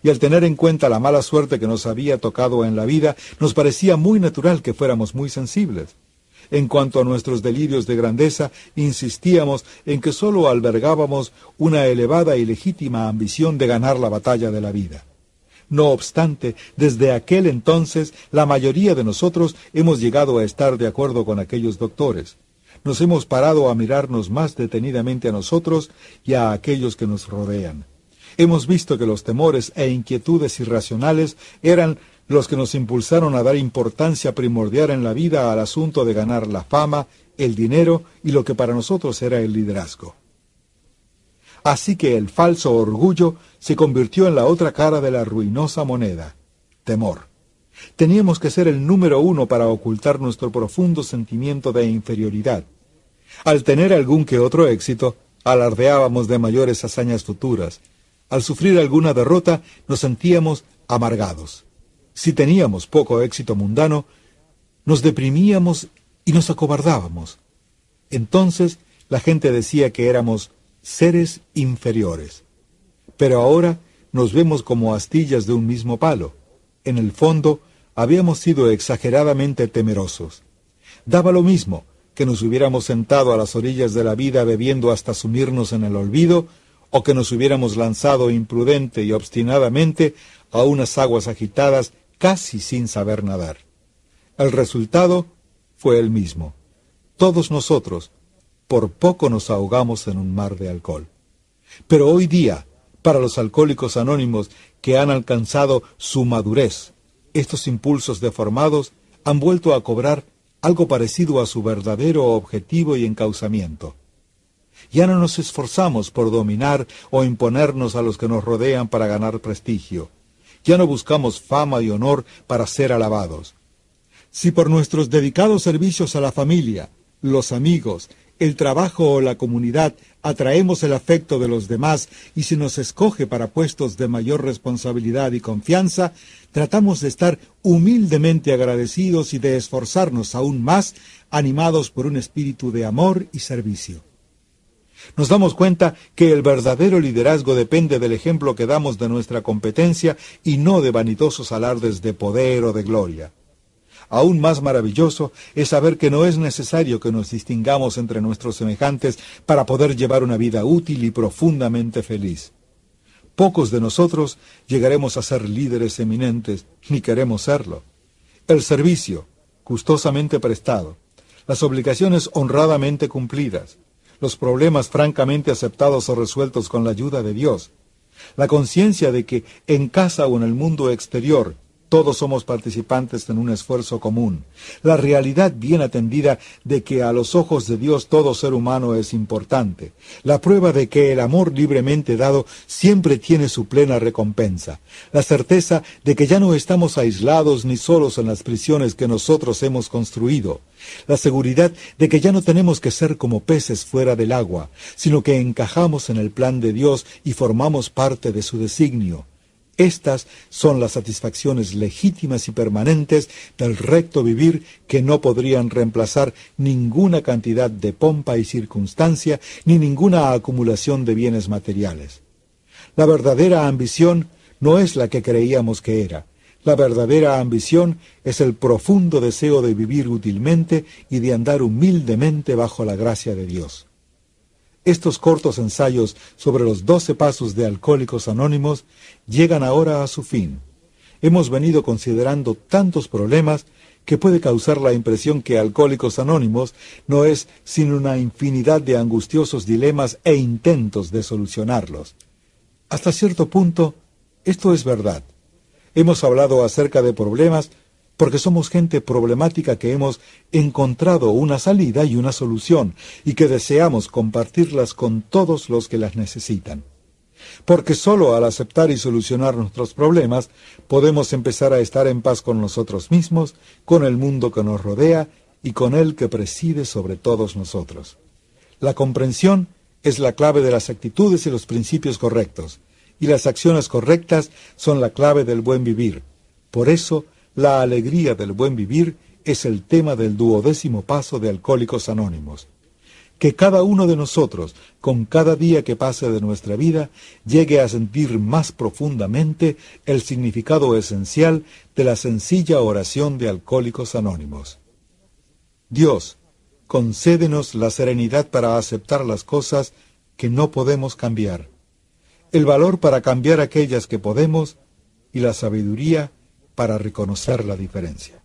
Y al tener en cuenta la mala suerte que nos había tocado en la vida, nos parecía muy natural que fuéramos muy sensibles. En cuanto a nuestros delirios de grandeza, insistíamos en que sólo albergábamos una elevada y legítima ambición de ganar la batalla de la vida. No obstante, desde aquel entonces la mayoría de nosotros hemos llegado a estar de acuerdo con aquellos doctores. Nos hemos parado a mirarnos más detenidamente a nosotros y a aquellos que nos rodean. Hemos visto que los temores e inquietudes irracionales eran los que nos impulsaron a dar importancia primordial en la vida al asunto de ganar la fama, el dinero y lo que para nosotros era el liderazgo. Así que el falso orgullo se convirtió en la otra cara de la ruinosa moneda, temor. Teníamos que ser el número uno para ocultar nuestro profundo sentimiento de inferioridad. Al tener algún que otro éxito, alardeábamos de mayores hazañas futuras. Al sufrir alguna derrota, nos sentíamos amargados. Si teníamos poco éxito mundano, nos deprimíamos y nos acobardábamos. Entonces la gente decía que éramos seres inferiores. Pero ahora nos vemos como astillas de un mismo palo. En el fondo, habíamos sido exageradamente temerosos. Daba lo mismo que nos hubiéramos sentado a las orillas de la vida bebiendo hasta sumirnos en el olvido, o que nos hubiéramos lanzado imprudente y obstinadamente a unas aguas agitadas casi sin saber nadar. El resultado fue el mismo. Todos nosotros, por poco nos ahogamos en un mar de alcohol. Pero hoy día, para los alcohólicos anónimos que han alcanzado su madurez, estos impulsos deformados han vuelto a cobrar algo parecido a su verdadero objetivo y encauzamiento. Ya no nos esforzamos por dominar o imponernos a los que nos rodean para ganar prestigio. Ya no buscamos fama y honor para ser alabados. Si por nuestros dedicados servicios a la familia, los amigos, el trabajo o la comunidad atraemos el afecto de los demás y si nos escoge para puestos de mayor responsabilidad y confianza, tratamos de estar humildemente agradecidos y de esforzarnos aún más, animados por un espíritu de amor y servicio. Nos damos cuenta que el verdadero liderazgo depende del ejemplo que damos de nuestra competencia y no de vanidosos alardes de poder o de gloria. Aún más maravilloso es saber que no es necesario que nos distingamos entre nuestros semejantes para poder llevar una vida útil y profundamente feliz. Pocos de nosotros llegaremos a ser líderes eminentes, ni queremos serlo. El servicio, gustosamente prestado, las obligaciones honradamente cumplidas, los problemas francamente aceptados o resueltos con la ayuda de Dios, la conciencia de que en casa o en el mundo exterior todos somos participantes en un esfuerzo común. La realidad bien atendida de que a los ojos de Dios todo ser humano es importante. La prueba de que el amor libremente dado siempre tiene su plena recompensa. La certeza de que ya no estamos aislados ni solos en las prisiones que nosotros hemos construido. La seguridad de que ya no tenemos que ser como peces fuera del agua, sino que encajamos en el plan de Dios y formamos parte de su designio. Estas son las satisfacciones legítimas y permanentes del recto vivir que no podrían reemplazar ninguna cantidad de pompa y circunstancia ni ninguna acumulación de bienes materiales. La verdadera ambición no es la que creíamos que era. La verdadera ambición es el profundo deseo de vivir útilmente y de andar humildemente bajo la gracia de Dios. Estos cortos ensayos sobre los doce pasos de Alcohólicos Anónimos llegan ahora a su fin. Hemos venido considerando tantos problemas que puede causar la impresión que Alcohólicos Anónimos no es sino una infinidad de angustiosos dilemas e intentos de solucionarlos. Hasta cierto punto, esto es verdad. Hemos hablado acerca de problemas porque somos gente problemática que hemos encontrado una salida y una solución y que deseamos compartirlas con todos los que las necesitan. Porque sólo al aceptar y solucionar nuestros problemas podemos empezar a estar en paz con nosotros mismos, con el mundo que nos rodea y con el que preside sobre todos nosotros. La comprensión es la clave de las actitudes y los principios correctos, y las acciones correctas son la clave del buen vivir. Por eso, la alegría del buen vivir es el tema del duodécimo paso de Alcohólicos Anónimos. Que cada uno de nosotros, con cada día que pase de nuestra vida, llegue a sentir más profundamente el significado esencial de la sencilla oración de Alcohólicos Anónimos. Dios, concédenos la serenidad para aceptar las cosas que no podemos cambiar, el valor para cambiar aquellas que podemos y la sabiduría para reconocer la diferencia.